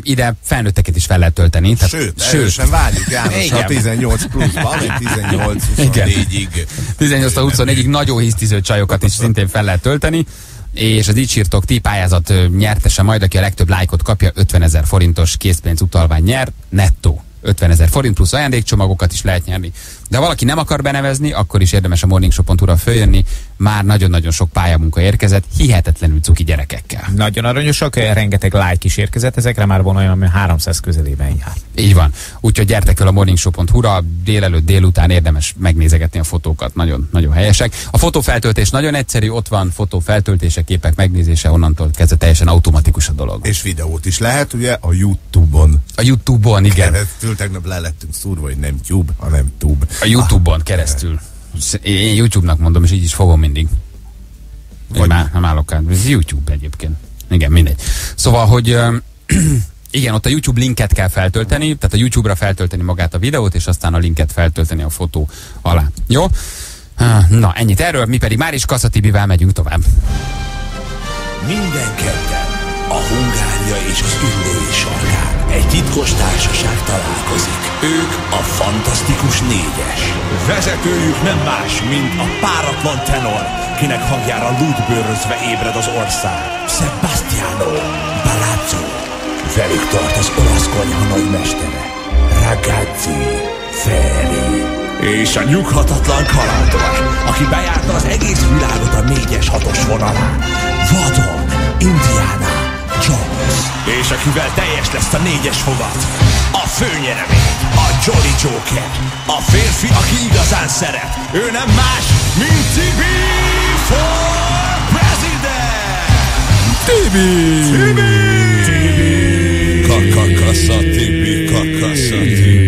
ide felnőtteket is fel lehet tölteni. Tehát, Sőt, erősen várjuk János a Igen. 18 pluszban, vagy 18 Igen. 24-ig. 18-24-ig nagyon hisztiző csajokat is szintén fel lehet tölteni, és az így sírtok ti pályázat nyertese majd, aki a legtöbb lájkot kapja, 50 ezer forintos készpénz utalvány nyer, nettó. 50 ezer forint plusz ajándékcsomagokat is lehet nyerni. De ha valaki nem akar benevezni, akkor is érdemes a morningshow.hu-ra följönni. Már nagyon-nagyon sok pályamunka érkezett, hihetetlenül cuki gyerekekkel. Nagyon aranyosak, rengeteg like is érkezett, ezekre már van olyan, ami 300 közelében jár. Így van. Úgyhogy gyertek el a morningshow.hu-ra, délelőtt, délután érdemes megnézegetni a fotókat, nagyon, nagyon helyesek. A fotófeltöltés nagyon egyszerű, ott van fotófeltöltése, képek megnézése, onnantól kezdve teljesen automatikus a dolog. És videót is lehet, ugye, a Youtube-on. A Youtube-on, igen. Keresztül tegnap le lettünk szúrva, hogy nem Tube, hanem Tube. A Youtube-on keresztül. Én YouTube-nak mondom, és így is fogom mindig. Vagy már nem állok át. Ez YouTube egyébként. Igen, mindegy. Szóval, hogy ö, igen, ott a YouTube linket kell feltölteni, tehát a YouTube-ra feltölteni magát a videót, és aztán a linket feltölteni a fotó alá. Jó? Na, ennyit erről, mi pedig már is Kassa megyünk tovább. Minden kedden a Hungária és az Üllői sarkán egy titkos társaság találkozik. Ők a Fantasztikus Négyes. Vezetőjük nem más, mint a páratlan tenor, kinek hangjára lúdbőrözve ébred az ország. Sebastiano Balazzo. Velük tart az olasz konyha nagymestere, Ragazzi Feri. És a nyughatatlan kalandor, aki bejárta az egész világot a négyes hatos vonalán. Vadon, Indiana, Jones. És akivel teljes lesz a négyes fogat. A főnyeremény, a Jolly Joker. A férfi, aki igazán szeret. Ő nem más, mint Tibi for President! Tibi! Tibi! Kakakasza Tibi, kakasza Tibi.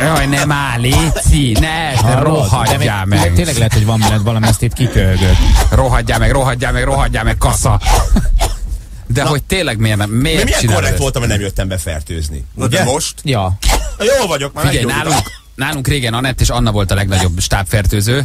Jaj, nem áll, Léci, ne, de rohadjál De még- meg. Tényleg lehet, hogy van benned valami, ezt itt kiköhögött. Rohadjál meg, rohadjál meg, rohadjál meg, kassa. De hogy tényleg miért nem? Miért Milyen csinálod korrekt voltam, hogy nem jöttem befertőzni. Na de most? Ja. Jól vagyok, már Figyelj, nálunk, nálunk régen Anett és Anna volt a legnagyobb stábfertőző.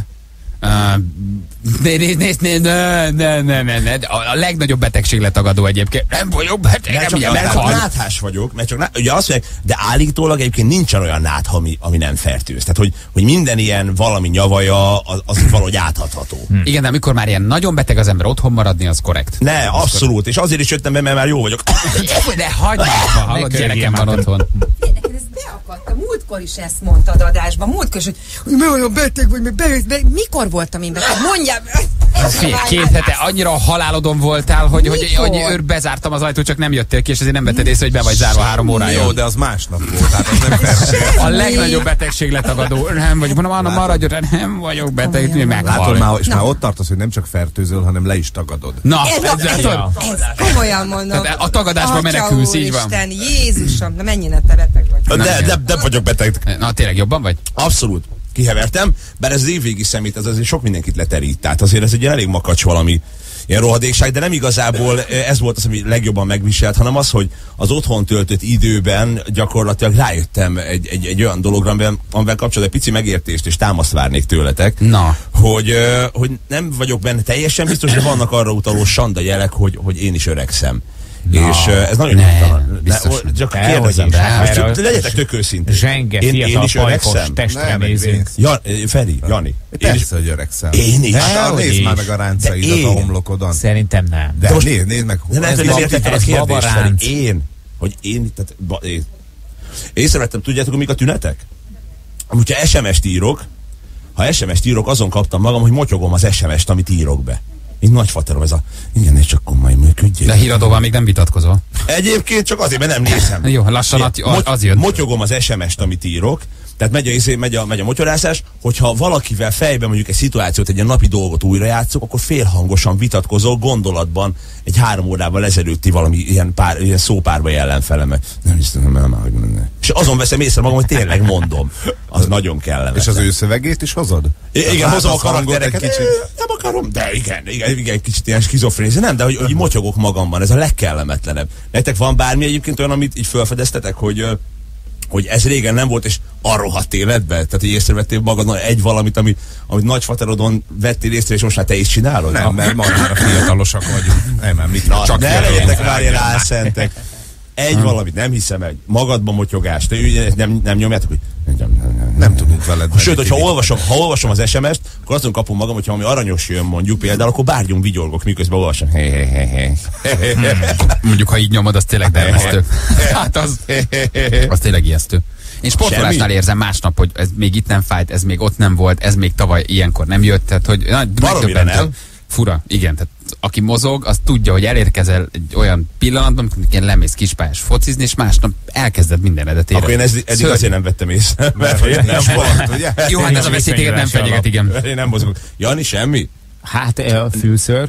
Nézd, nézd, nézd, ne, ne, ne, ne. A, legnagyobb betegség letagadó egyébként. Nem vagyok beteg, Mert nem csak, ugye mert csak meghal. náthás vagyok, mert csak ugye azt mondják, de állítólag egyébként nincsen olyan nátha, ami, ami nem fertőz. Tehát, hogy, hogy minden ilyen valami nyavaja, az, az valahogy áthatható. Hm. Igen, de amikor már ilyen nagyon beteg az ember otthon maradni, az korrekt. Ne, abszolút, és azért is jöttem be, mert már jó vagyok. De hagyd már, hallod, gyerekem van otthon. Neked ez beakadt. A múltkor is ezt mondtad adásban. Múltkor is, hogy, hogy mi olyan beteg vagy, meg bejössz be. Mikor voltam én beteg? Mondjál! Figyelj, két hete annyira a halálodon voltál, hogy, hogy, Mikor? hogy őr bezártam az ajtót, csak nem jöttél ki, és ezért nem vetted észre, hogy be vagy zárva három órája. Jó, de az másnap volt, hát az nem fertőző. A legnagyobb betegség letagadó. Nem vagyok, mondom, Anna, maradj, nem vagyok beteg, Komolyan meghal. Látod már, és Na. már ott tartasz, hogy nem csak fertőzöl, hanem le is tagadod. Na, Ez, ez, ez, ez, komolyan mondom. Tehát a tagadásban menekülsz, így van. Úristen, Jézusom, na mennyire te beteg vagy. De, de, de vagyok beteg. Na, tényleg jobban vagy? Abszolút. Kihevertem, bár ez az évvégi szemét, az azért sok mindenkit leterít. Tehát azért ez egy elég makacs valami ilyen rohadékság, de nem igazából eh, ez volt az, ami legjobban megviselt, hanem az, hogy az otthon töltött időben gyakorlatilag rájöttem egy, egy, egy olyan dologra, amivel, amivel kapcsolatban egy pici megértést és támaszt várnék tőletek. Na. Hogy, hogy nem vagyok benne teljesen biztos, de vannak arra utaló sanda jelek, hogy, hogy én is öregszem. Na, és ez nagyon nyugtalan. biztos Ne, nem. Csak kérdezem, is. most legyetek tök őszintén. Zsenge, Én, én fiatal, is pajkos öregszem. testre Nem, nézünk. Ja, Feri, Jani. Én is, Persze, hogy öregszel. Én is. Hát, nézd is. már meg a ráncaidat a én. homlokodon. Szerintem nem. De most- nézd, nézd meg. De nem, ez nem értetted a kérdést. Én, hogy én, tehát, ba, én. Észrevettem, tudjátok, hogy mik a tünetek? Hogyha SMS-t írok, ha SMS-t írok, azon kaptam magam, hogy motyogom az SMS-t, amit írok be. Mint nagyfaterom ez a, igen, és csak komoly működjék. De híradóval még nem vitatkozol. Egyébként csak azért, mert nem nézem. Jó, lassan az- Moty- az jön. Motyogom az SMS-t, amit írok, tehát megy a, izé- megy a, megy a motyorászás, hogyha valakivel fejben mondjuk egy szituációt, egy ilyen napi dolgot újra játszok, akkor félhangosan vitatkozol gondolatban egy három órával ezelőtti valami ilyen, pár, ilyen szópárba ellenfelemet. Nem hiszem, nem, nem, nem, nem. És azon veszem észre magam, hogy tényleg mondom. Az nagyon kellemetlen. És az ő szövegét is hozod? I- Igen, Hát hozom a karaktereket. kicsit. Nem akarom, de igen, igen, igen, kicsit ilyen skizofrénia. Nem, de hogy, hogy motyogok magamban, ez a legkellemetlenebb. Nektek van bármi egyébként olyan, amit így felfedeztetek, hogy hogy ez régen nem volt, és arra rohadt életben? Tehát, hogy észrevettél magadon egy valamit, ami, amit nagyfaterodon vettél észre, és most már te is csinálod? Nem, mert ma már fiatalosak vagyunk. Nem, nem, mit Na, csak ne legyetek már ilyen álszentek. Egy valamit, nem hiszem el. Magadban motyogás. Te ugye nem, nem nyomjátok, hogy Nem tudunk veled. Sőt, hogyha olvasom, ha olvasom az SMS-t, akkor azon kapom magam, hogyha valami aranyos jön mondjuk például, akkor bárgyunk vigyorgok, miközben olvasom. Hé, hé, hé. Mondjuk, ha így nyomod, az tényleg dermesztő. Hát az, az tényleg ijesztő. Én sportolásnál érzem másnap, hogy ez még itt nem fájt, ez még ott nem volt, ez még tavaly ilyenkor nem jött, tehát hogy na, megdöbbentő. nem. Fura, igen, tehát aki mozog, az tudja, hogy elérkezel egy olyan pillanatban, amikor ilyen lemész kispályás focizni, és másnap elkezded mindenedet érezni. Akkor én ez, eddig Szörnyű. azért nem vettem észre. Mert én nem, sport, ugye? Jó, hát ez a veszélytéget nem fenyeget, igen. én nem mozgok. Jani, semmi? Hát e, a fülször.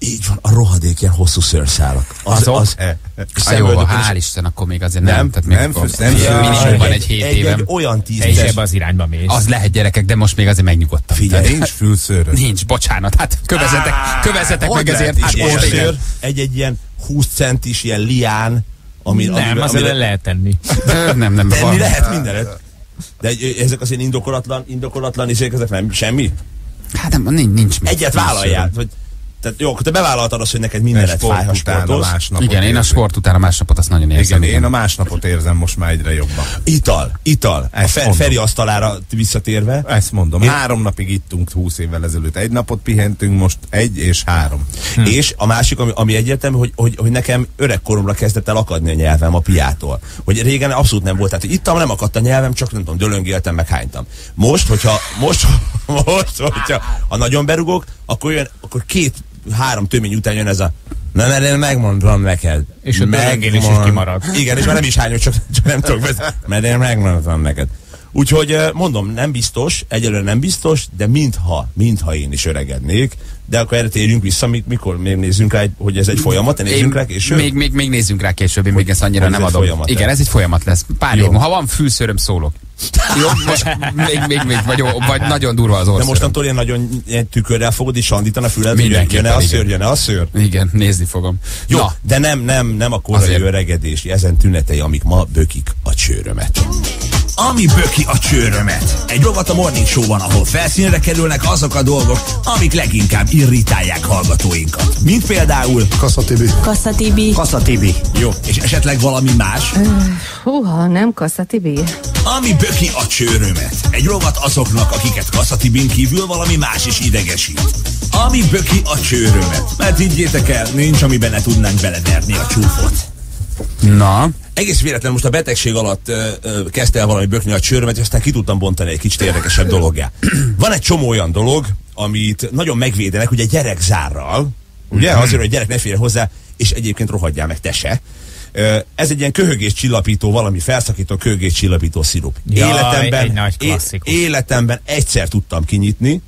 Így van, a rohadék ilyen hosszú szőrszálak. Az, Azok? az, Eh, Ah, jó, hál' is- Isten, akkor még azért nem. Nem, tehát még nem fősz- nem minimum van egy, egy hét egy, évem. egy olyan tíz ebbe az irányba mész. Az lehet gyerekek, de most még azért megnyugodtam. Figyelj, Tehát- Nincs fülszőröd. Nincs, bocsánat, hát kövezetek, kövezetek meg ezért. Hát és most igen. szőr, egy, egy ilyen 20 centis ilyen lián, ami, nem, amivel- azért amire- le lehet tenni. Nem, nem, Tenni van. lehet mindenet. De egy- ezek az ilyen indokolatlan, indokolatlan izék, ezek nem semmi? Hát nem, nincs, nincs. Egyet vállaljál. Vagy, tehát jó, akkor te bevállaltad azt, hogy neked Egy mindenet fáj, ha a sportolsz. Igen, én a érzem. sport után a másnapot azt nagyon érzem. Igen, én a másnapot érzem most már egyre jobban. Ital, ital. A Ezt Fe- mondom. Feri asztalára visszatérve. Ezt mondom. Én- Három napig ittunk 20 évvel ezelőtt. Egy napot pihentünk, most egy és három. Hm. És a másik, ami, ami egyértelmű, hogy, hogy, hogy nekem öregkoromra kezdett el akadni a nyelvem a piától. Hogy régen abszolút nem volt. Tehát ittam, nem akadt a nyelvem, csak nem tudom, dölöngéltem, meg hánytam. Most, hogyha, most, most, hogyha ha nagyon berugok, akkor jön, akkor két, három tömény után jön ez a Na, mert én megmondom neked. És a dölöngélés is Megmond- kimarad. Igen, és már nem is hányok, csak, csak nem tudok vezetni. Mert én megmondom neked. Úgyhogy mondom, nem biztos, egyelőre nem biztos, de mintha, mintha én is öregednék, de akkor erre térjünk vissza, mi- mikor még nézzünk rá, hogy ez egy folyamat, nézzünk rá később. Még, még, még nézzünk rá később, én még ezt annyira ez nem adom. folyamat Igen, ez egy folyamat lesz. Pár Jó. év ha van fűszőröm, szólok. Jó, most még, még, még vagy, vagy nagyon durva az De orszöröm. mostantól ilyen nagyon tükörrel fogod is sandítani a füled, hogy jön-e a szőr, jön-e a szőr. Igen, nézni fogom. Jó, Na, de nem, nem, nem a korai Azért. öregedés, ezen tünetei, amik ma bökik a csőrömet. Ami böki a csőrömet. Egy rovat a Morning Show-ban, ahol felszínre kerülnek azok a dolgok, amik leginkább irritálják hallgatóinkat. Mint például Kassa Tibi. Kassa Tibi. Kassa Tibi. Jó, és esetleg valami más? Húha, nem Kassa Tibi. Ami böki a csőrömet. Egy rovat azoknak, akiket Kassa Tibin kívül valami más is idegesít. Ami böki a csőrömet. Mert higgyétek el, nincs, amiben ne tudnánk beleverni a csúfot. Na, Egész véletlen most a betegség alatt ö, ö, kezdte el valami bökni a csőrömet, és aztán ki tudtam bontani egy kicsit érdekesebb dologgá. Van egy csomó olyan dolog, amit nagyon megvédenek, ugye gyerekzárral, ugye, azért, hogy a gyerek ne férje hozzá, és egyébként rohadjál meg te se. Ez egy ilyen köhögés csillapító, valami felszakító köhögés csillapító szirup. Jaj, életemben, egy nagy klasszikus. életemben egyszer tudtam kinyitni,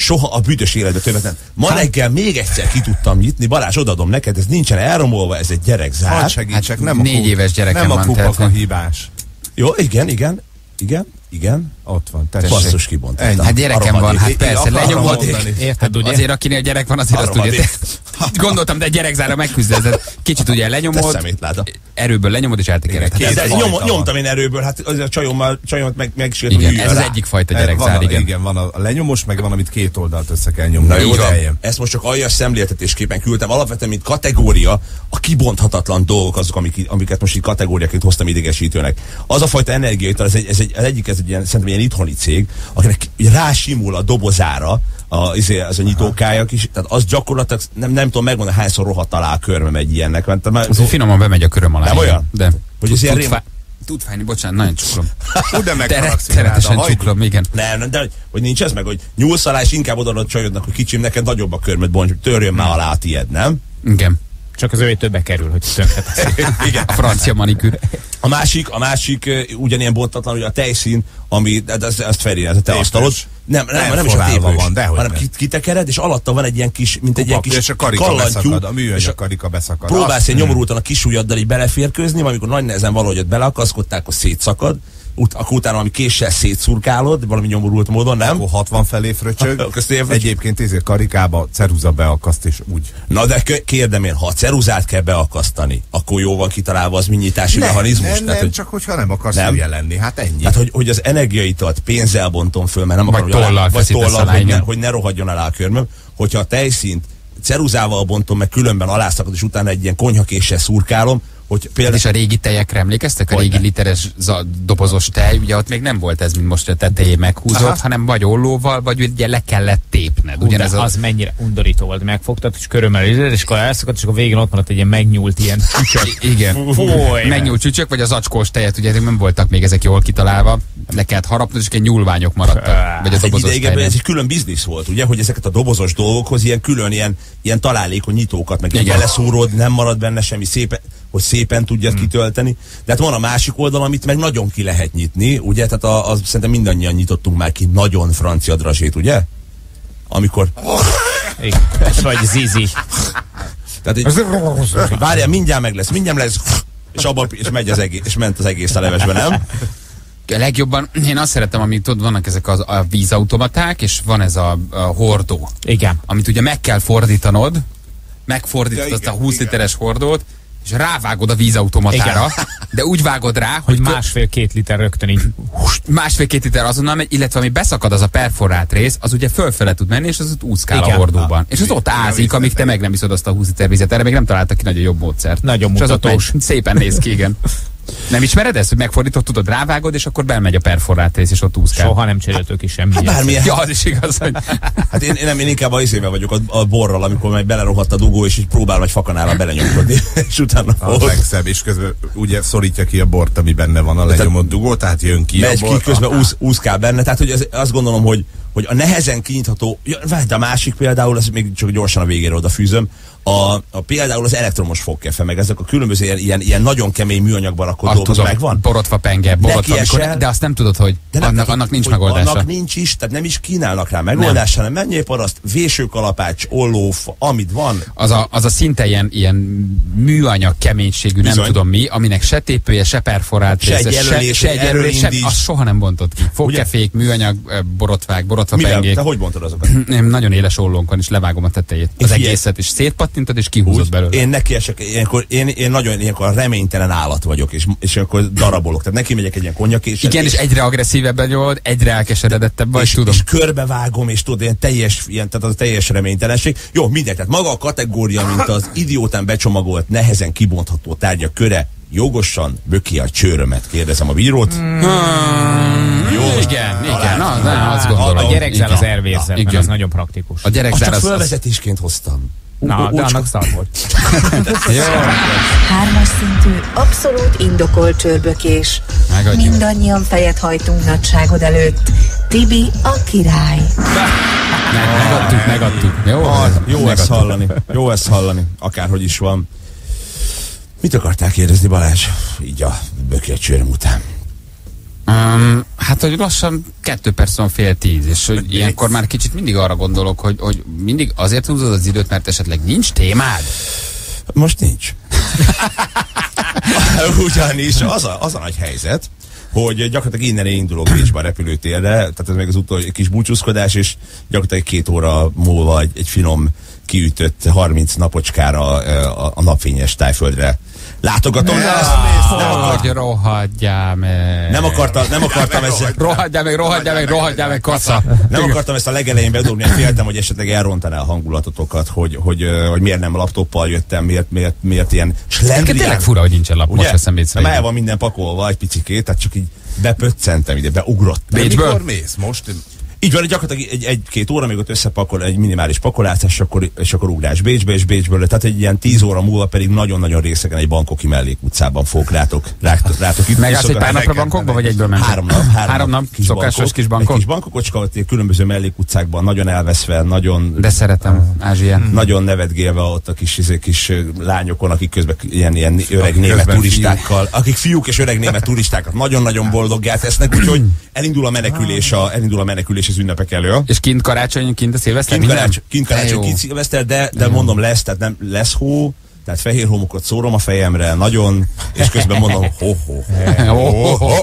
soha a büdös életben többet nem. Ma Hát- reggel még egyszer ki tudtam nyitni, Balázs, odadom neked, ez nincsen elromolva, ez egy gyerekzár. Hadd segítsek, Hát nem a négy éves gyerekem Nem a kupak a hibás. Jó, igen, igen, igen, igen. Ott van, tessék. Basszus kibontottam. Ennyi. hát gyerekem van, hát persze, lenyomod. mondani. Érted, ugye? Azért, akinél gyerek van, azért azt tudja. rohadék. Gondoltam, de gyerekzára megküzdezed. Kicsit ugye lenyomod, erőből lenyomod és eltekered. Hát ez, nyomtam én erőből, hát az a csajommal, csajomat meg, meg igen, ez az egyik fajta Van gyerekzár, igen. igen, van a lenyomos, meg van, amit két oldalt össze kell nyomni. Na jó, ezt most csak aljas szemléltetésképpen küldtem. Alapvetően, mint kategória, a kibonthatatlan dolgok azok, amik, amiket most így kategóriaként hoztam idegesítőnek. Az a fajta energiaital, ez, egy, ez, egy, az egyik, ez egy ilyen, szerintem ilyen itthoni cég, akinek rásimul a dobozára, a, izé, az a nyitókája is, tehát az gyakorlatilag nem, nem tudom megmondani, hányszor rohadt alá a körmem egy ilyennek. Mert, mert, Azért finoman bemegy a köröm alá. Nem olyan? De Hogy ez ilyen rém- tud fájni, bocsánat, nagyon csuklom. Hú, de Tere- megharagszik rád, Teretesen a hajdu. csuklom, igen. Nem, nem, de hogy- nincs ez meg, hogy nyúlsz alá, és inkább odaadod csajodnak, hogy kicsim, neked nagyobb a körmöd, boncs, törjön már alá a tied, nem? Igen. Csak az övé többe kerül, hogy tönkre teszik. Igen. A francia manikűr. A másik, a másik ugyanilyen bontatlan, hogy a tejszín, ami, de az, azt Feri, ez a te asztalod. Nem, nem, nem, nem is a tépős, van, dehogy hanem nem. ki- kitekered, és alatta van egy ilyen kis, mint egy ilyen kis és a karika kallantyú, beszakad, a és műanyag karika beszakad. próbálsz egy nyomorultan a kis ujjaddal így beleférkőzni, amikor nagy nehezen valahogy ott beleakaszkodták, akkor szétszakad, ut- akkor utána valami késsel szétszurkálod, valami nyomorult módon, nem? Akkor 60 felé fröcsög. Egyébként ezért karikába ceruza beakaszt, és úgy. Na de kérdem én, ha a ceruzát kell beakasztani, akkor jó van kitalálva az nyitási mechanizmus? nem, Tehát, nem, hogy- csak hogyha nem akarsz Nem? hülye lenni, hát ennyi. Tehát, hogy, hogy az energiaitalt pénzzel bontom föl, mert nem Vagy akarom, hogy tollal alá, vagy tollal, hogy, ne, hogy ne rohadjon alá a körmöm. Hogyha a tejszínt ceruzával bontom, meg különben alászakad, és utána egy ilyen konyhakéssel szurkálom, hogy Hát például... és a régi tejekre emlékeztek? A régi literes za- dobozos tej, ugye ott még nem volt ez, mint most a tetején meghúzott, Aha. hanem vagy ollóval, vagy ugye le kellett tépned. Ugyanez az a... mennyire undorító volt, megfogtad, és körömmel és akkor elszakadt, és akkor végén ott maradt egy ilyen megnyúlt ilyen tücsök. Igen. Foly. Megnyúlt csücsök, vagy az acskós tejet, ugye ezek nem voltak még ezek jól kitalálva. Le kellett harapnod, és egy nyúlványok maradtak. Vagy a Hát egy dobozos tejnél. ez egy külön biznisz volt, ugye, hogy ezeket a dobozos dolgokhoz ilyen külön ilyen, ilyen találékony nyitókat, meg Igen. beleszúrod, nem marad benne semmi szépen, hogy szépen tudjad Hmm. kitölteni. De hát van a másik oldal, amit meg nagyon ki lehet nyitni, ugye, tehát a, az, szerintem mindannyian nyitottunk már ki nagyon francia drazsét, ugye? Amikor, Igen. Ez vagy zizi. tehát így, várjál, mindjárt meg lesz, mindjárt lesz, és abba, és megy az egész, és ment az egész a levesbe, nem? A legjobban, én azt szeretem, amit tudod, vannak ezek az, a vízautomaták, és van ez a, a hordó. Igen. Amit ugye meg kell fordítanod, megfordítod Ja, azt a igen, 20 igen. literes hordót, és rávágod a vízautomatára, de úgy vágod rá, hogy Hogy másfél-két liter rögtön így. másfél-két liter azonnal megy, illetve ami beszakad az a perforált rész, az ugye fölfele tud menni, és az ott úszkál Igen. a hordóban. És az ott ázik, amíg te meg nem iszod azt a 20 liter vizet. Erre még nem találtak ki nagyon jobb módszert. Nagyon És az ott mutatós. Szépen néz ki, igen. Nem ismered ezt, hogy megfordítod, tudod, rávágod, és akkor belmegy a perforált rész, és ott úszkál. Soha nem cseréltük ki semmi. Hát bármilyen. Ja, az is igaz, hogy Hát én, én, nem, én inkább az izével vagyok a, a borral, amikor meg belerohadt a dugó, és így próbál egy fakanállal belenyomkodni, és utána A ott legszebb, és közben ugye szorítja ki a bort, ami benne van a lenyomott dugó, tehát jön ki a megy ki, bor. közben úsz, úszkál benne. Tehát, hogy ez, azt gondolom, hogy, hogy a nehezen kinyitható, ja, de a másik például, az még csak gyorsan a végére odafűzöm, A, a például az elektromos fogkefe, meg ezek a különböző ilyen, ilyen, ilyen nagyon kemény műanyagban rakott dolgok megvan. borotva penge, borotva, amikor, esel. de azt nem tudod, hogy nem annak, nekik, annak nincs hogy megoldása. Annak nincs is, tehát nem is kínálnak rá megoldást, hanem menjél paraszt, vésőkalapács, ollóf, amit van. Az a, az a szinte ilyen, ilyen műanyag keménységű, nem Bizony. tudom mi, aminek se tépője, se perforált Se része, jelölés, se, se jelölés, se, erőindíts. azt soha nem bontott ki. Fogkefék, műanyag, borotvák, borotva Mivel? pengék. Te hogy bontod azokat? Nem, nagyon éles ollónk van, és levágom a tetejét. Az egészet, és szétpattintod, és kihúzod belőle. Én neki esek, ilyenkor, én, én nagyon ilyenkor reménytelen állat vagyok, és, és akkor darabolok. Tehát neki megyek egy ilyen konyak, és, Igen, és egyre agresszívebben nyomod, egyre elkeseredettebb vagy, és, tudom. és körbevágom, és tudod, ilyen teljes, ilyen, tehát az a teljes reménytelenség. Jó, mindegy, tehát maga a kategória, mint az idiótán becsomagolt, nehezen kibontható tárgyak köre, jogosan böki a csőrömet, kérdezem a bírót. Jó, igen, igen, na, na, azt gondolom. A gyerekzár Igen. az Igen. az nagyon praktikus. A Azt gyerekzár csak az, az, fölvezetésként hoztam. Na, de úgy- annak szar volt. jó, Hármas szintű, abszolút indokolt csőrbökés. megadjuk. Mindannyian fejet hajtunk nagyságod előtt. Tibi a király. Meg, megadtuk, megadtuk. Jó, Ah, jó ezt megadtuk. hallani. Jó ezt hallani. Akárhogy is van. Mit akartál kérdezni, Balázs? Így a böki a csőröm után. Um, hát, hogy lassan kettő perc van fél tíz, és hogy ilyenkor már kicsit mindig arra gondolok, hogy, hogy mindig azért húzod az időt, mert esetleg nincs témád. Most nincs. Ugyanis az a, az a nagy helyzet, hogy gyakorlatilag innen én indulok Bécsbe a repülőtérre, tehát ez még az utolsó kis búcsúzkodás, és gyakorlatilag két óra múlva egy, egy finom kiütött 30 napocskára a, a napfényes tájföldre látogatom. De ezt nem, akart, Hogy rohadjál meg. nem, akarta, nem akartam ezt, Rohadjál meg, rohadjál meg, rohadjál meg, kasza. nem akartam ezt a legelején bedobni, mert féltem, hogy esetleg elrontaná a hangulatotokat, hogy, hogy, hogy miért nem laptoppal jöttem, miért, miért, miért ilyen slendrián. tényleg fura, hogy nincsen lap, most észre. Nem el van minden pakolva egy picikét, tehát csak így bepöccentem ide, beugrottam. Bécsből? Mikor mész most? Így van, gyakorlatilag egy- egy-két óra, még ott összepakol egy minimális pakolás, és akkor, és akkor ugrás Bécsbe és Bécsből. Tehát egy ilyen tíz óra múlva pedig nagyon-nagyon részegen egy bankoki mellékutcában fogok rátok, rátok, rátok itt. Megállsz egy pár napra bankokba, vagy egyből mentek? Három nap. Három, Három nap, kis szokásos bankok. kis bankok? Egy kis bankokocska, különböző mellékutcákban, nagyon elveszve, nagyon... De szeretem Ázsiát. Nagyon nevetgélve ott a kis, izé, kis lányokon, akik közben ilyen, ilyen öreg német turistákkal, akik fiúk és öreg német turistákat nagyon-nagyon boldoggá tesznek, úgyhogy elindul a menekülés, a, elindul a menekülés az ünnepek elől. És kint karácsony, kint a szilveszter? Kint karácsony, kint, De karácsony, kint szilveszter, de, de mondom lesz, tehát nem lesz hó, tehát fehér homokot szórom a fejemre, nagyon, és közben mondom, ho, ho, ho, Ho,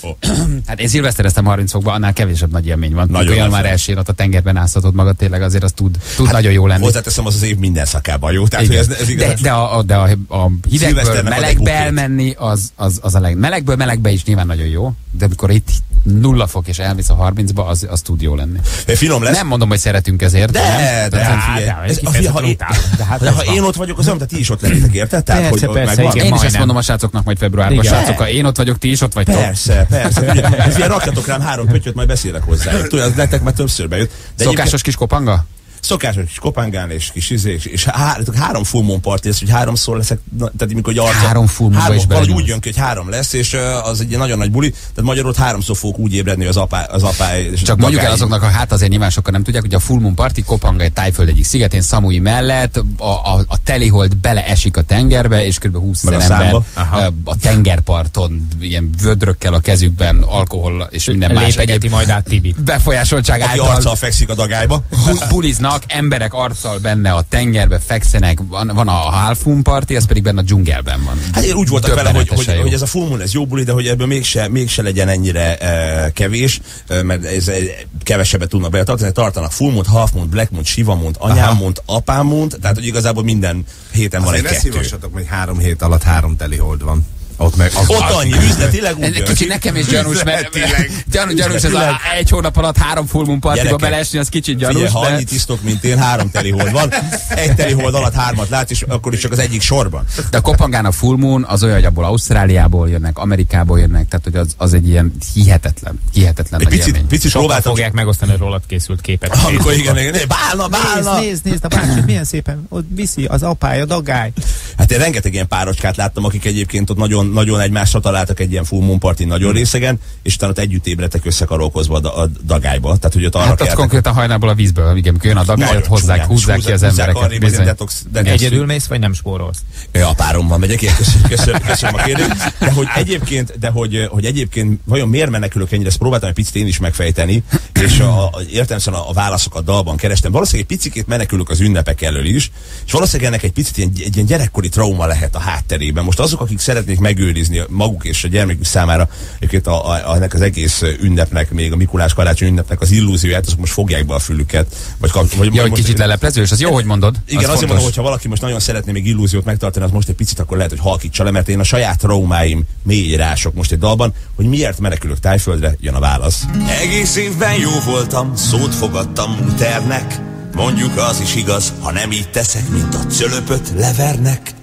ho. Hát én szilvesztereztem 30 fokban, annál kevésebb nagy élmény van. Nagyon olyan már ott a tengerben áztatod magad, tényleg azért az tud, tud nagyon jó lenni. Hozzáteszem, az az év minden szakában jó. Tehát, hogy ez, ez de, igaz, de, a, a- de a, a hidegből melegbe elmenni, az, az, az a leg... Melegből melegbe is nyilván nagyon jó, de amikor itt nulla fok és elvisz a 30-ba, az, az tud jó lenni. finom lesz. Nem mondom, hogy szeretünk ezért. De, de, de, utálom, de hát de ez ha én ott vagyok, az olyan, tehát ti is ott lennétek, érted? Tehát, Persze, hogy persze, igen. én is ezt mondom a srácoknak majd februárban. Srácok, ha én ott vagyok, ti is ott vagytok. Persze, persze. Ez ilyen rakjatok rám három pöttyöt, majd beszélek hozzá. Tudod, az nektek már többször bejött. De Szokásos kis kopanga? Szokásos kis kopángán és kis izé, és, és há, három full moon party lesz, hogy háromszor leszek, tehát mikor hogy arca, Három full három, is valahogy úgy jön ki, hogy három lesz, és uh, az egy nagyon nagy buli, tehát magyarul háromszor fogok úgy ébredni, az apá, az apá és Csak a mondjuk el azoknak, ha hát azért nyilván sokan nem tudják, hogy a Full Moon Party Kopanga egy tájföld egyik szigetén, Szamui mellett, a, a, a telihold beleesik a tengerbe, és kb. 20 Meg a ezer ember a, a tengerparton ilyen vödrökkel a kezükben, alkohol és minden más egyéb majd át Tibit. befolyásoltság Aki által arccal fekszik a dagályba. bu- buliznak, emberek arccal benne a tengerbe fekszenek, van, van a Half Moon Party, ez pedig benne a dzsungelben van. Hát én úgy voltak vele, hogy, hogy, hogy ez a full moon, ez jó buli, de hogy ebből mégse, mégse legyen ennyire e, kevés, e, mert ez, e, kevesebbet tudnak beletartani, tartanak full moon, half moon, black moon, shiva moon, anyám moon, apám moon, tehát hogy igazából minden héten van egy Azért kettő. szívassatok, hogy három hét alatt három teli hold van. Ott meg az Ott annyi, üzletileg úgy kicsit nekem is gyanús, mert Üzletileg. gyanús, ez a egy hónap alatt három full moon partiba beleesni, az kicsit Figyelj, gyanús, ha de... annyit isztok, mint én, három teli hold van. Egy teli hold alatt hármat látsz, és akkor is csak az egyik sorban. De a Kopangán a Full Moon az olyan, hogy abból Ausztráliából jönnek, Amerikából jönnek, tehát hogy az, az egy ilyen hihetetlen, hihetetlen Egy picit, élmény. picit Sokan próbáltam. fogják megosztani a rólad készült képet. Amikor igen, igen, bálna, bálna. Nézd, nézd, nézd, a bácsi, milyen szépen ott viszi az apája, dagály. Hát én rengeteg ilyen párocskát láttam, akik egyébként ott nagyon nagyon, nagyon egymásra találtak egy ilyen full moon party nagyon részegen, és utána ott együtt ébredtek összekarolkozva a, a dagályba. Tehát, hogy ott arra Hát ott konkrétan hajnából a vízből, igen, jön a dagály, ott Nagyon hozzák, csúnyán, húzzák ki az húzzák embereket. Bizony. detox- detox- Egyedül mész, vagy nem spórolsz? Ja, a párommal megyek, én köszönöm, köszönöm, köszönöm a kérdést. De hogy egyébként, de hogy, hogy egyébként vajon miért menekülök ennyire, ezt próbáltam egy picit én is megfejteni, és a, a, értelmesen a, a válaszokat dalban kerestem. Valószínűleg egy picit menekülök az ünnepek elől is, és valószínűleg ennek egy picit ilyen, egy ilyen gyerekkori trauma lehet a hátterében. Most azok, akik szeretnék megőrizni maguk és a gyermekük számára egyébként a, a, a, ennek az egész ünnepnek, még a Mikulás karácsony ünnepnek az illúzióját, azok most fogják be a fülüket. Vagy, kap- vagy Ja, hogy most- kicsit leleplező, és az jó, hogy mondod. igen, az azért mondom, hogy ha valaki most nagyon szeretné még illúziót megtartani, az most egy picit akkor lehet, hogy halkítsa le, mert én a saját traumáim mély rások most egy dalban, hogy miért menekülök tájföldre, jön a válasz. Egész évben jó voltam, szót fogadtam muternek. Mondjuk az is igaz, ha nem így teszek, mint a cölöpöt levernek.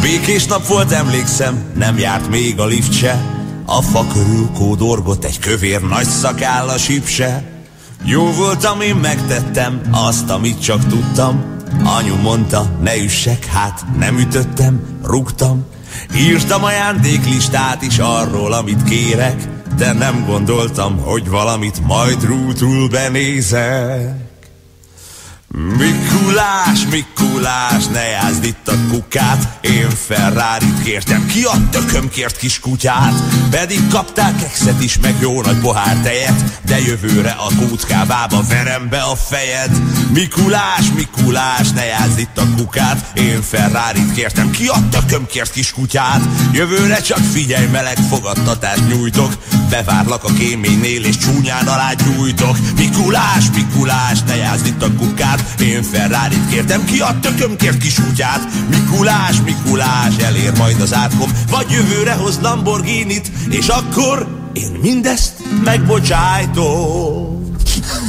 Békés nap volt, emlékszem, nem járt még a lift se. A fa körül kódorgott egy kövér nagy szakáll a se. Jó voltam, én megtettem azt, amit csak tudtam. Anyu mondta, ne üssek, hát nem ütöttem, rúgtam. Írtam ajándéklistát is arról, amit kérek, de nem gondoltam, hogy valamit majd rútul benézek. Mikulás, Mikulás, ne jázd itt a kukát. Én Ferrari-t kértem, ki a tököm kért kis kutyát? Pedig kaptál kekszet is, meg jó nagy pohár tejet. De jövőre a kóckávába verem be a fejed. Mikulás, Mikulás, ne jázd itt a kukát. Én Ferrari-t kértem, ki a tököm kért kis kutyát? Jövőre csak figyelj, meleg fogadtatást nyújtok. Bevárlak a kéménynél és csúnyán alá gyújtok. Mikulás, Mikulás, ne jázd itt a kukát. Én Ferrari-t kértem, ki a tököm kért kis kutyát Mikulás, Mikulás, elér majd az átkom Vagy jövőre hoz Lamborghini-t És akkor én mindezt megbocsájtom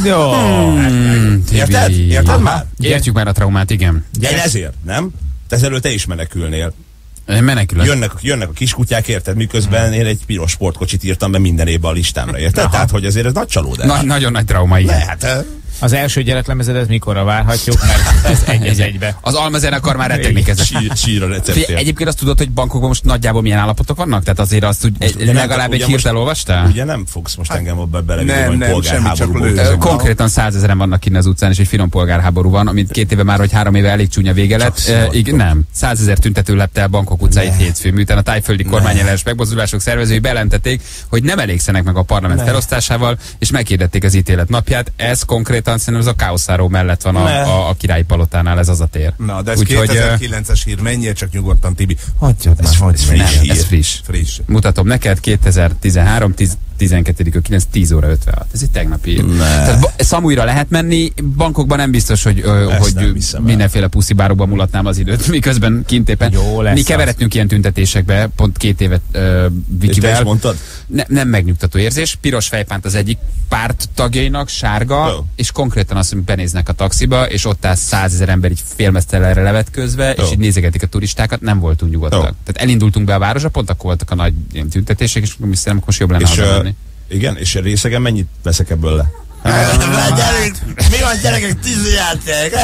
Jó. Hmm, Érted? Érted Aha. már? Értjük már a traumát, igen. Én ezért, nem? Te ezelőtt te is menekülnél. Én menekülök. Jönnek, jönnek a kiskutyák, érted? Miközben én egy piros sportkocsit írtam be minden évben a listámra, érted? Tehát, hogy azért ez nagy csalódás. Nagy, nagyon nagy trauma, igen. Ne, hát, eh, Az első gyereklemezedet mikorra várhatjuk, mert ez egy az egybe. Az almazenekar már rettegni kezdett. sír, sír a receptért. Egyébként azt tudod, hogy bankokban most nagyjából milyen állapotok vannak? Tehát azért azt úgy, nem- legalább egy hírt most- elolvastál? Ugye nem fogsz most engem abba belevinni, nem, hogy polgárháború Konkrétan százezeren vannak kinn az utcán, és egy finom polgárháború van, amit két éve már, hogy három éve elég csúnya vége lett. Igen, nem. Százezer tüntető lepte el Bangkok utcáit hétfőn, miután a tájföldi kormányellenes megmozdulások szervezői bejelentették, hogy nem elégszenek meg a parlament felosztásával, és meghirdették az ítélet napját. Ez konkrétan szerintem az a káoszáró mellett van a, a, a királyi palotánál, ez az a tér. Na, de ez ö, 2009-es hír, menjél csak nyugodtan, Tibi. Hagyjad már, friss már. hír. ez friss. Friss. Mutatom neked 2013, 10, 12 9, 10 óra 56. Ez egy tegnapi. Tehát ba- Szamuira lehet menni, bankokban nem biztos, hogy, ö, hogy mindenféle puszibárokban mulatnám az időt, miközben kint éppen. Jó lesz Mi az. keveredtünk ilyen tüntetésekbe, pont két évet ö, És te Vikivel. mondtad? Ne, nem megnyugtató érzés. Piros fejpánt az egyik párt tagjainak, sárga, Jó. és konkrétan azt, hogy benéznek a taxiba, és ott áll százezer ember így félmeztelenre levetközve, Jó. és így nézegetik a turistákat, nem voltunk nyugodtak. Jó. Tehát elindultunk be a városba, pont akkor voltak a nagy ilyen tüntetések, és szerintem most jobb lenne És. Igen, és részegen mennyit veszek ebből le? Gyerünk, mi van gyerekek, tíz játék?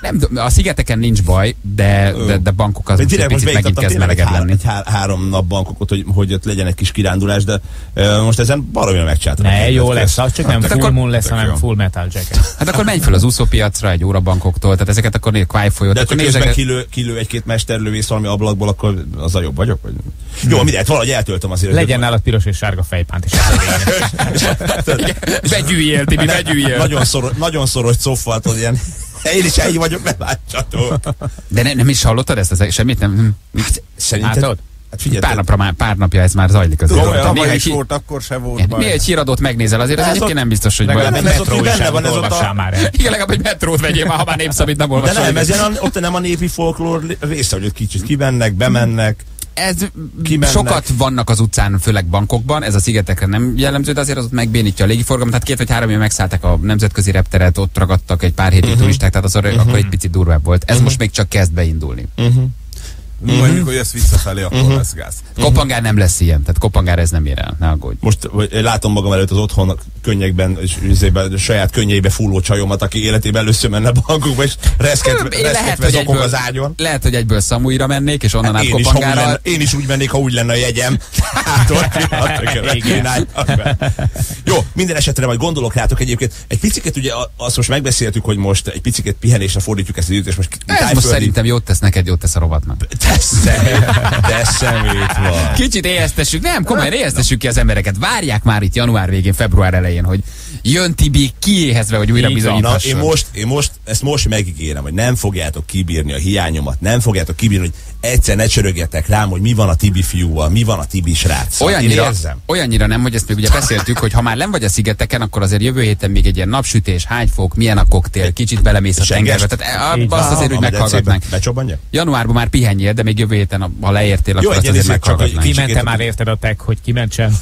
Nem, a szigeteken nincs baj, de, de, de bankok az most egy picit megint kezd há- lenni. egy há- három nap bankokot, hogy, hogy ott legyen egy kis kirándulás, de uh, most ezen baromira megcsátom. Ne, jó lesz, az csak nem Hát full akkor- moon lesz, hanem jó. full metal jacket. Hát akkor menj fel az úszópiacra, egy órabankoktól, tehát ezeket akkor négy Kwai folyót, De akkor nézek, kilő, kilő egy-két mesterlövész valami ablakból, akkor az a jobb vagyok? Vagy? Jó, mindegy, valahogy eltöltöm azért. Legyen nálad piros és sárga fejpánt is. begyűjjél, Tibi, begyűjél. Nagyon szoros, nagyon szoros coffal, tudod, ilyen én is egy vagyok, ne. De ne, nem is hallottad ezt, ez semmit nem? Hát, szerinted? Látod? Hát figyelj, Pár, napra már, pár napja ez már zajlik az úton. tavaly Néha is egy, volt, akkor se volt ki- baj. néha egy híradót megnézel, azért az Ez egyébként ott- nem biztos, hogy baj. Legalább egy Nem, ez ott, hogy metró benne is van, ez ott a- már el. Igen, legalább egy metrót vegyél már, ha már népszabit nem De olvasol. nem, ez ilyen, ott nem a népi folklór része, hogy ott kicsit kimennek, bemennek. Ez Kimennek. sokat vannak az utcán, főleg bankokban, ez a szigetekre nem jellemző, de azért az ott megbénítja a légiforgalmat. Tehát két vagy három éve megszállták a nemzetközi repteret, ott ragadtak egy pár hétig Mhm. turisták, tehát az uh-huh. akkor egy picit durvább volt. Ez most még csak kezd beindulni. Uh-huh. Mondjuk, hogy ezt visszafelé, akkor uh-huh. lesz gáz. Kopangár nem lesz ilyen, tehát kopangár ez nem ér el, ne aggódj. Most látom magam előtt az otthon könnyekben, és üzében, a saját könnyeibe fulló csajomat, aki életében először menne bankokba, és reszketve, lehet, reszketve hogy zokog egyből, az ágyon. lehet, hogy egyből Szamuira mennék, és onnan Hát át én, is, ha úgy kopangárral. lenne, én is úgy mennék, ha úgy lenne a jegyem. Hát, ott. Jó, minden esetre majd gondolok rátok egyébként. Egy picit ugye azt most megbeszéltük, hogy most egy picit pihenésre fordítjuk ezt az időt, és most Ez most szerintem jót tesz neked, jót tesz a rovatnak. Te szemét, van. Kicsit éheztessük, nem, komolyan éheztessük ki az embereket. Várják már itt január végén, február elején, hogy jön Tibi kiéhezve, hogy újra. Na, bizonyíthasson. én most, én most, ezt most megígérem, hogy nem fogjátok kibírni a hiányomat, nem fogjátok kibírni, hogy egyszer ne csörögjetek rám, hogy mi van a Tibi fiúval, mi van a Tibi srác. Én Olyannyira, érzem. olyannyira nem, hogy ezt még ugye beszéltük, hogy ha már nem vagy a szigeteken, akkor azért jövő héten még egy ilyen napsütés, hány fok, milyen a koktél, kicsit belemész a Sengest? tengerbe. Tehát Így eh, azt van. azért medencébe meghallgatnánk. Januárban már pihenjél, de még jövő héten, ha leértél, Jó, akkor azt azért hogy meghallgatnánk. Kimente már érted a tech, hogy kimentsen?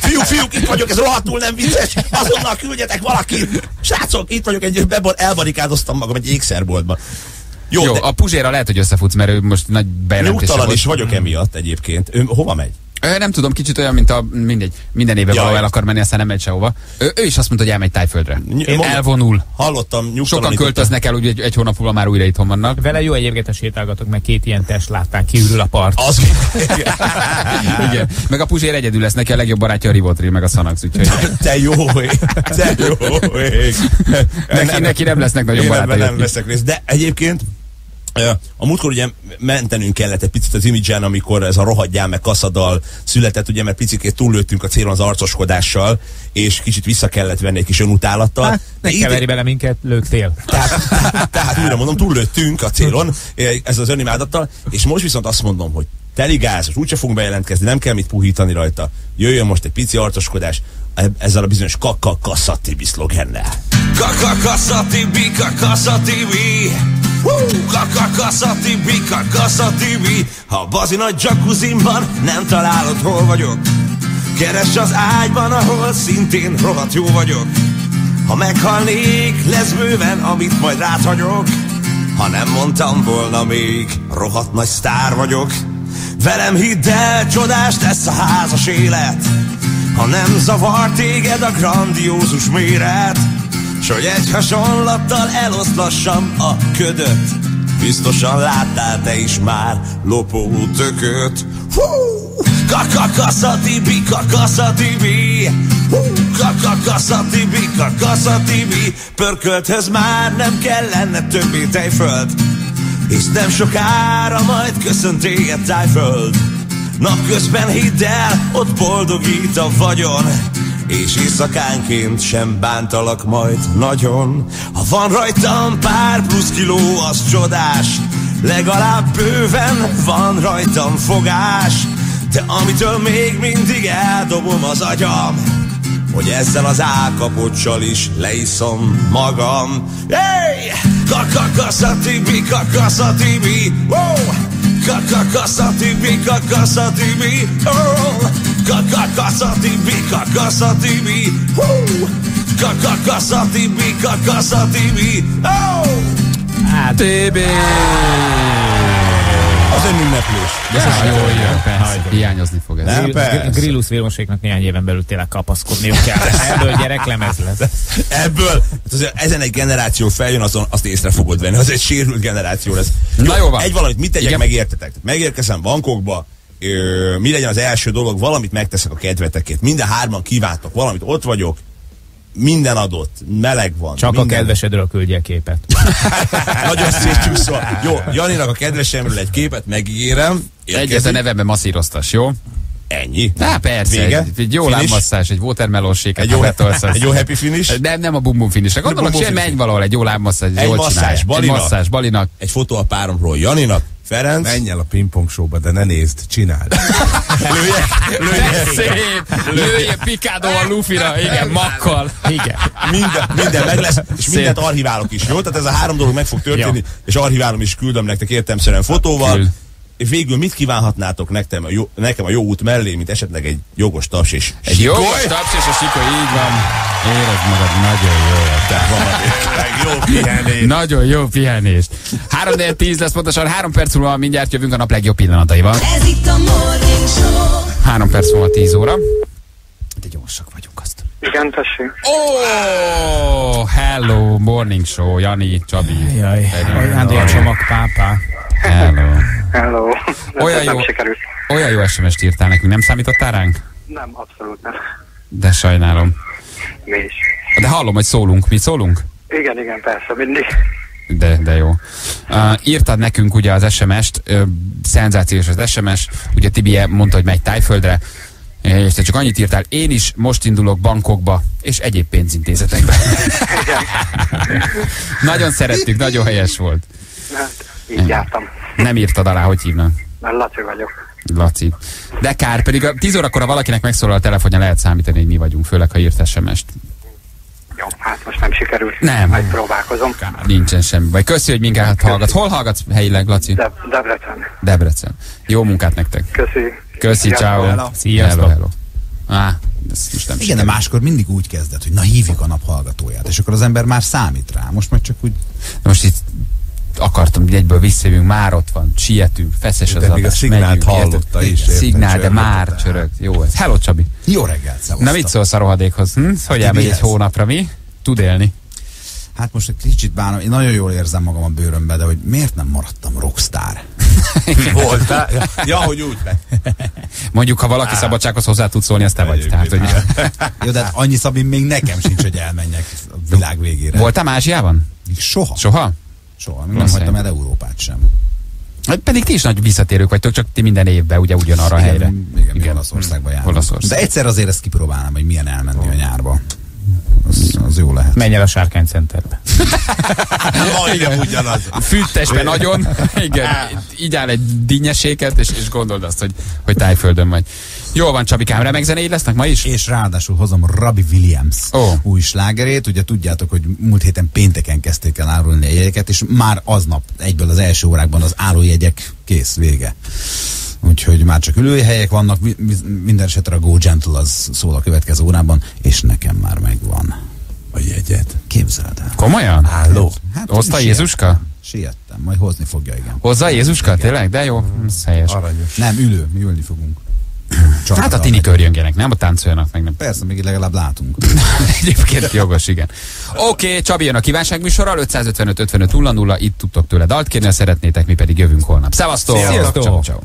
Fiúk, fiúk, itt vagyok, ez rohadtul nem vicces, azonnal küldjetek valaki. Srácok, itt vagyok, egy bebor, elbarikádoztam magam egy ékszerboltban. Jó, Jó, de a Puzséra lehet, hogy összefutsz, mert ő most nagy bejelentése nyugtalan volt. is vagyok emiatt egyébként. Ő hova megy? Ö, nem tudom, kicsit olyan, mint a mindegy, minden évben valahol el akar menni, aztán nem megy sehova. Ő, ő is azt mondta, hogy elmegy tájföldre. Én elvonul. Hallottam, Sokan költöznek el, úgy egy, egy hónap múlva már újra itthon vannak. Vele jó egyébként, ha sétálgatok, meg két ilyen test láttán kiürül a part. Az, Igen. Meg a Puzsér egyedül lesz, neki a legjobb barátja a Rivotril, meg a Szanax, úgyhogy te jó ég, te jó ég. neki, neki nem lesznek ebben barátai. nem veszek részt. De egyébként a múltkor ugye mentenünk kellett egy picit az imidzsen, amikor ez a rohadjál meg kaszadal született, ugye, mert picikét túllőttünk a célon az arcoskodással, és kicsit vissza kellett venni egy kis önutálattal. Hát, ne keveri bele minket, lőttél. tehát, tehát, tehát újra mondom, túllőttünk a célon ez az önimádattal, és most viszont azt mondom, hogy teli gáz, most úgyse fogunk bejelentkezni, nem kell mit puhítani rajta. Jöjjön most egy pici arcoskodás eb- ezzel a bizonyos kakka kasszatibi szlogennel. Kakakassa tibi, kakassa tibi Hú, Kakakassa tibi, kakassa tibi Ha a bazi nagy jacuzzimban nem találod, hol vagyok Keres az ágyban, ahol szintén rohadt jó vagyok. Ha meghalnék, lesz bőven, amit majd rád hagyok Ha nem mondtam volna még, rohadt nagy sztár vagyok. Velem hidd el, csodás lesz a házas élet Ha nem zavar téged a grandiózus méret S hogy egy hasonlattal eloszlassam a ködöt Biztosan láttál te is már lopó tököt Hú! Kakakasza tibi, kakasza tibi Hú! Kakakasza tibi, kakasza tibi Pörkölthöz már nem kellene többé tejföld És nem sokára majd köszönt téged tájföld Napközben hidd el, ott boldogít a vagyon és éjszakánként sem bántalak majd nagyon Ha van rajtam pár plusz kiló, az csodás Legalább bőven van rajtam fogás De amitől még mindig eldobom az agyam Hogy ezzel az álkapocsal is leiszom magam Hey! Kakakasza tibi, kakasza tibi Wow! Kakakasza tibi, kakasza tibi Oh! Kakakasza tibi, kakasza tibi Hú! Kakakasza tibi, kakasza tibi Oh! Hát, TB! Az önünneplés. Biztos jól jön, persze. Hiányozni fog ez. Nem, persze. Grillus Vilmoséknak néhány éven belül tényleg kapaszkodniuk kell. Ebből gyereklemez lesz. Ebből, hát azért ezen egy generáció feljön, azon azt észre fogod venni. Az egy sérült generáció lesz. Na jó van. Egy valamit, mit tegyek, Igen. megértetek? Megérkezem bankokba, ö, mi legyen az első dolog, valamit megteszek a kedvetekért. Minden hárman kívántok valamit, ott vagyok, minden adott, meleg van. Csak a minden... kedvesedről küldje a képet. Nagyon szétcsúszva. Jó, Janinak a kedvesemről egy képet megígérem. Egyet a Érkezik. nevemben masszíroztas, jó? Ennyi. Na persze, Vége? egy, egy jó lábmasszás, egy watermelon shake Egy jó, egy jó happy finish? Nem, nem a bum bum finish. Gondolok, sem menj valahol, egy jó lábmasszás, Egy jól masszázs csinálják. Egy Balinak. masszázs Balinak. Egy fotó a páromról Janinak, Ferenc. Menj el a pingpong showba, de ne nézd, csináld. Lőjek, lőjek. Szép! Lője Picado a Lufira, igen, makkal. Igen. Minden, minden meg lesz, és Szép. mindent archiválok is, jó? Tehát ez a három dolog meg fog történni, és archiválom is küldöm nektek értelmszerűen fotóval. Küld. És végül mit kívánhatnátok nekem a, jó, nekem a jó út mellé, mint esetleg egy jogos taps és Egy jogos taps és a sikoly, így van. Érezd magad nagyon jó. Jó pihenés. Nagyon jó pihenést. 3 10 lesz pontosan, 3 perc múlva mindjárt jövünk a nap legjobb pillanataival. Ez itt a Morning Show. 3 perc múlva 10 óra. De gyorsak vagyunk azt. Igen, tessék. Oh, hello, morning show, Jani, Csabi. Jaj, Andi a csomag pápá. Hello. Hello. Olyan nem jó, sikerült. olyan jó SMS-t írtál nekünk, nem számítottál ránk? Nem, abszolút nem. De sajnálom. Mi is. De hallom, hogy szólunk. Mi szólunk? Igen, igen, persze, mindig. De, de jó. Uh, írtad nekünk ugye az SMS-t, uh, szenzációs az SMS, ugye Tibi mondta, hogy megy Tájföldre, és te csak annyit írtál, én is most indulok bankokba, és egyéb pénzintézetekbe. nagyon szerettük, nagyon helyes volt. Hát, így jártam. Nem írtad alá, hogy hívnak? Laci vagyok. Laci. De kár, pedig a 10 órakor, ha valakinek megszólal a telefonja, lehet számítani, hogy mi vagyunk, főleg ha írt SMS-t. Jó, hát most nem sikerült. Nem. Majd próbálkozom. Nincsen semmi baj. Köszi, hogy minket hallgatsz. Hol hallgatsz helyileg, Laci? De, Debrecen. Debrecen. Jó munkát nektek. Köszi. Köszi, ciao. Sziasztok. Hello, hello. Ez most nem Igen, de máskor mindig úgy kezdett, hogy na hívjuk a naphallgatóját, és akkor az ember már számít rá. Most meg csak úgy... De most itt akartam, hogy egyből visszajövünk, már ott van, sietünk, feszes az De még a adás, szignált megyünk, hallotta érted? is, Szignál, de már csörög. Jó ez. Hello, Csabi. Jó reggelt, szevasztok. Na mit szólsz a rohadékhoz? Hm? Hogy elmegy egy hónapra, mi? Tud élni. Hát most egy kicsit bánom, én nagyon jól érzem magam a bőrömbe, de hogy miért nem maradtam rockstar? Voltál? Ja, hogy úgy lett. Mondjuk, ha valaki szabadsághoz hozzá tud szólni, azt te vagy. Tehát, hogy... Jó, de hát annyi szabin még nekem sincs, hogy elmenjek a világ végére. Voltál Ázsiában? Soha. Soha? Soha, még nem hagytam el. Európát sem. Hát Pedig ti is nagy visszatérők vagytok, csak ti minden évben ugye ugyanarra Igen, helyre. Igen, igen, Olaszországba járunk. Olaszország. De egyszer azért ezt kipróbálnám, hogy milyen elmenni a nyárba. Az, az jó lehet. Menj el a Sárkány Centerbe. Majdnem ugyanaz. Füttesben nagyon, igen, így áll egy dinnyeséket, és, és gondold azt, hogy, hogy tájföldön vagy. Jól van, Csabikám, remek zenéid lesznek ma is? És ráadásul hozom Robbie Williams Ó. új slágerét. Ugye tudjátok, hogy múlt héten pénteken kezdték el árulni a jegyeket, és már aznap egyből az első órákban az állójegyek kész, vége. Úgyhogy már csak ülőhelyek vannak, mi- mi- minden esetre a Go Gentle az szól a következő órában, és nekem már megvan. A jegyet. Képzeld el. Komolyan? Álló. Hát, Hozta Jézuska? siettem. Siettem, majd hozni fogja, igen. Hozza Jézuska? Tényleg? De jó, ez helyes. Aranyos. Nem, ülő, mi ülni fogunk. Csak hát a tini körjöngenek, nem a táncoljanak meg. Nem. Persze, még legalább látunk. Egyébként jogos, igen. Oké, okay, Csabi jön a kívánság műsorral, 555 55 00, itt tudtok tőle dalt kérni, szeretnétek, mi pedig jövünk holnap. Szevasztok! Sziasztok! Ciao, ciao.